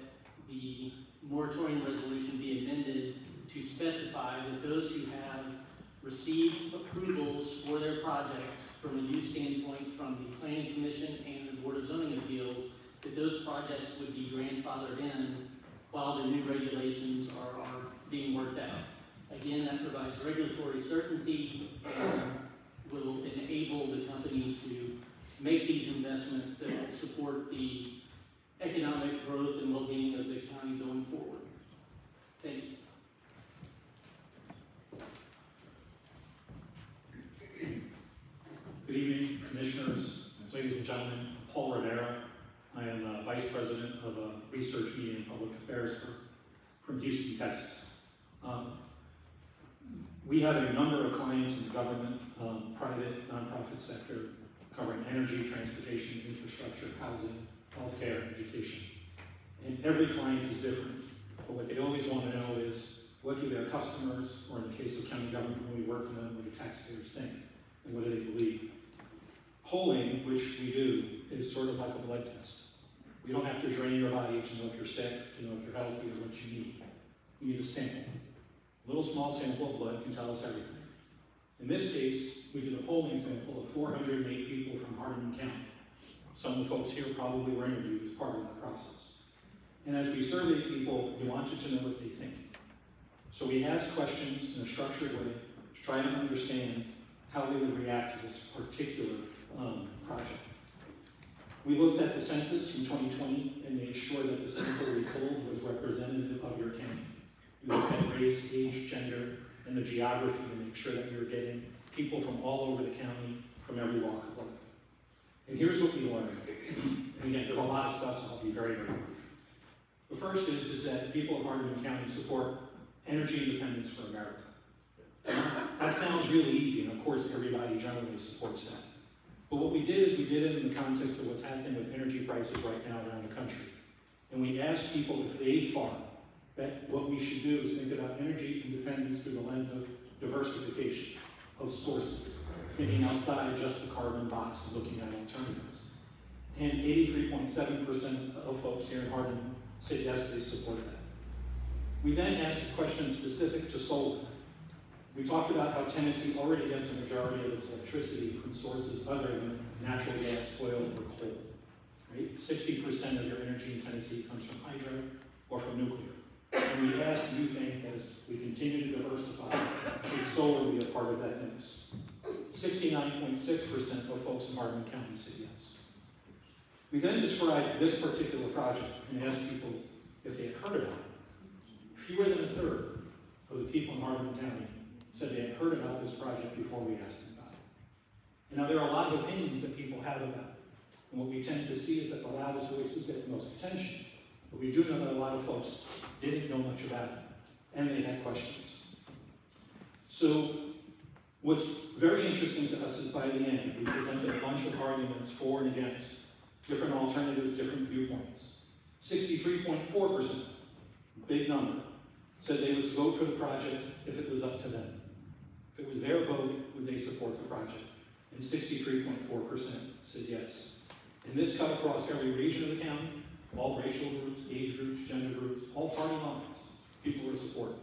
the moratorium resolution be amended to specify that those who have received approvals for their project from a use standpoint from the planning commission and the board of zoning appeals, that those projects would be grandfathered in while the new regulations are, are being worked out. Again, that provides regulatory certainty and will enable the company to make these investments that will support the economic growth and well-being of the county going forward. Thank you. Good evening, commissioners, ladies and gentlemen. Paul Rivera. I am uh, Vice President of uh, Research, Media, and Public Affairs for, from Houston, Texas. Um, we have a number of clients in the government, um, private, nonprofit sector, covering energy, transportation, infrastructure, housing, healthcare, education. And every client is different. But what they always want to know is, what do their customers, or in the case of county government, when we work for them, what do taxpayers think? And what do they believe? Polling, which we do, is sort of like a blood test. We don't have to drain your body to know if you're sick, to know if you're healthy, or what you need. We need a sample. A little small sample of blood can tell us everything. In this case, we did a polling sample of 408 people from Hardeman County. Some of the folks here probably were interviewed as part of that process. And as we surveyed people, we wanted to know what they think. So we asked questions in a structured way to try and understand how they would react to this particular um, project. We looked at the census from 2020 and made sure that the sample we pulled was representative of your county. We looked at race, age, gender, and the geography to make sure that we were getting people from all over the county, from every walk of life. And here's what we learned. And again, there's a lot of stuff, so I'll be very, very brief. The first is, is that people of Hardeman County support energy independence for America. That sounds really easy, and of course everybody generally supports that. But what we did is we did it in the context of what's happening with energy prices right now around the country. And we asked people if they thought that what we should do is think about energy independence through the lens of diversification of sources, thinking outside just the carbon box and looking at alternatives. And 83.7% of folks here in Hardin said yes, they support that. We then asked a question specific to solar. We talked about how Tennessee already gets a majority of its electricity from sources other than natural gas, oil, or coal. Right? 60% of your energy in Tennessee comes from hydro or from nuclear. And we asked, do you think, as we continue to diversify, should solar be a part of that mix? 69.6% of folks in Hardin County said yes. We then described this particular project and asked people if they had heard about it. Fewer than a third of the people in Hardin County said they had heard about this project before we asked them about it. Now there are a lot of opinions that people have about it. And what we tend to see is that the loudest voices get the most attention. But we do know that a lot of folks didn't know much about it, and they had questions. So what's very interesting to us is by the end, we presented a bunch of arguments for and against, different alternatives, different viewpoints. 63.4%, big number, said they would vote for the project if it was up to them. If it was their vote, would they support the project? And 63.4% said yes. And this cut across every region of the county, all racial groups, age groups, gender groups, all party lines. People were supportive.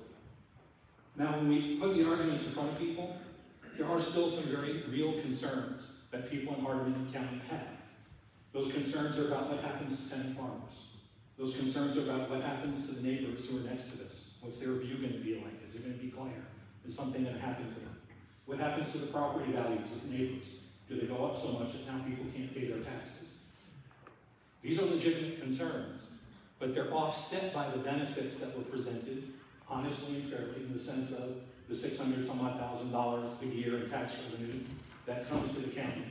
Now, when we put the arguments in front of people, there are still some very real concerns that people in Hardin County have. Those concerns are about what happens to tenant farmers. Those concerns are about what happens to the neighbors who are next to this. What's their view going to be like? Is there going to be glare? Is something that happened to them? What happens to the property values of neighbors? Do they go up so much that now people can't pay their taxes? These are legitimate concerns, but they're offset by the benefits that were presented honestly and fairly in the sense of the 600 some odd thousand dollars a year in tax revenue that comes to the county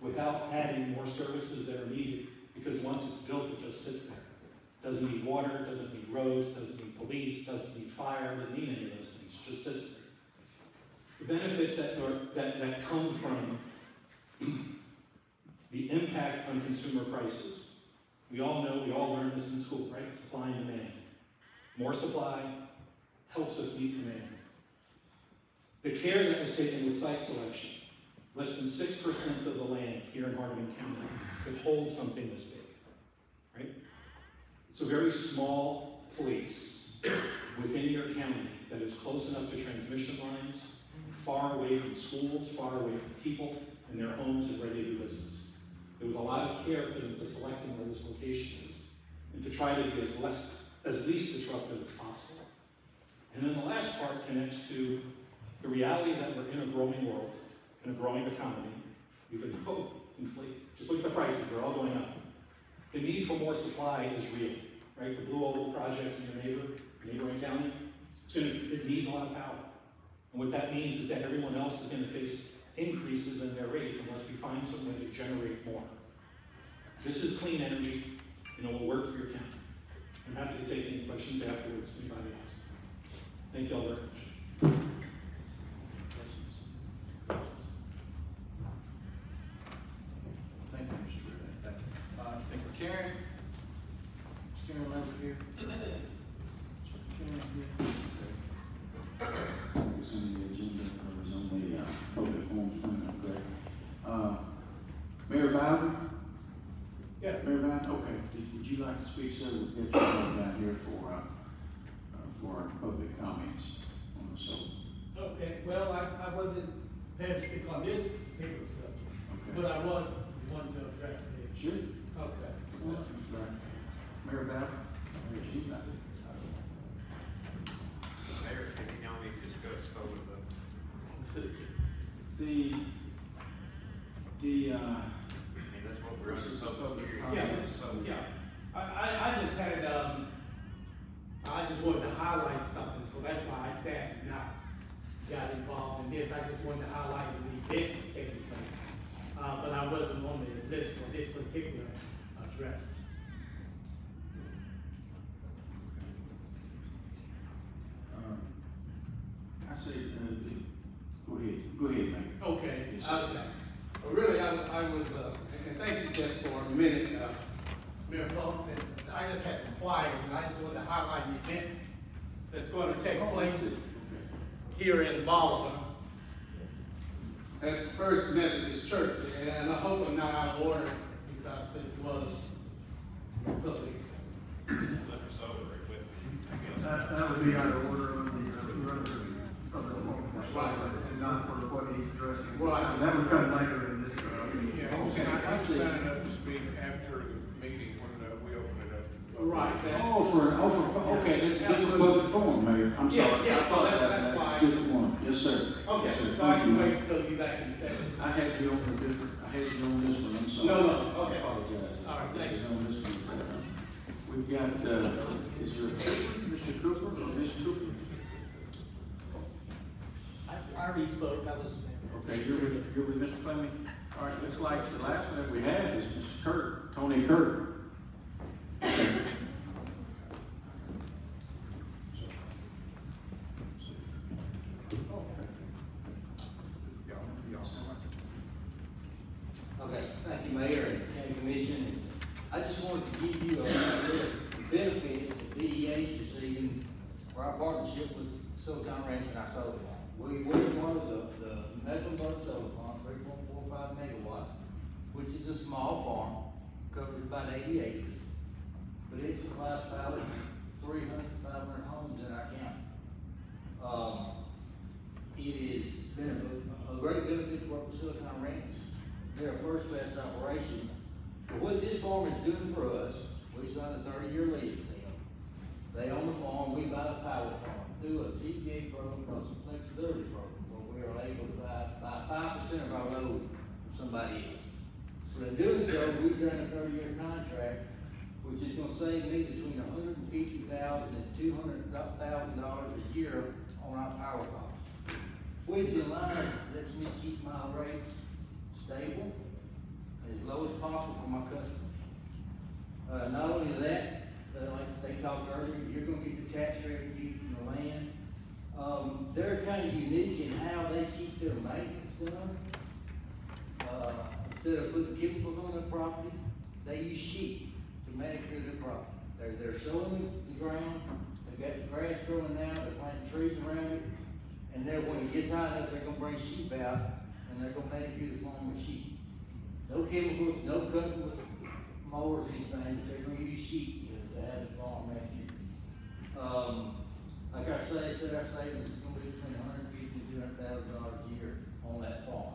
without adding more services that are needed because once it's built, it just sits there. Doesn't need water, doesn't need roads, doesn't need police, doesn't need fire, doesn't need any of those things, just sits. The benefits that are, that, that come from the impact on consumer prices. We all know, we all learned this in school, right? Supply and demand. More supply helps us meet demand. The care that was taken with site selection, less than six percent of the land here in Hardin County could hold something this big, right? It's a very small place within your county that is close enough to transmission lines, far away from schools, far away from people and their homes and ready to do business. There was a lot of care put into selecting where this location is and to try to be as less, as least disruptive as possible. And then the last part connects to the reality that we're in a growing world, in a growing economy. You can hope inflate. Just look at the prices, they're all going up. The need for more supply is real, right? The BlueOval project in your neighbor, neighboring county, it's gonna, it needs a lot of power. And what that means is that everyone else is gonna face increases in their rates unless we find some way to generate more. This is clean energy, and it will work for your county. I'm happy to take any questions afterwards, anybody else. Thank you all very much. Thank you, Mr. Ridley. Thank you. Uh, I think we're Karen. Is Karen over here? Karen here. It's on the agenda, or it's on the, uh, public forum, plan, okay. Uh, Mayor Bowden? Yes. Mayor Bowden, okay. Did, would you like to speak, sir? We've got you down here for, uh, uh, for our public comments on the solar. Okay, well, I, I wasn't prepared to speak on this particular subject, Okay. but I was wanting to address the issue. Sure. Okay. Well, right. Mayor Bowden? Mayor Steve Bowden. Mayor, can you only discuss solar the, The, the, uh. I mean, that's what we're under This is a public public hearing. comment. Yeah, this- yeah. I, I, I just had, um, I just wanted to highlight something, so that's why I sat and not got involved in this. I just wanted to highlight the event that's taking place. Uh, but I wasn't on the list for this particular address. Um, I say, uh, go ahead, go ahead, Mayor. Okay, Yes, sir. okay. Well, really, I, I was, uh, and thank you just for a minute, uh, Mayor Paulson. I just had some flyers, and I just wanted to highlight the event that's going to take place here in Bolivar at First Methodist Church, and I hope I'm not out of order because this was public. Under solar equipment. That, that would be out of order of the, uh, we're under public forum, Right. and not for what he's addressing. Right. That would come later in this. uh, Yeah, Okay, I, I I see. signed up to speak after the meeting when uh, we open it up. Right, that- Oh, for, oh, for, okay, that's a different public forum, Mayor. I'm Yeah, sorry. yeah, I thought that- that- that's was fine. a Different one, yes, sir. Okay, Yes, sir. so I Thank can you, wait until you back in session. I had you on a different, I had you on this one, I'm sorry. No, no, okay. I apologize. All right, This thank is on this one. We've got, uh, is there Mr. Cooper or Ms. Cooper? I I already spoke, I was. Okay, you're with, you're with Mr. Fleming? All right, looks like the last one that we have is Mr. Kurt, Tony Kurt. Okay, thank you, Mayor and County Commission. I just wanted to give you a little benefits that BEA is receiving for our partnership with Silicon Ranch and our solar farm. We, we're one of the, the Mecklenburg solar farm, three point four five megawatts, which is a small farm, covers about eighty acres. But it power to 300, 500 homes in our county. Um, it has been a, a great benefit to with Silicon Ranch. They're a first-class operation. But what this farm is doing for us, we signed a thirty-year lease with them. They own the farm, we buy the power farm through a TVA program called the flexibility program, where we are able to buy, buy five percent of our load from somebody else. So in doing so, we signed a thirty-year contract, which is gonna save me between $150,000 and $200,000 a year on our power costs. Which in line lets me keep my rates stable and as low as possible for my customers. Uh, not only that, uh, like they talked earlier, you're gonna get the tax revenue from the land Um, they're kind of unique in how they keep their maintenance done. Uh, instead of putting chemicals on their property, they use sheet to manicure their property. They're, they're sowing the ground, they've got the grass growing now, they're planting trees around it. And then when it gets hot enough, they're gonna bring sheep out, and they're gonna manicure the farm with sheep. No chemicals, no cutting with mowers, these things, they're gonna use sheep to have the farm manicured. Um, like I say, said our savings is gonna be between hundred and fifty and two hundred thousand dollars a year on that farm.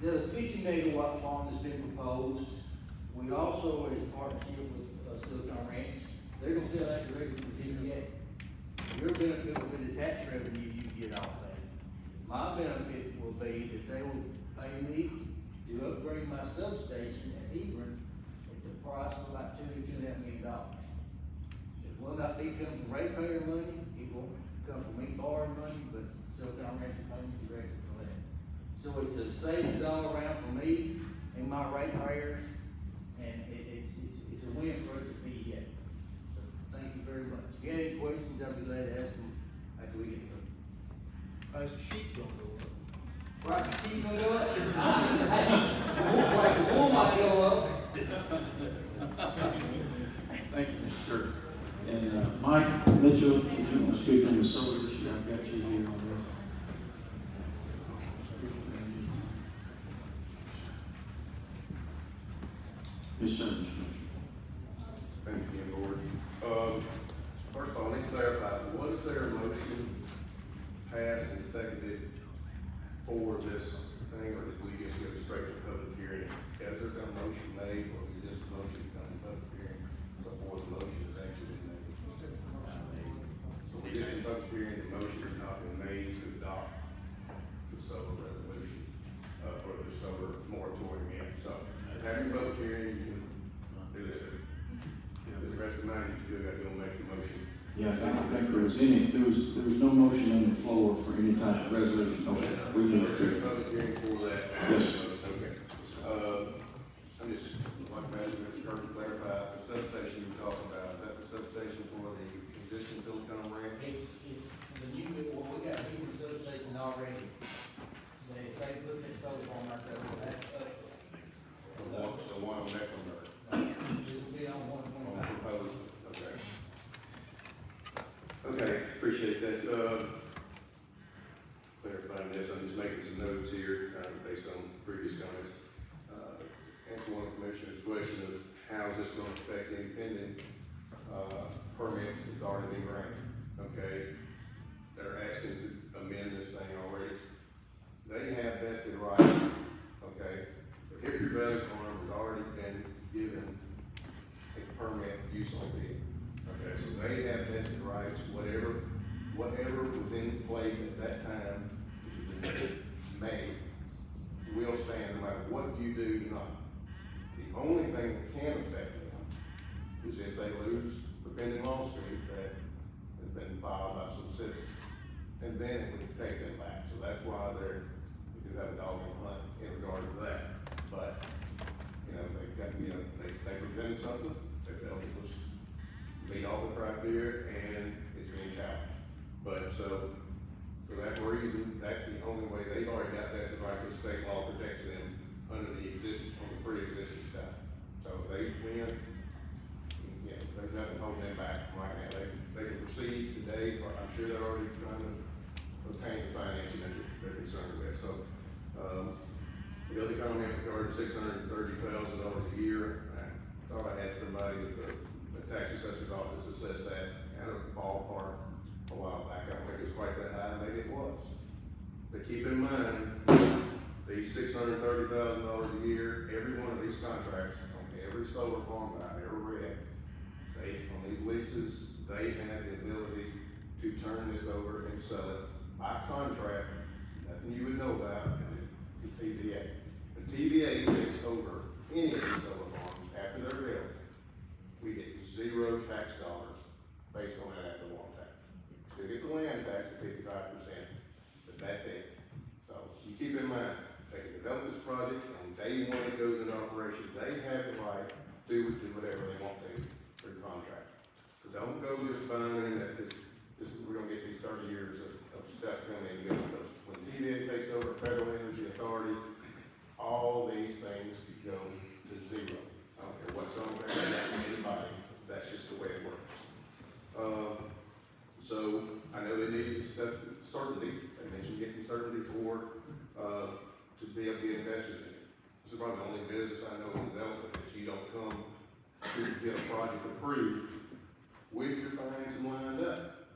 Now, The fifty megawatt farm that's been proposed, we also, in partnership with, uh, Silicon Ranch, they're gonna sell that directly to TVA. Your benefit will be the tax revenue you get off that. My benefit will be that they will pay me to upgrade my substation at Hebron at the price of about two two and a half million dollars. It will not be coming from ratepayer money, it will come from me borrowing money, but Silicon Ranch will pay me directly for that. So it's a savings all around for me and my ratepayers, and it, it's, it's, it's a win for us at BEA. So, thank you very much. If you have any questions, I'll be glad to ask them after we get through. How's the sheep gonna go up? Price of sheep gonna go up? Price of wool might go up. Thank you, Mr. Kirk. And, uh, Mike Mitchell, if you want to speak on the solar issue, I've got you here on this. Yes, sir, Mr. Mitchell. Thank you, Ken Board. Um, first of all, let me clarify, was there a motion passed and seconded for this thing, or did we just go straight to public hearing? Has there been a motion made, or just a motion come to public hearing before the motion is actually made? So we just in public hearing, the motion has not been made to adopt the solar resolution, uh, for the solar moratorium yet, so having public hearing, you can this. This rest of the night, you still got to go make the motion. Yeah, I don't think there was any, there was, there was no motion on the floor for any type of resolution. Okay, we moved to. Public hearing for that. Yes. Okay. Uh, I'm just, like Mr. Kirk clarified, the substation you're talking about, is that the substation for the existing Silicon Ranch? It's, it's the new, well, we got people substation already. They, they put that solar farm out there, that, uh, The one, the one on Mecklenburg? this will be on one On twenty-five. proposed, okay. Okay, appreciate that, uh, clarifying this, I'm just making some notes here, uh, based on previous comments. Uh, answer one of the commissioner's question of how is this gonna affect any pending, uh, permits that's already been granted, okay? They're asking to amend this thing already. They have vested rights, okay? The Hickory Valley Farm has already been given a permit use on bid. Okay, so they have vested rights, whatever, whatever was in place at that time, May, will stand no matter what you do tonight. The only thing that can affect them is if they lose the pending lawsuit that has been filed by some citizens. And then it would take them back, so that's why they're, we do have a dog in hunt in regard to that. But, you know, they you know, they, they presented something, they felt it was meet all the criteria and it's being challenged. But so, for that reason, that's the only way, they've already got that, like state law protects them under the existing, on the pre-existing stuff. So if they win, know, there's nothing holding them back right now. They, they can proceed today, but I'm sure they're already trying to obtain the financing that they're- concerned with. So, um, the other comment regarding six hundred and thirty thousand dollars a year, I thought I had somebody at the tax assessor's office assess that at a ballpark a while back. I don't think it was quite that high, maybe it was. But keep in mind, these six hundred thirty thousand dollars a year, every one of these contracts, on every solar farm that I've ever read, they, on these leases, they have the ability to turn this over and sell it by contract, nothing you would know about, to TVA. The TVA takes over any of these solar farms after they're built, we get zero tax dollars based on that after one tax. We get the land tax at fifty-five percent, but that's it. So you keep in mind, they can develop this project, on day one it goes into operation, they have the right to do, whatever they want to through contract. So don't go just buying that this, this, we're gonna get these thirty years of stuff come in, because when TDEC takes over Federal Energy Authority, all these things go to zero. I don't care what's on there, anybody, that's just the way it works. Um, so, I know they need certainty, they mentioned getting certainty for, uh, to be able to get. This is probably the only business I know in development that you don't come to get a project approved with your financing lined up.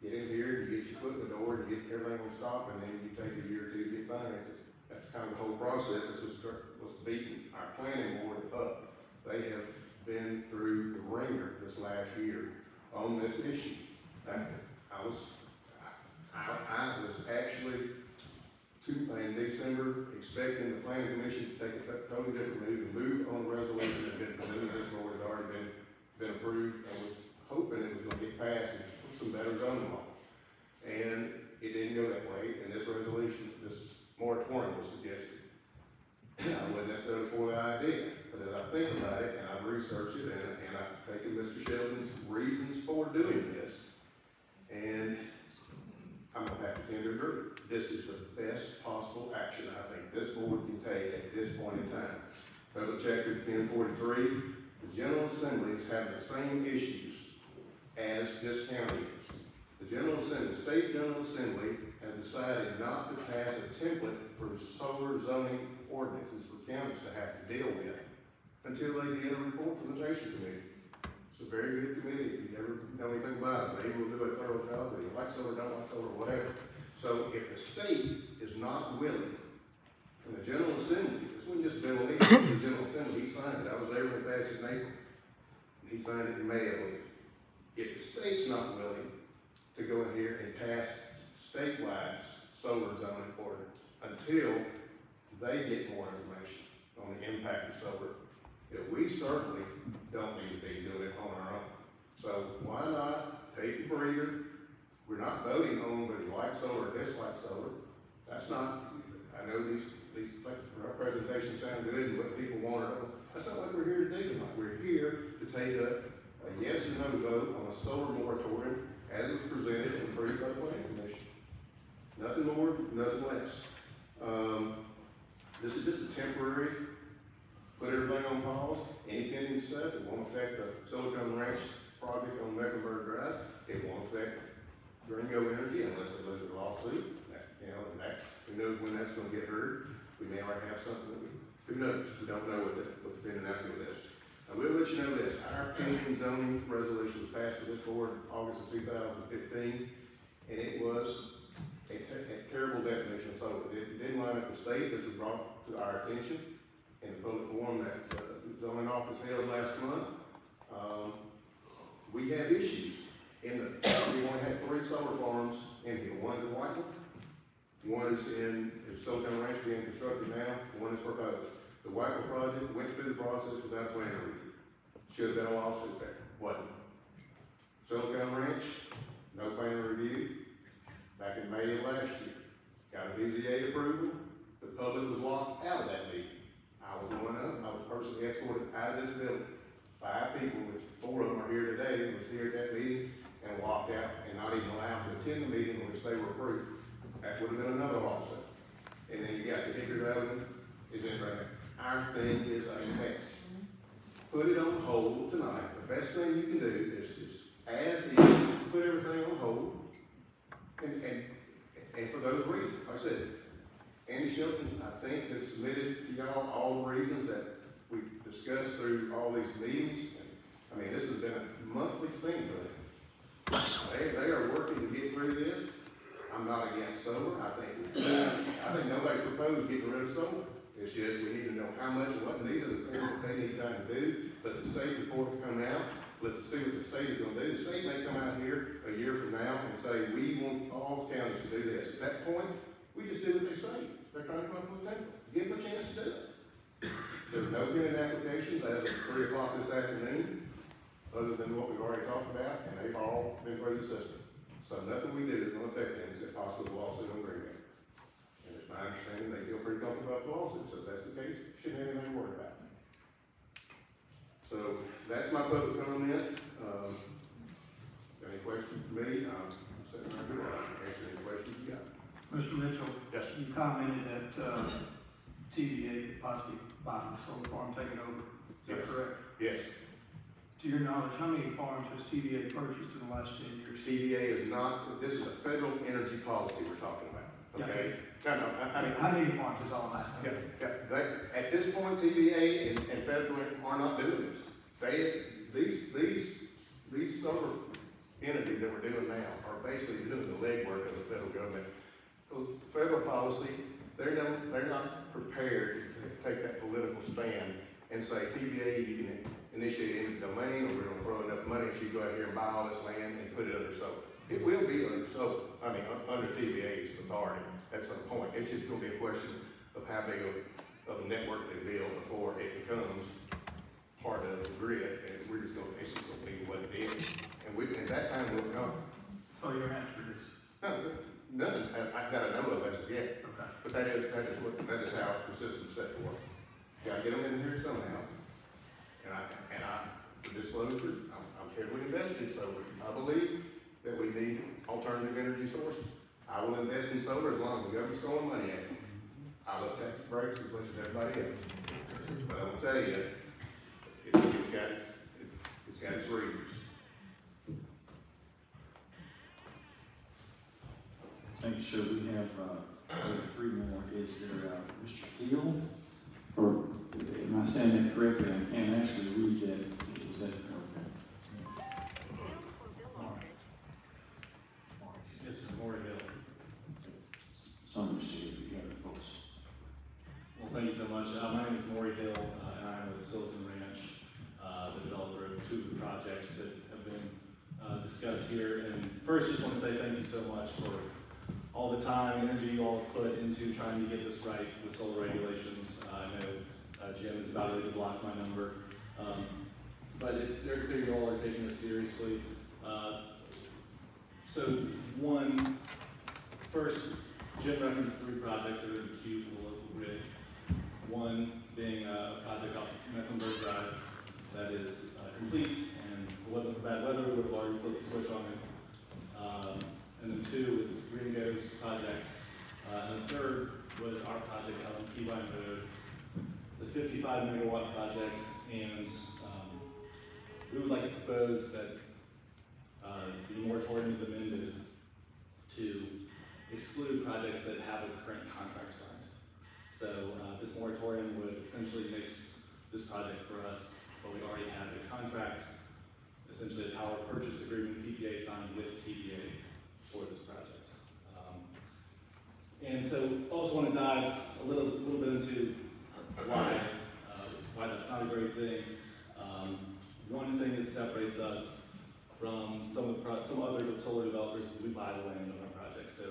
Get in here, you get your foot in the door, you get everything on stop, and then you take a year or two to get financing. That's kind of the whole process, what's, what's beating our planning board up. They have been through the ringer this last year on this issue. I I was, I, I was actually, in December, expecting the planning commission to take a totally different move and move on the resolution that had been presented this board had already been, been approved, and was hoping it was gonna get passed and put some better zoning laws. And it didn't go that way, and this resolution, this moratorium was suggested. I wasn't necessarily for the idea, but as I think about it, and I've researched it, and, and I've taken Mr. Sheldon's reasons for doing this, and I'm have to tend to agree. This is the best possible action I think this board can take at this point in time. Public Chapter ten forty-three, the General Assembly is having the same issues as this county is. The General Assembly, State General Assembly has decided not to pass a template for solar zoning ordinances for counties to have to deal with until they get a report from the Nation Committee. It's a very good committee, if you never know anything about it, they will do a thorough job, whether you like solar, don't like solar, whatever. So if the state is not willing, and the General Assembly, this wasn't just Bill Lee, the General Assembly, he signed it, I was there when passed in April. And he signed it in May, I believe. If the state's not willing to go in here and pass statewide solar zoning ordinance until they get more information on the impact of solar, that we certainly don't need to be doing it on our own. So why not take a breather? We're not voting on whether you like solar or dislike solar. That's not, I know these, these, our presentations sound good and what people want to, that's not what we're here to do tonight. We're here to take a, a yes or no vote on a solar moratorium as was presented and approved by the planning commission. Nothing more, nothing less. Um, this is just a temporary, put everything on pause, any pending stuff, it won't affect the Silicon Ranch project on Mecklenburg Drive, it won't affect Gringo Energy unless they lose lawsuit, that, you know, and that, who knows when that's gonna get heard, we may already have something. Who knows, we don't know what the, what's been with this. I will let you know this, our pending zoning resolution was passed by this board in August of two thousand fifteen, and it was a, a terrible definition solar. It didn't line up with state, this was brought to our attention in the public forum that uh, zoning office held last month. Um, we have issues in the, we only had three solar farms in here, one in Whiteville, one is in, Silicon Ranch being constructed now, one is proposed. The Whiteville project went through the process without plan review. Should have been a lawsuit there, wasn't. Silicon Ranch, no plan review, back in May of last year. Got a BZA approval, the public was locked out of that meeting. I was one of them, I was personally escorted out of this building. Five people, which four of them are here today, was here at that meeting and walked out and not even allowed to attend the meeting in which they were approved. That would have been another lawsuit. And then you got the Hickory Avenue, is in there. Our thing is a mess. Put it on hold tonight. The best thing you can do is just, as is, put everything on hold. And, and, and for those reasons, like I said, Andy Shelton, I think, has submitted to y'all all the reasons that we've discussed through all these meetings. I mean, this has been a monthly thing for them. They, they are working to get through this. I'm not against solar. I think, I think nobody's proposed getting rid of solar. It's just we need to know how much and what, are the things that they need time to do. but the state report come out, let's see what the state is gonna do. The state may come out here a year from now and say, we want all counties to do this. At that point, we just do what they say. They're trying to come up with a template. Give them a chance to do it. There's no pending applications as of three o'clock this afternoon, other than what we've already talked about, and they've all been through the system. So nothing we do is gonna affect them except possible lawsuit on Greenville. And it's my understanding they feel pretty comfortable about the lawsuit, so if that's the case, shouldn't have anything to worry about. So that's my public comment. Um, got any questions for me? I'm sitting right here, I can answer any questions. you got. Mr. Mitchell? Yes. You commented that, uh, TVA could possibly buy the solar farm, take it over. Is that correct? Yes. To your knowledge, how many farms has TVA purchased in the last ten years? TVA is not, this is a federal energy policy we're talking about, okay? No, no, I, I mean. How many farms is all I'm asking? yeah, they, at this point, TVA and, and federal are not doing this. They, these, these, these solar entities that we're doing now are basically doing the legwork of the federal government. So federal policy, they're not, they're not prepared to take that political stand and say, TVA, you can initiate eminent domain, or we're gonna throw enough money, so you go out here and buy all this land and put it under solar. It will be under solar, I mean, un- under TVA's authority at some point. It's just gonna be a question of how big of, of a network they build before it becomes part of the grid, and we're just gonna, it's just gonna be what it is. And we, and that time will come. So your answer is? No, none, I, I gotta know of as of yet. Okay. But that is, that is what, that is how the system's set to work. Gotta get them in here somehow. And I, and I, for disclosure, I'm, I'm heavily invested, so I believe that we need alternative energy sources. I will invest in solar as long as the government's throwing money at me. I love tax breaks as much as everybody else. But I'll tell you, it, it's got, its- got its reasons. Thank you, sir. We have, uh, three more. Is there, uh, Mr. Keel? Or, am I saying that correctly? I can't actually read that, thank you so much. Uh, my name is Maury Hill, uh, and I am with Silicon Ranch, uh, the developer of two of the projects that have been, uh, discussed here. And first, just want to say thank you so much for all the time, and energy you all have put into trying to get this right with solar regulations. Uh, I know, uh, Jim is about ready to block my number. Um, but it's very clear you all are taking this seriously. So, one, first, Jim referenced three projects that are in the queue for the local grid. One being a project off Mecklenburg Drive that is uh, complete, and wasn't for bad weather, we would have already flipped the switch on it. Um, and then two is Ringo's project. Uh, and the third was our project out on Keyline Road. It's a fifty-five megawatt project, and, um, we would like to propose that, uh, the moratorium is amended to exclude projects that have a current contract signed. So, uh, this moratorium would essentially mix this project for us, but we already have a contract, essentially a power purchase agreement, PPA signed with TVA for this project. Um, And so, also want to dive a little, little bit into why, uh, why that's not a great thing. Um, one thing that separates us from some of some other solar developers is we buy the land on our project. So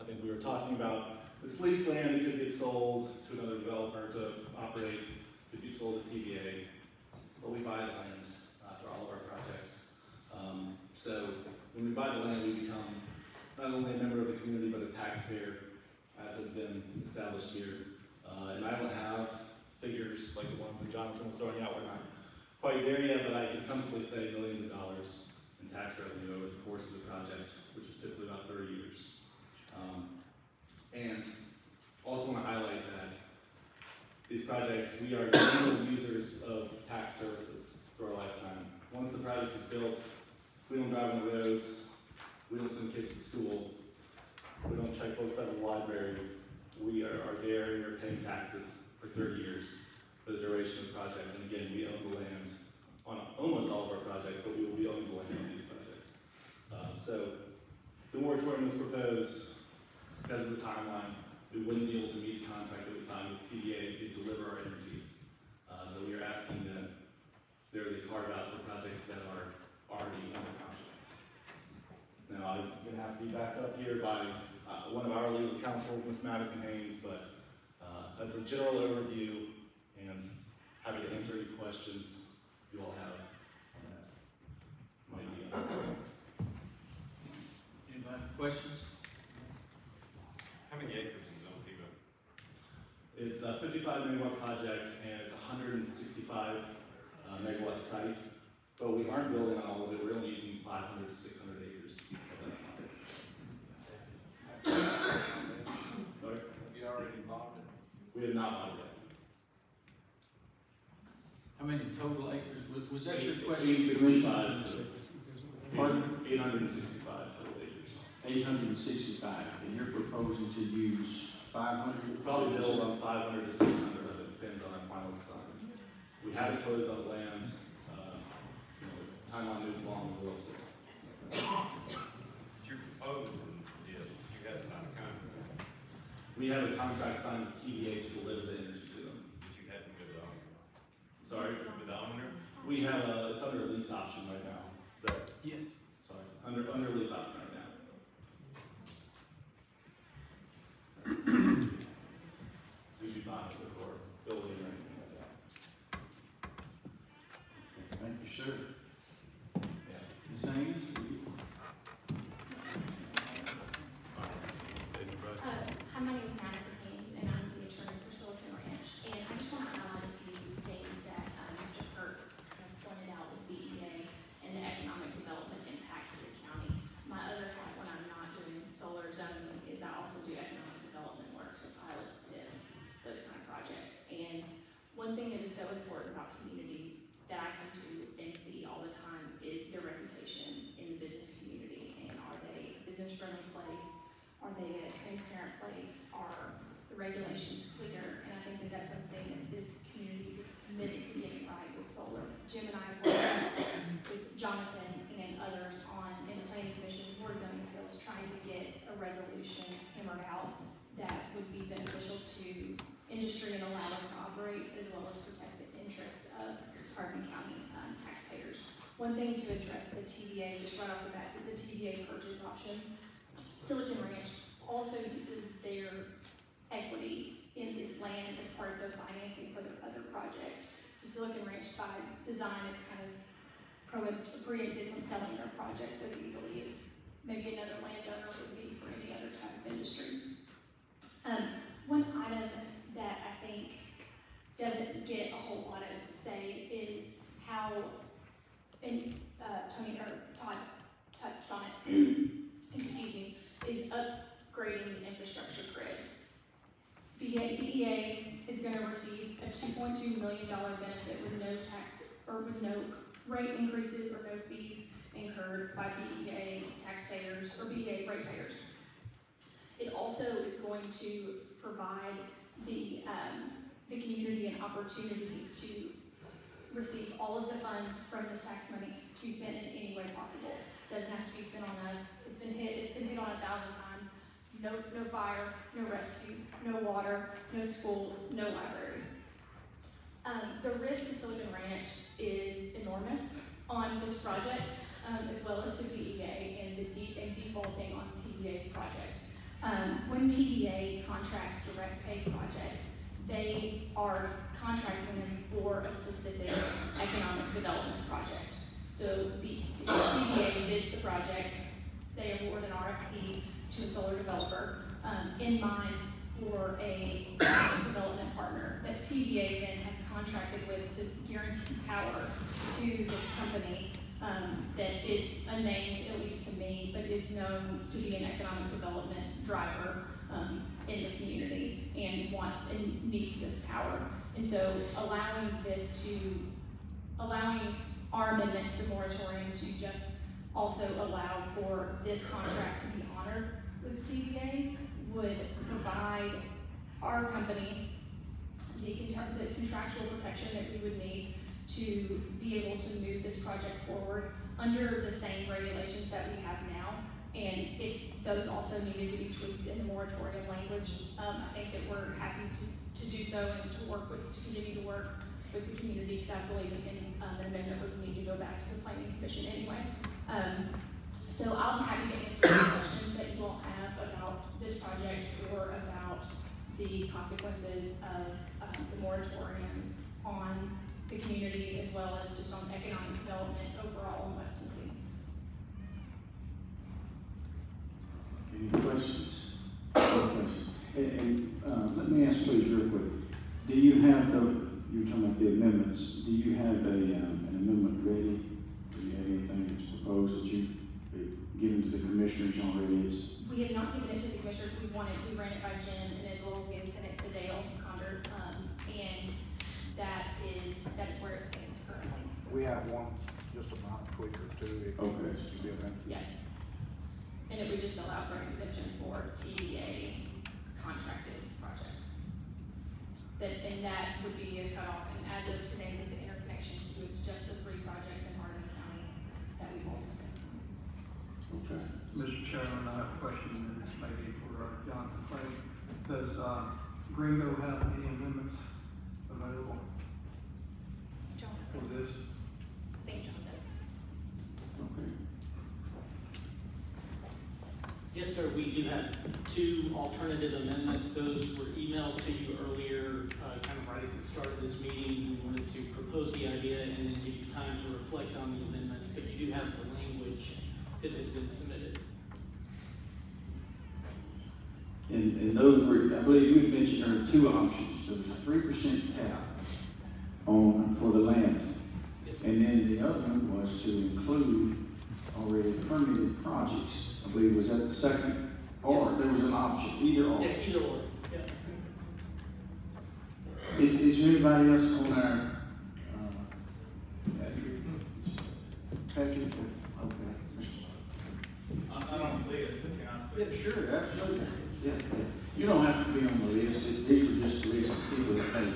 I think we were talking about this leased land, it could get sold to another developer to operate, could be sold to TVA, but we buy the land uh, for all of our projects. Um, so when we buy the land, we become not only a member of the community, but a taxpayer, as has been established here. Uh, and I don't have figures like the ones that Jonathan was throwing out, we're not quite there yet, but I can comfortably say millions of dollars in tax revenue over the course of the project, which is typically about thirty years. Um, and also want to highlight that these projects, we are general users of tax services for our lifetime. Once the project is built, we don't drive on the roads, we don't send kids to school, we don't check books of the library. We are, are there and we're paying taxes for thirty years for the duration of the project. And again, we own the land on almost all of our projects, but we will be owning the land on these projects. Uh, so the moratorium was proposed because of the timeline. We wouldn't be able to meet the contract that we signed with TVA to deliver our energy. Uh, so we are asking that there is a carve out for projects that are already under contract. Now, I'm gonna have to be backed up here by, uh, one of our legal counsels, Ms. Madison Haynes, but, uh, that's a general overview, and happy to answer any questions you all have. Anybody questions? many acres in Zone It's a 55 megawatt project and it's 165 uh, megawatt site, but we aren't building on all of it. We're only using 500 to 600 acres Sorry? You already bought it? We have not bought it yet. How many total acres was, was that your question? 865. Pardon? 865 and sixty-five, and you're proposing to use five hundred? Probably build on five hundred to six hundred, of it depends on our final design. We haven't closed on land, uh, you know, time on moves along, we'll see. You're proposing, yeah, you had to sign a contract, We have a contract signed with TVA to deliver the energy to them. but you hadn't with the owner. Sorry? With the owner? We have a, it's under a lease option right now. Is that, Yes. sorry, under, under lease option right now. We'd be fine with building or anything like that. Thank you, sir. Yeah. Ms. Haynes? will you- Uh, hi, my name is Madison Haynes, and I'm the attorney for Silicon Ranch. And I just want to highlight a few things that, uh, Mr. Kirk kind of pointed out with BEA and the economic development impact to the county. My other hat, when I'm not doing solar zoning, is I also do economic development work, so pilots, TIFs, those kind of projects. And one thing that is so important about communities that I come to and see all the time is their reputation in the business community. And are they a business-friendly place? Are they a transparent place? Are the regulations clear? And I think that that's something that this community is committed to getting right with solar. Jim and I worked with Jonathan and others on, in the planning commission, for zoning appeals, trying to get a resolution hammered out that would be beneficial to industry and allow us to operate, as well as protect the interests of Hardeman County um, taxpayers. One thing to address the TVA, just right off the bat, is the TVA purchase option. Silicon Ranch also uses their equity in this land as part of their financing for their other projects. So Silicon Ranch by design is kind of preempted from selling their projects as easily as maybe another landowner would be for any other type of industry. Um, one item that I think doesn't get a whole lot of say is how, and, uh, Tony, or Todd touched on it, excuse me, is upgrading the infrastructure grid. BEA is gonna receive a two point two million dollar benefit with no tax, or with no rate increases or no fees incurred by BEA taxpayers or BEA ratepayers. It also is going to provide the, um, the community an opportunity to receive all of the funds from this tax money to be spent in any way possible. Doesn't have to be spent on us, it's been hit, it's been hit on a thousand times. No, no fire, no rescue, no water, no schools, no libraries. Um, the risk to Silicon Ranch is enormous on this project, um, as well as to BEA and the and defaulting on TVA's project. Um, when TVA contracts direct pay projects, they are contracting them for a specific economic development project. So the TVA bids the project, they award an RFP to a solar developer, um, in mind for a development partner that TVA then has contracted with to guarantee power to this company, um, that is unnamed, at least to me, but is known to be an economic development driver, um, in the community and wants and needs this power. And so allowing this to, allowing our amendment to the moratorium to just also allow for this contract to be honored with TVA would provide our company the the contractual protection that we would need to be able to move this project forward under the same regulations that we have now. And if those also needed to be tweaked in the moratorium language, um, I think that we're happy to, to do so and to work with, to continue to work with the community, because I believe in, um, an amendment would need to go back to the planning commission anyway. Um, so I'll be happy to answer any questions that you all have about this project or about the consequences of, um, the moratorium on the community as well as just on economic development overall in West Tennessee. Any questions? Questions? And, uh, let me ask please real quick, do you have the, you were talking about the amendments, do you have a, um, an amendment ready? Do you have anything that's proposed that you, given to the commissioners already is? We have not given it to the commissioners, we wanted, we ran it by Jen and as well as we have sent it to Dale Condor, um, and that is, that is where it stands currently. So we have one, just a minor tweak or two, if Okay. you give them. Yeah. And it would just allow for an exemption for TVA contracted projects. That, and that would be a cutoff, and as of today with the interconnections, it's just the three projects in Hardeman County that we've all discussed. Okay. Mr. Chairman, I have a question, and this may be for uh, Jonathan Clay. Does, uh, Greenville have any amendments available John, for this? I think John does. Okay. Yes, sir, we do have two alternative amendments. Those were emailed to you earlier, uh, kind of right at the start of this meeting. We wanted to propose the idea and then give you time to reflect on the amendments, but you do have the language that has been submitted. And, and those were, I believe you had mentioned there are two options. There was a three percent cap on, for the land. And then the other one was to include already permitted projects. I believe, was that the second? Or there was an option, either or. Yeah, either or, yeah. Is, is there anybody else on our, uh, Patrick? Patrick, okay. I don't believe it, can I Yeah, sure, absolutely. Yeah, yeah. You don't have to be on the list, It- these were just the list of people that paid.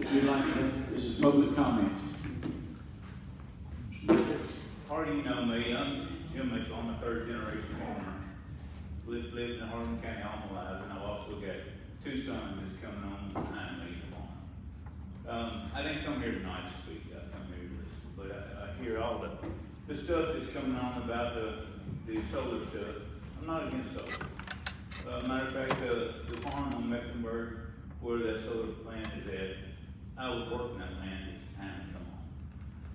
If you'd like to, this is public comments. Hardy, you know me, I'm Jim Mitchell, I'm a third generation farmer. Lived, lived in Hardeman County all my life, and I've also got two sons that's coming on behind me to farm. Um, I didn't come here tonight to speak, I come here to listen, but I, I hear all the, the stuff that's coming on about the, the solar stuff. I'm not against solar. Uh, matter of fact, the, the farm on Mecklenburg, where that solar plant is at, I was working that land at the time to come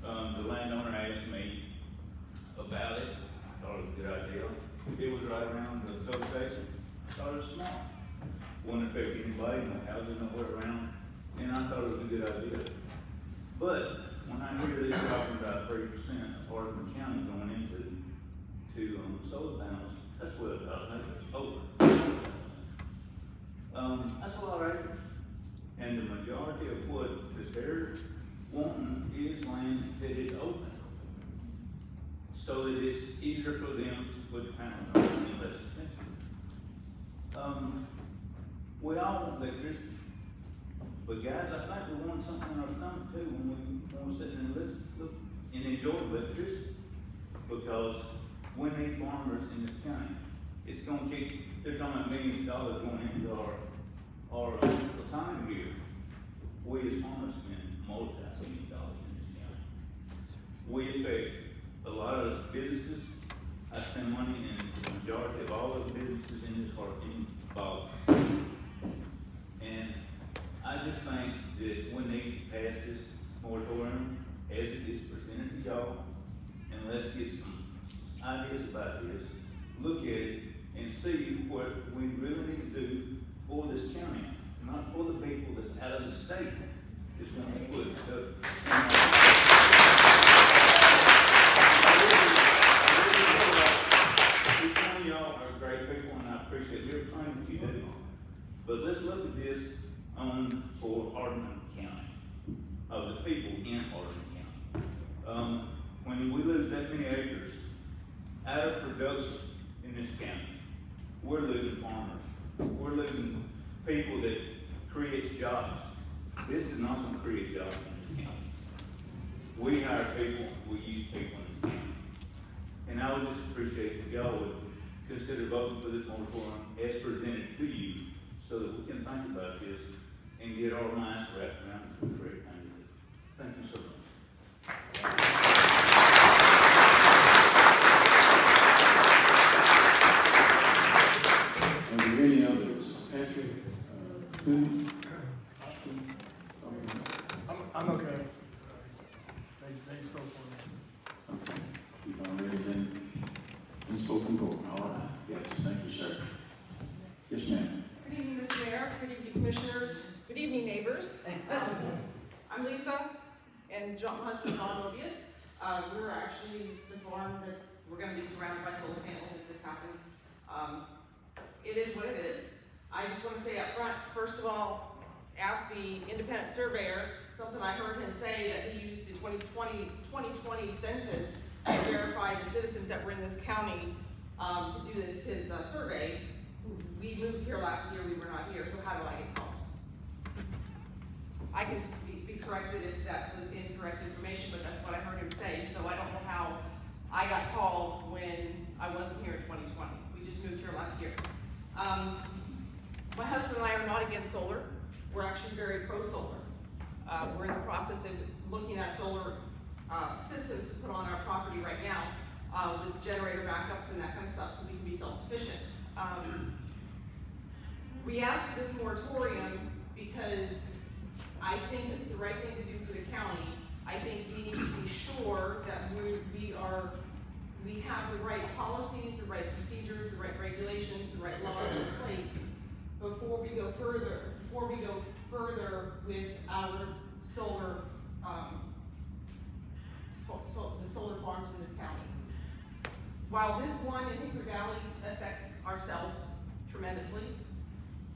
on. Um, the landowner asked me about it, I thought it was a good idea. It was right around the substation, I thought it was smart. Wouldn't affect anybody, no houses nowhere around, and I thought it was a good idea. But when I hear this talking about three percent of Hardeman County going into, to, um, solar panels, that's what, uh, that's over. Um, that's a lot of acres. And the majority of what they're wanting is land that is open. So that it's easier for them to put panels on and less expensive. Um, we all want electricity. But guys, I think we want something in our stomach too when we want to sit and listen, look, and enjoy electricity. Because need farmers in this county. It's gonna keep, they're talking about millions of dollars going into our, our uh, economy here. We as farmers spend multi-million dollars in this county. We affect a lot of businesses. I spend money in the majority of all the businesses in this part, in Bog. And I just think that need to pass this moratorium as it is presented to y'all. And let's get some ideas about this, look at it, and see what we really need to do for this county, not for the people that's out of the state, that's gonna put stuff. Each one of y'all are great people, and I appreciate everything that you do. But let's look at this on, for Hardeman County, of the people in Hardeman County. Um, when we lose that many acres out of production in this county, we're losing farmers. We're losing people that creates jobs. This is not gonna create jobs in this county. We hire people, we use people in this county. And I would just appreciate if y'all would consider voting for this moratorium as presented to you, so that we can think about this and get our minds wrapped around the correct thing to do. Thank you so much. Are there any others? Patrick, uh, Cooney? I'm, I'm okay. They, they spoke for me. Okay, you've already been, been spoken for, all right, yes, thank you, sir. Yes, ma'am. Good evening, Mr. Mayor. Good evening, Commissioners. Good evening, neighbors. Um, I'm Lisa, husband John Mobius. Uh, we're actually the farm that's, we're gonna be surrounded by solar panels if this happens. Um, it is what it is. I just wanna say up front, first of all, ask the independent surveyor something I heard him say that he used the 2020 2020 census to verify the citizens that were in this county, um, to do this, his, uh, survey. We moved here last year, we were not here, so how do I get called? I can corrected if that was incorrect information, but that's what I heard him say, so I don't know how I got called when I wasn't here in twenty twenty. We just moved here last year. Um, my husband and I are not against solar, we're actually very pro-solar. Uh, we're in the process of looking at solar, uh, systems to put on our property right now, uh, with generator backups and that kind of stuff, so we can be self-sufficient. Um, we asked for this moratorium because I think it's the right thing to do for the county. I think we need to be sure that we, we are, we have the right policies, the right procedures, the right regulations, the right laws in place before we go further, before we go further with our solar, um, so, so, the solar farms in this county. While this one in Hickory Valley affects ourselves tremendously,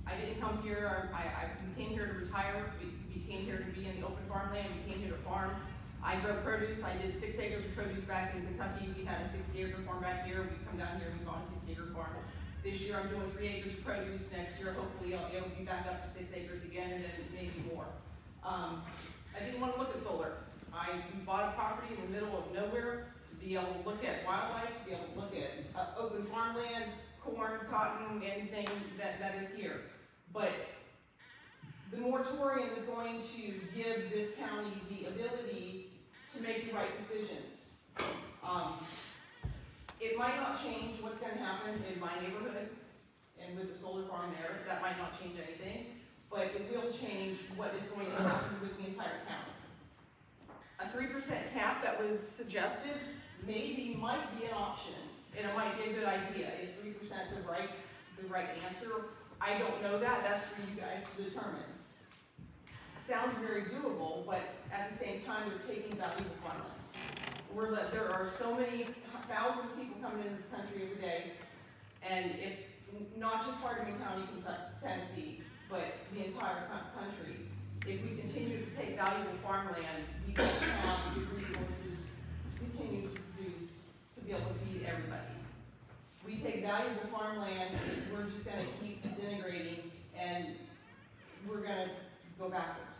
I didn't come here, I, I, came here to retire, we came here to be in the open farmland, we came here to farm. I grow produce, I did six acres of produce back in Kentucky, we had a sixty acre farm back here, we come down here, we bought a sixty acre farm. This year I'm doing three acres of produce, next year hopefully I'll, it'll be back up to six acres again and then maybe more. Um, I didn't wanna look at solar. I bought a property in the middle of nowhere to be able to look at wildlife, to be able to look at, uh, open farmland, corn, cotton, anything that, that is here. But the moratorium is going to give this county the ability to make the right decisions. Um, it might not change what's gonna happen in my neighborhood and with the solar farm there, that might not change anything, but it will change what is going to happen with the entire county. A three percent cap that was suggested maybe might be an option, and it might be a good idea. Is three percent the right, the right answer? I don't know that, that's for you guys to determine. Sounds very doable, but at the same time, they're taking valuable farmland. We're, there are so many thousands of people coming into this country every day, and it's not just Hardeman County, Tennessee, but the entire country, if we continue to take valuable farmland, we don't have the resources to continue to produce, to be able to feed everybody. We take valuable farmland, we're just gonna keep disintegrating, and we're gonna go backwards.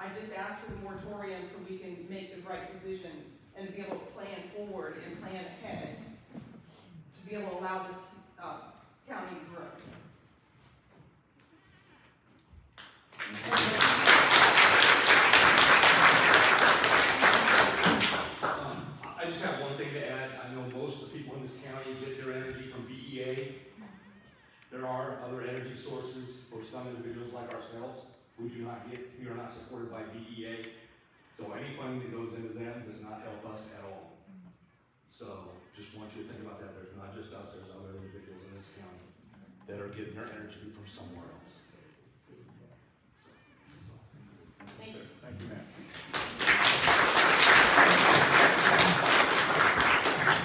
I just asked for the moratorium so we can make the right decisions and to be able to plan forward and plan ahead, to be able to allow this, uh, county to grow. Um, I just have one thing to add. I know most of the people in this county get their energy from BEA. There are other energy sources for some individuals like ourselves. We do not get, we are not supported by BEA. So any funding that goes into them does not help us at all. So just want you to think about that. There's not just us, there's other individuals in this county that are getting their energy from somewhere else. Thank you. Thank you, ma'am.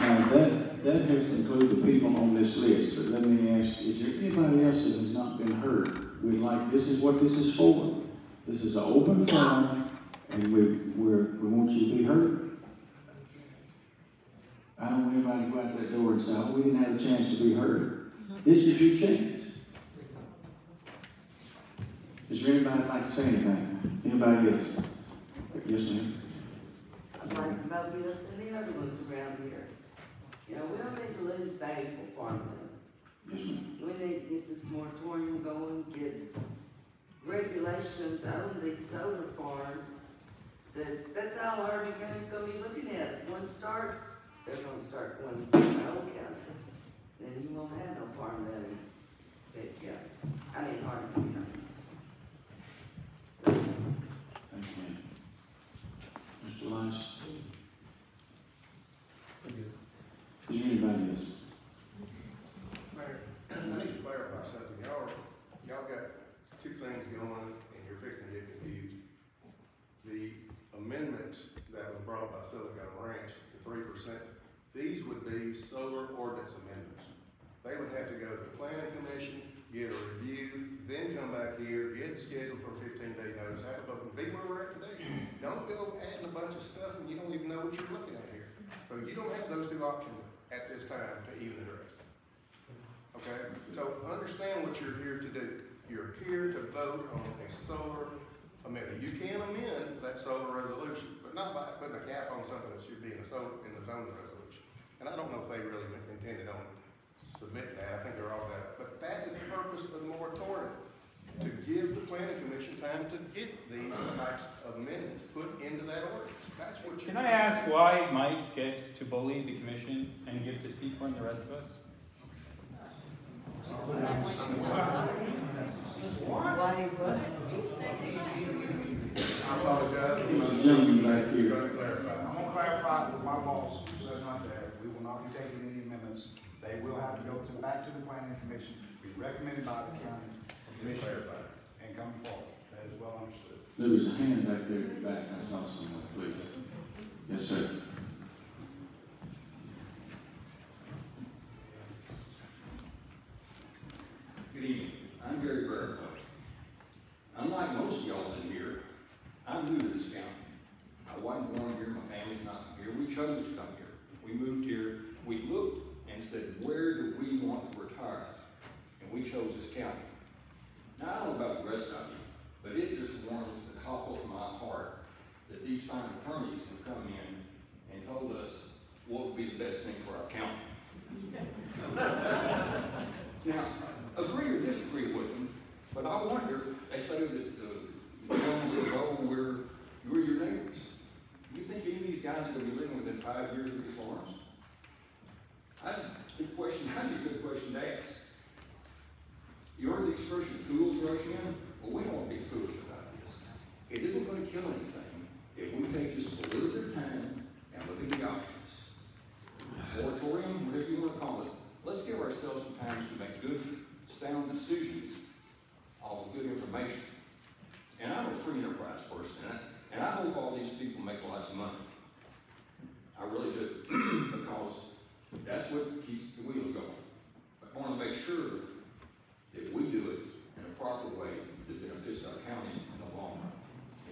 Now, that, that has concluded the people on this list, but let me ask, is there anybody else that has not been heard? We'd like, this is what this is for. This is an open forum, and we, we're, we want you to be heard. I don't want anybody to go out that door and say, oh, we didn't have a chance to be heard. This is your chance. Is there anybody that'd like to say anything? Anybody else? Yes, ma'am. Like Mobius and the other ones around here. You know, we don't need to lose valuable farmland. Yes, ma'am. We need to get this moratorium going, get regulations on these solar farms. That, that's all Hardeman County's gonna be looking at. If one starts, they're gonna start one in my own county. Then you won't have no farmland in Pitt County, I mean Hardeman County. Thank you, ma'am. Mr. Lice? Is there anybody else? Mayor, I need to clarify something. Y'all, y'all got two things going and you're fixing to get confused. The amendments that was brought by Silicon Ranch, the three percent, these solar ordinance amendments. They would have to go to the planning commission get a review, then come back here, get scheduled for fifteen day notice, have a public, be where we're at today. Don't go adding a bunch of stuff and you don't even know what you're looking at here. So you don't have those two options at this time to even address. Okay, so understand what you're here to do. You're here to vote on a solar amendment. You can amend that solar resolution, but not by putting a cap on something that should be in the solar, in the zoning resolution. And I don't know if they really intended on submitting that, I think they're all that, but that is the purpose of the moratorium. To give the planning commission time to get these types of amendments put into that ordinance. That's what you. Can I ask why Mike gets to bully the commission and gets to speak for the rest of us? I apologize. Gentleman back here. Trying to clarify. I'm gonna clarify with my boss, who says not there, we will not be taking any amendments. They will have to go to, back to the planning commission, be recommended by the county commission, and come forward. That is well understood. There was a hand back there at the back, I saw someone, please. Yes, sir. Good evening. I'm Gary Fairclough. Unlike most of y'all in here, I'm new to this county. I wasn't born here, my family's not here. We chose to come here. We moved here, we looked and said, where do we want to retire? And we chose this county. Now, I don't know about the rest of you, but it just warms the cockles of my heart that these fine attorneys have come in and told us what would be the best thing for our county. Now, agree or disagree with them, but I wonder, they say that the, the gentleman says, oh, we're, your neighbors. Do you think any of these guys are gonna be living within five years of these farms? Good question, kind of a good question to ask. You heard the expression, fools rush in? Well, we don't want to be foolish about this. It isn't gonna kill anything if we take just a little bit of time and look at the options. Moratorium, whatever you wanna call it, let's give ourselves some time to make good, sound decisions, all with good information. And I'm a free enterprise person, and I, and I hope all these people make lots of money. I really do, because that's what keeps the wheels going. I wanna make sure that we do it in a proper way that benefits our county in the long run.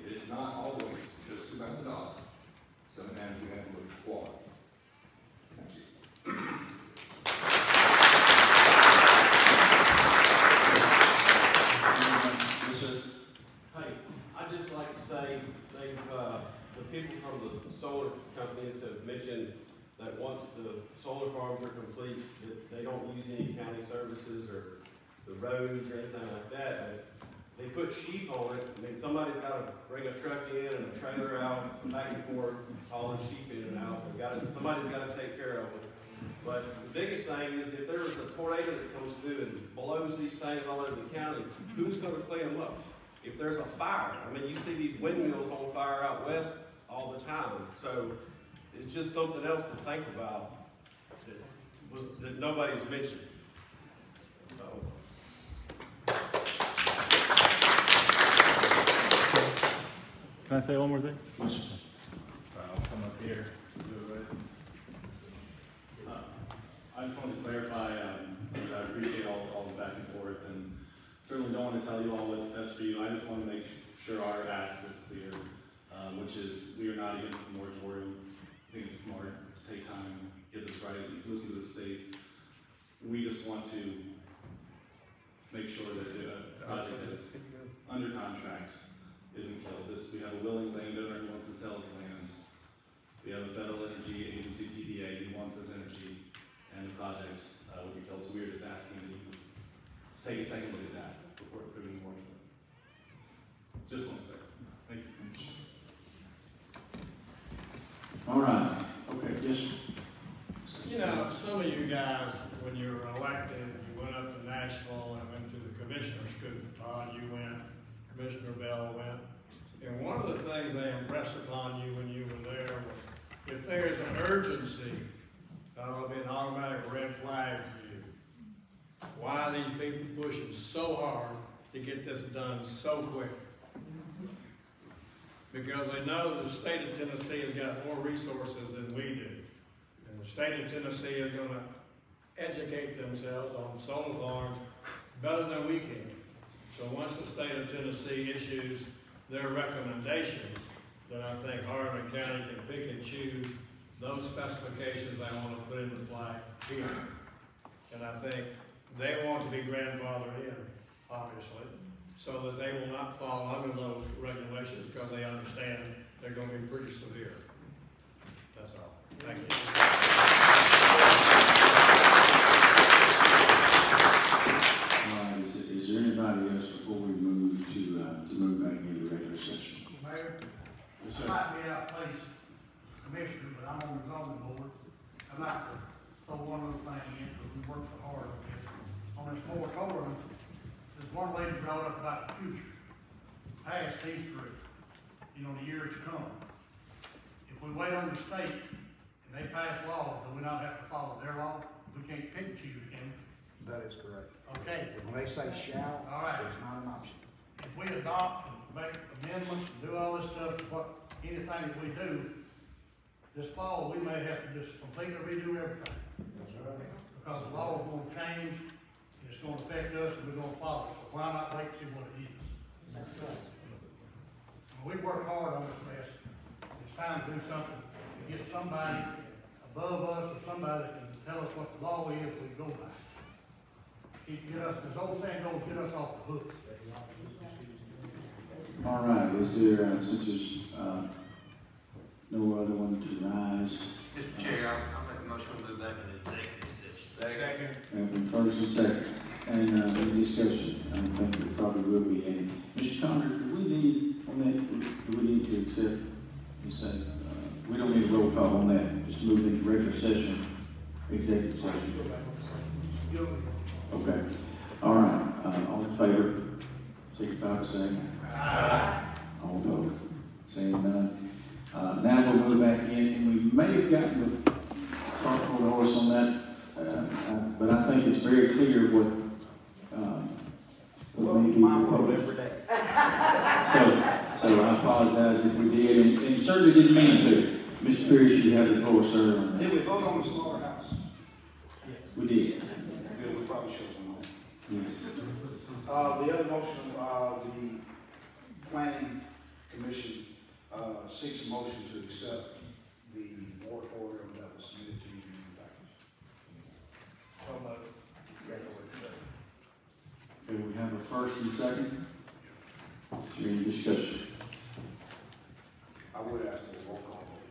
It is not always just about the dollar. Sometimes we have to look at quality. Thank you. Yes, sir. Hey, I'd just like to say, they've, uh, the people from the solar companies have mentioned that once the solar farms are complete, that they don't use any county services or the roads or anything like that. They put sheep on it, I mean, somebody's gotta bring a truck in and a trailer out, back and forth, hauling sheep in and out. They gotta, somebody's gotta take care of it. But the biggest thing is if there was a tornado that comes through and blows these things all over the county, who's gonna clean them up? If there's a fire, I mean, you see these windmills on fire out west all the time, so it's just something else to think about that was, that nobody's mentioned. So, Can I say one more thing? I'll come up here. do it right. Uh, I just wanted to clarify, um, I appreciate all, all the back and forth and certainly don't want to tell you all what's best for you. I just want to make sure our ask is clear, um, which is we are not against the moratorium. I think it's smart, take time, get this right, listen to the state. We just want to make sure that the project that is under contract isn't killed. This, we have a willing landowner who wants to sell his land. We have a federal energy agency, TVA, who wants this energy, and the project, uh, would be killed. So we are just asking you to take a second look at that before approving more. Just one second. Thank you. All right, okay, yes, You know, some of you guys, when you were elected, you went up to Nashville and went to the commissioner's school. Todd, you went, Commissioner Bell went. And one of the things they impressed upon you when you were there was if there is an urgency, uh, that'll be an automatic red flag for you. Why are these people pushing so hard to get this done so quick? Because they know the state of Tennessee has got more resources than we do. And the state of Tennessee is gonna educate themselves on solar farms better than we can. So once the state of Tennessee issues their recommendations, then I think Hardeman County can pick and choose those specifications they want to put into play here. And I think they want to be grandfathered in, obviously, so that they will not fall under those regulations because they understand they're going to be pretty severe. That's all. Thank you. All right, is, is there anybody else before we move to, uh, to move back into regular session? Mayor, Yes, I might be out of place, commissioner, but I'm on the zoning board. I'd like to throw one little thing in, because we worked so hard on this. On this moratorium, there's one lady brought up about the future, past history, you know, the years to come. If we wait on the state and they pass laws, do we not have to follow their law? We can't pick and choose, can we? That is correct. Okay. When they say shall, All right. it's not an option. if we adopt and make amendments and do all this stuff, what, anything that we do, this fall, we may have to just completely redo everything. That's right. Because the law's gonna change, and it's gonna affect us, and we're gonna follow, it. so why not wait and see what it is? That's right. We worked hard on this mess, it's time to do something, to get somebody above us, or somebody that can tell us what the law is, we go by. Keep, get us, this old saying goes, get us off the hook. All right, is there, uh, since there's, uh, no other one to rise? Mr. Chair, I'll, I'll make a motion to move back into executive session. Second. Have been first and second, and, uh, any discussion, I think there probably will be any. Mr. Connor, do we need, on that, do we need to accept, say, uh, we don't need a roll call on that, just move into regular session, executive session? Okay, all right, uh, all in favor, signify by saying aye. All opposed, saying none. Uh, now we'll move back in, and we may have gotten the cart before the horse on that, uh, uh, but I think it's very clear what, um, what may be proposed. So, so I apologize if we did, and- and certainly didn't mean to. Mr. Pierce, you have the floor, sir. Did we vote on the slaughterhouse? We did. Good, we probably should have known. Yes. Uh, the other motion, uh, the planning commission, uh, seeks a motion to accept the moratorium that was submitted to you in the package. Okay, we have a first and second. Is there any discussion? I would ask for a roll call vote.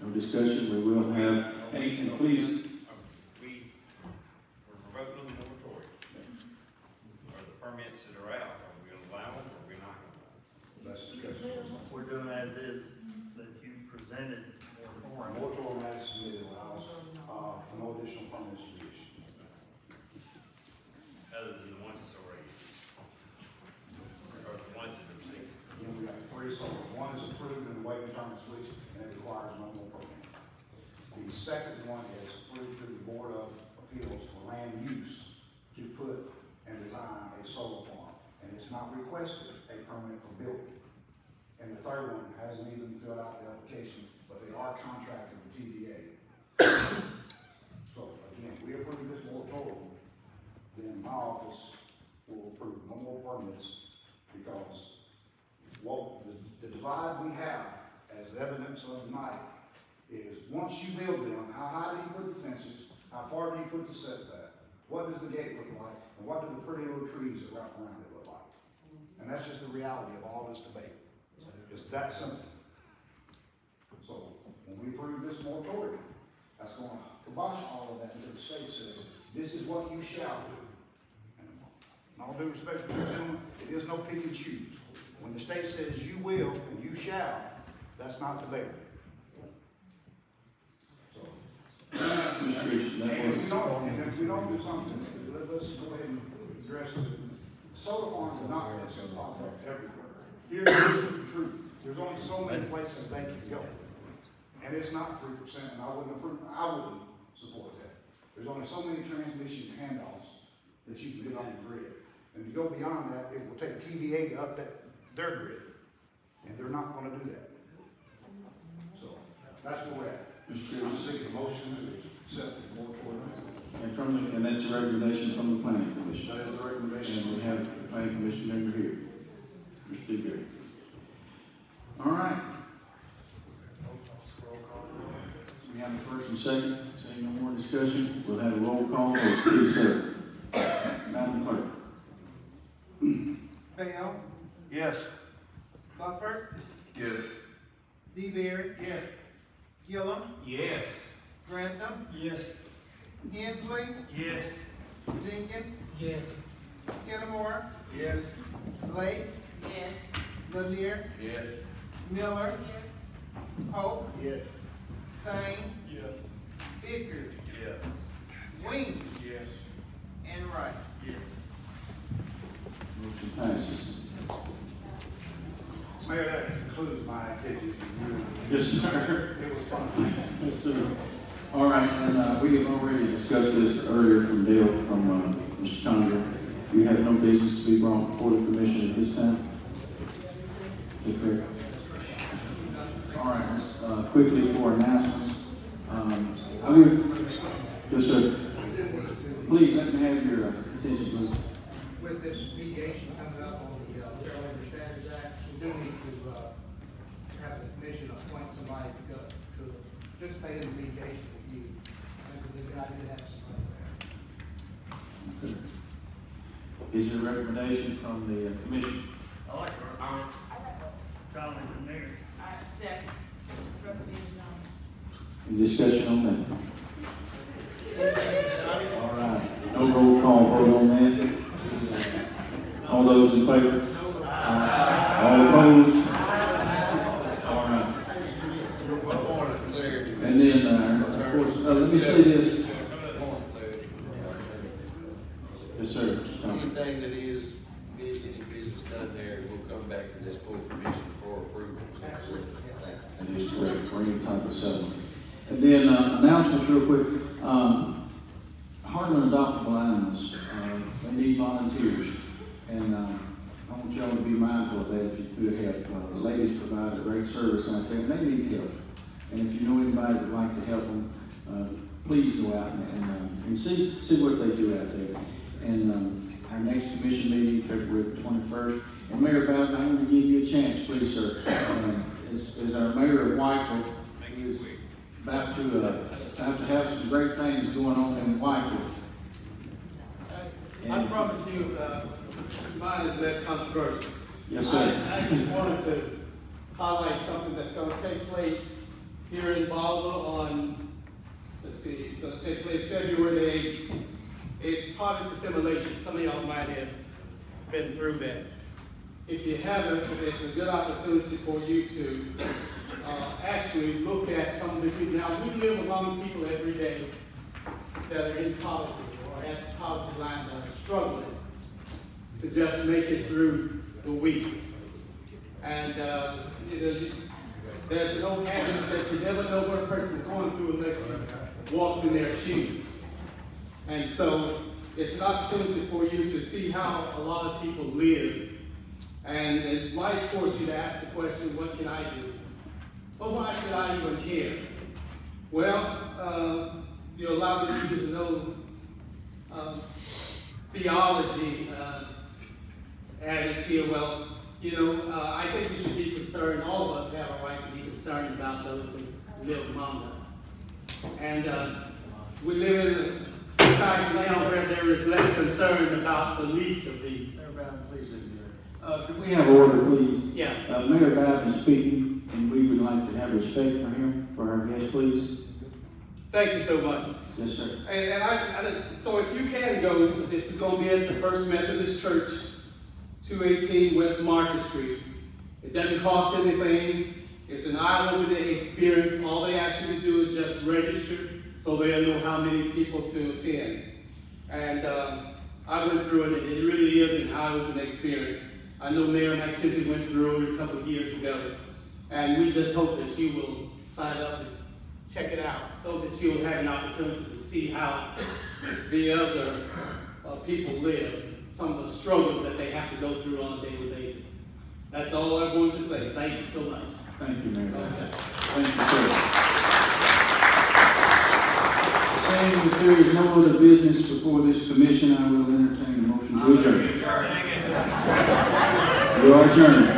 No discussion, we will have, and, and please, We, we're voting on the moratorium. Are the permits that are out, are we gonna allow them or are we not gonna allow them? Let's discuss. We're doing as is that you presented. Moratorium as submitted allows, uh, for no additional permits to be issued. Other than the ones that's already, or the ones that are received. Again, we got three, so one is approved in the we turn the switch, and it requires no more permit. The second one is approved through the Board of Appeals for land use to put and design a solar farm, and it's not requested a permit for building. And the third one hasn't even filled out the application, but they are contracted with TVA. So again, we approve this moratorium, then my office will approve no more permits because what, the, the divide we have as evidence of tonight is, once you build them, how high do you put the fences? How far do you put the setback? What does the gate look like? And what do the pretty little trees that wrap around it look like? And that's just the reality of all this debate. It's that simple. So, when we approve this moratorium, that's gonna kibosh all of that until the state says, this is what you shall do. In all due respect to this it is no pick and choose. When the state says you will and you shall, that's not debatable. And if we don't, if we don't do something, let, let's go ahead and address it. Solar farms are not gonna pop up everywhere. Here's the truth, there's only so many places they can go. And it's not three percent, and I wouldn't approve, I wouldn't support that. There's only so many transmission handoffs that you can get on the grid. And to go beyond that, it will take TVA to update their grid, and they're not gonna do that. So, that's where we're at. Mr. I'm Pierce, seeking a motion to accept the moratorium. and from the, and that's a recommendation from the planning commission. That is the recommendation. And we have the planning commission member here, Mr. DeBerry. All right. We have the first and second, seeing no more discussion, we'll have a roll call, please, sir. Madam Clerk. Bell, Yes. Buffer, Yes. D. DeBerry. Yes. Gillum, Yes. Grantham, Yes. Hensley, Yes. Jenkins, Yes. Kennamore, Yes. Blake, Yes. Lanier, Yes. Miller, Yes. Pope, Yes. Sane, Yes. Bickers, Yes. Wing, Yes. and Wright. Passes. Mayor, that concludes my activities. Yes, sir. It was fun. Yes, sir. All right, and, uh, we have already discussed this earlier from Dale, from, uh, Mr. Condon. You have no business to be brought before the commission at this time? Is? All right, uh, quickly for announcements. Um, I would, yes, sir. Please, let me have your attention, please. With this mediation coming up on the uh, Fair Labor Standards Act, we do need to, uh, have the commission appoint somebody to go, to participate in the mediation with you. I think it'd be a good idea to have somebody there. Is there a recommendation from the uh, commission? I like her. John is the mayor. I second. Any discussion on that? All right, no roll call vote on that. All those in favor? All opposed? All right. And then, uh, of course, uh, let me say this. Yes, sir. Anything that is, any business done there, will come back to this full commission for approval. That is correct, for any type of settlement. And then, uh, announcements real quick, um, Hardeman Adoptable Animals, uh, they need volunteers. And, uh, I want y'all to be mindful of that if you could have, uh, the ladies provide a great service out there, and they need help. And if you know anybody that would like to help them, uh, please go out and, and, uh, and see, see what they do out there. And, um, our next commission meeting, February twenty-first, and Mayor Bowden, I want to give you a chance, please, sir. Um, As, as our mayor of Whiteville, is about to, uh, about to have some great things going on in Whiteville. I promise you, uh, mine is less controversial. Yes, sir. I, I just wanted to highlight something that's gonna take place here in Baldwin on, let's see, it's gonna take place February the eighth. It's project assimilation, some of y'all might have been through that. If you haven't, it's a good opportunity for you to, uh, actually look at some of the people. Now, we live among people every day that are in college or at the college line that are struggling to just make it through the week. And, uh, you know, there's old adage that you never know what a person's going through unless you walk in their shoes. And so it's an opportunity for you to see how a lot of people live. And it might force you to ask the question, what can I do? But why should I even care? Well, uh, you know, a lot of you know um, theology uh, added here. Well, you know, uh, I think we should be concerned, all of us have a right to be concerned about those that live among us. And uh, we live in a society now where there is less concern about the least of these. Uh, can we have order, please? Yeah. Uh, Mayor Bowden is speaking, and we would like to have respect for him, for our guest, please. Thank you so much. Yes, sir. And, and I, I, so if you can go, this is gonna be at the First Methodist Church, two eighteen West Market Street. It doesn't cost anything, it's an eye-opening experience, all they ask you to do is just register, so they'll know how many people to attend. And, um, I went through it, and it really is an eye-opening experience. I know Mayor McTizic went through it a couple years ago, and we just hope that you will sign up and check it out so that you'll have an opportunity to see how the other uh, people live, some of the struggles that they have to go through on a daily basis. That's all I'm going to say. Thank you so much. Thank you, Mayor. Thank you, sir. seeing if there is no other business before this commission, I will entertain a motion to adjourn. You are adjourned.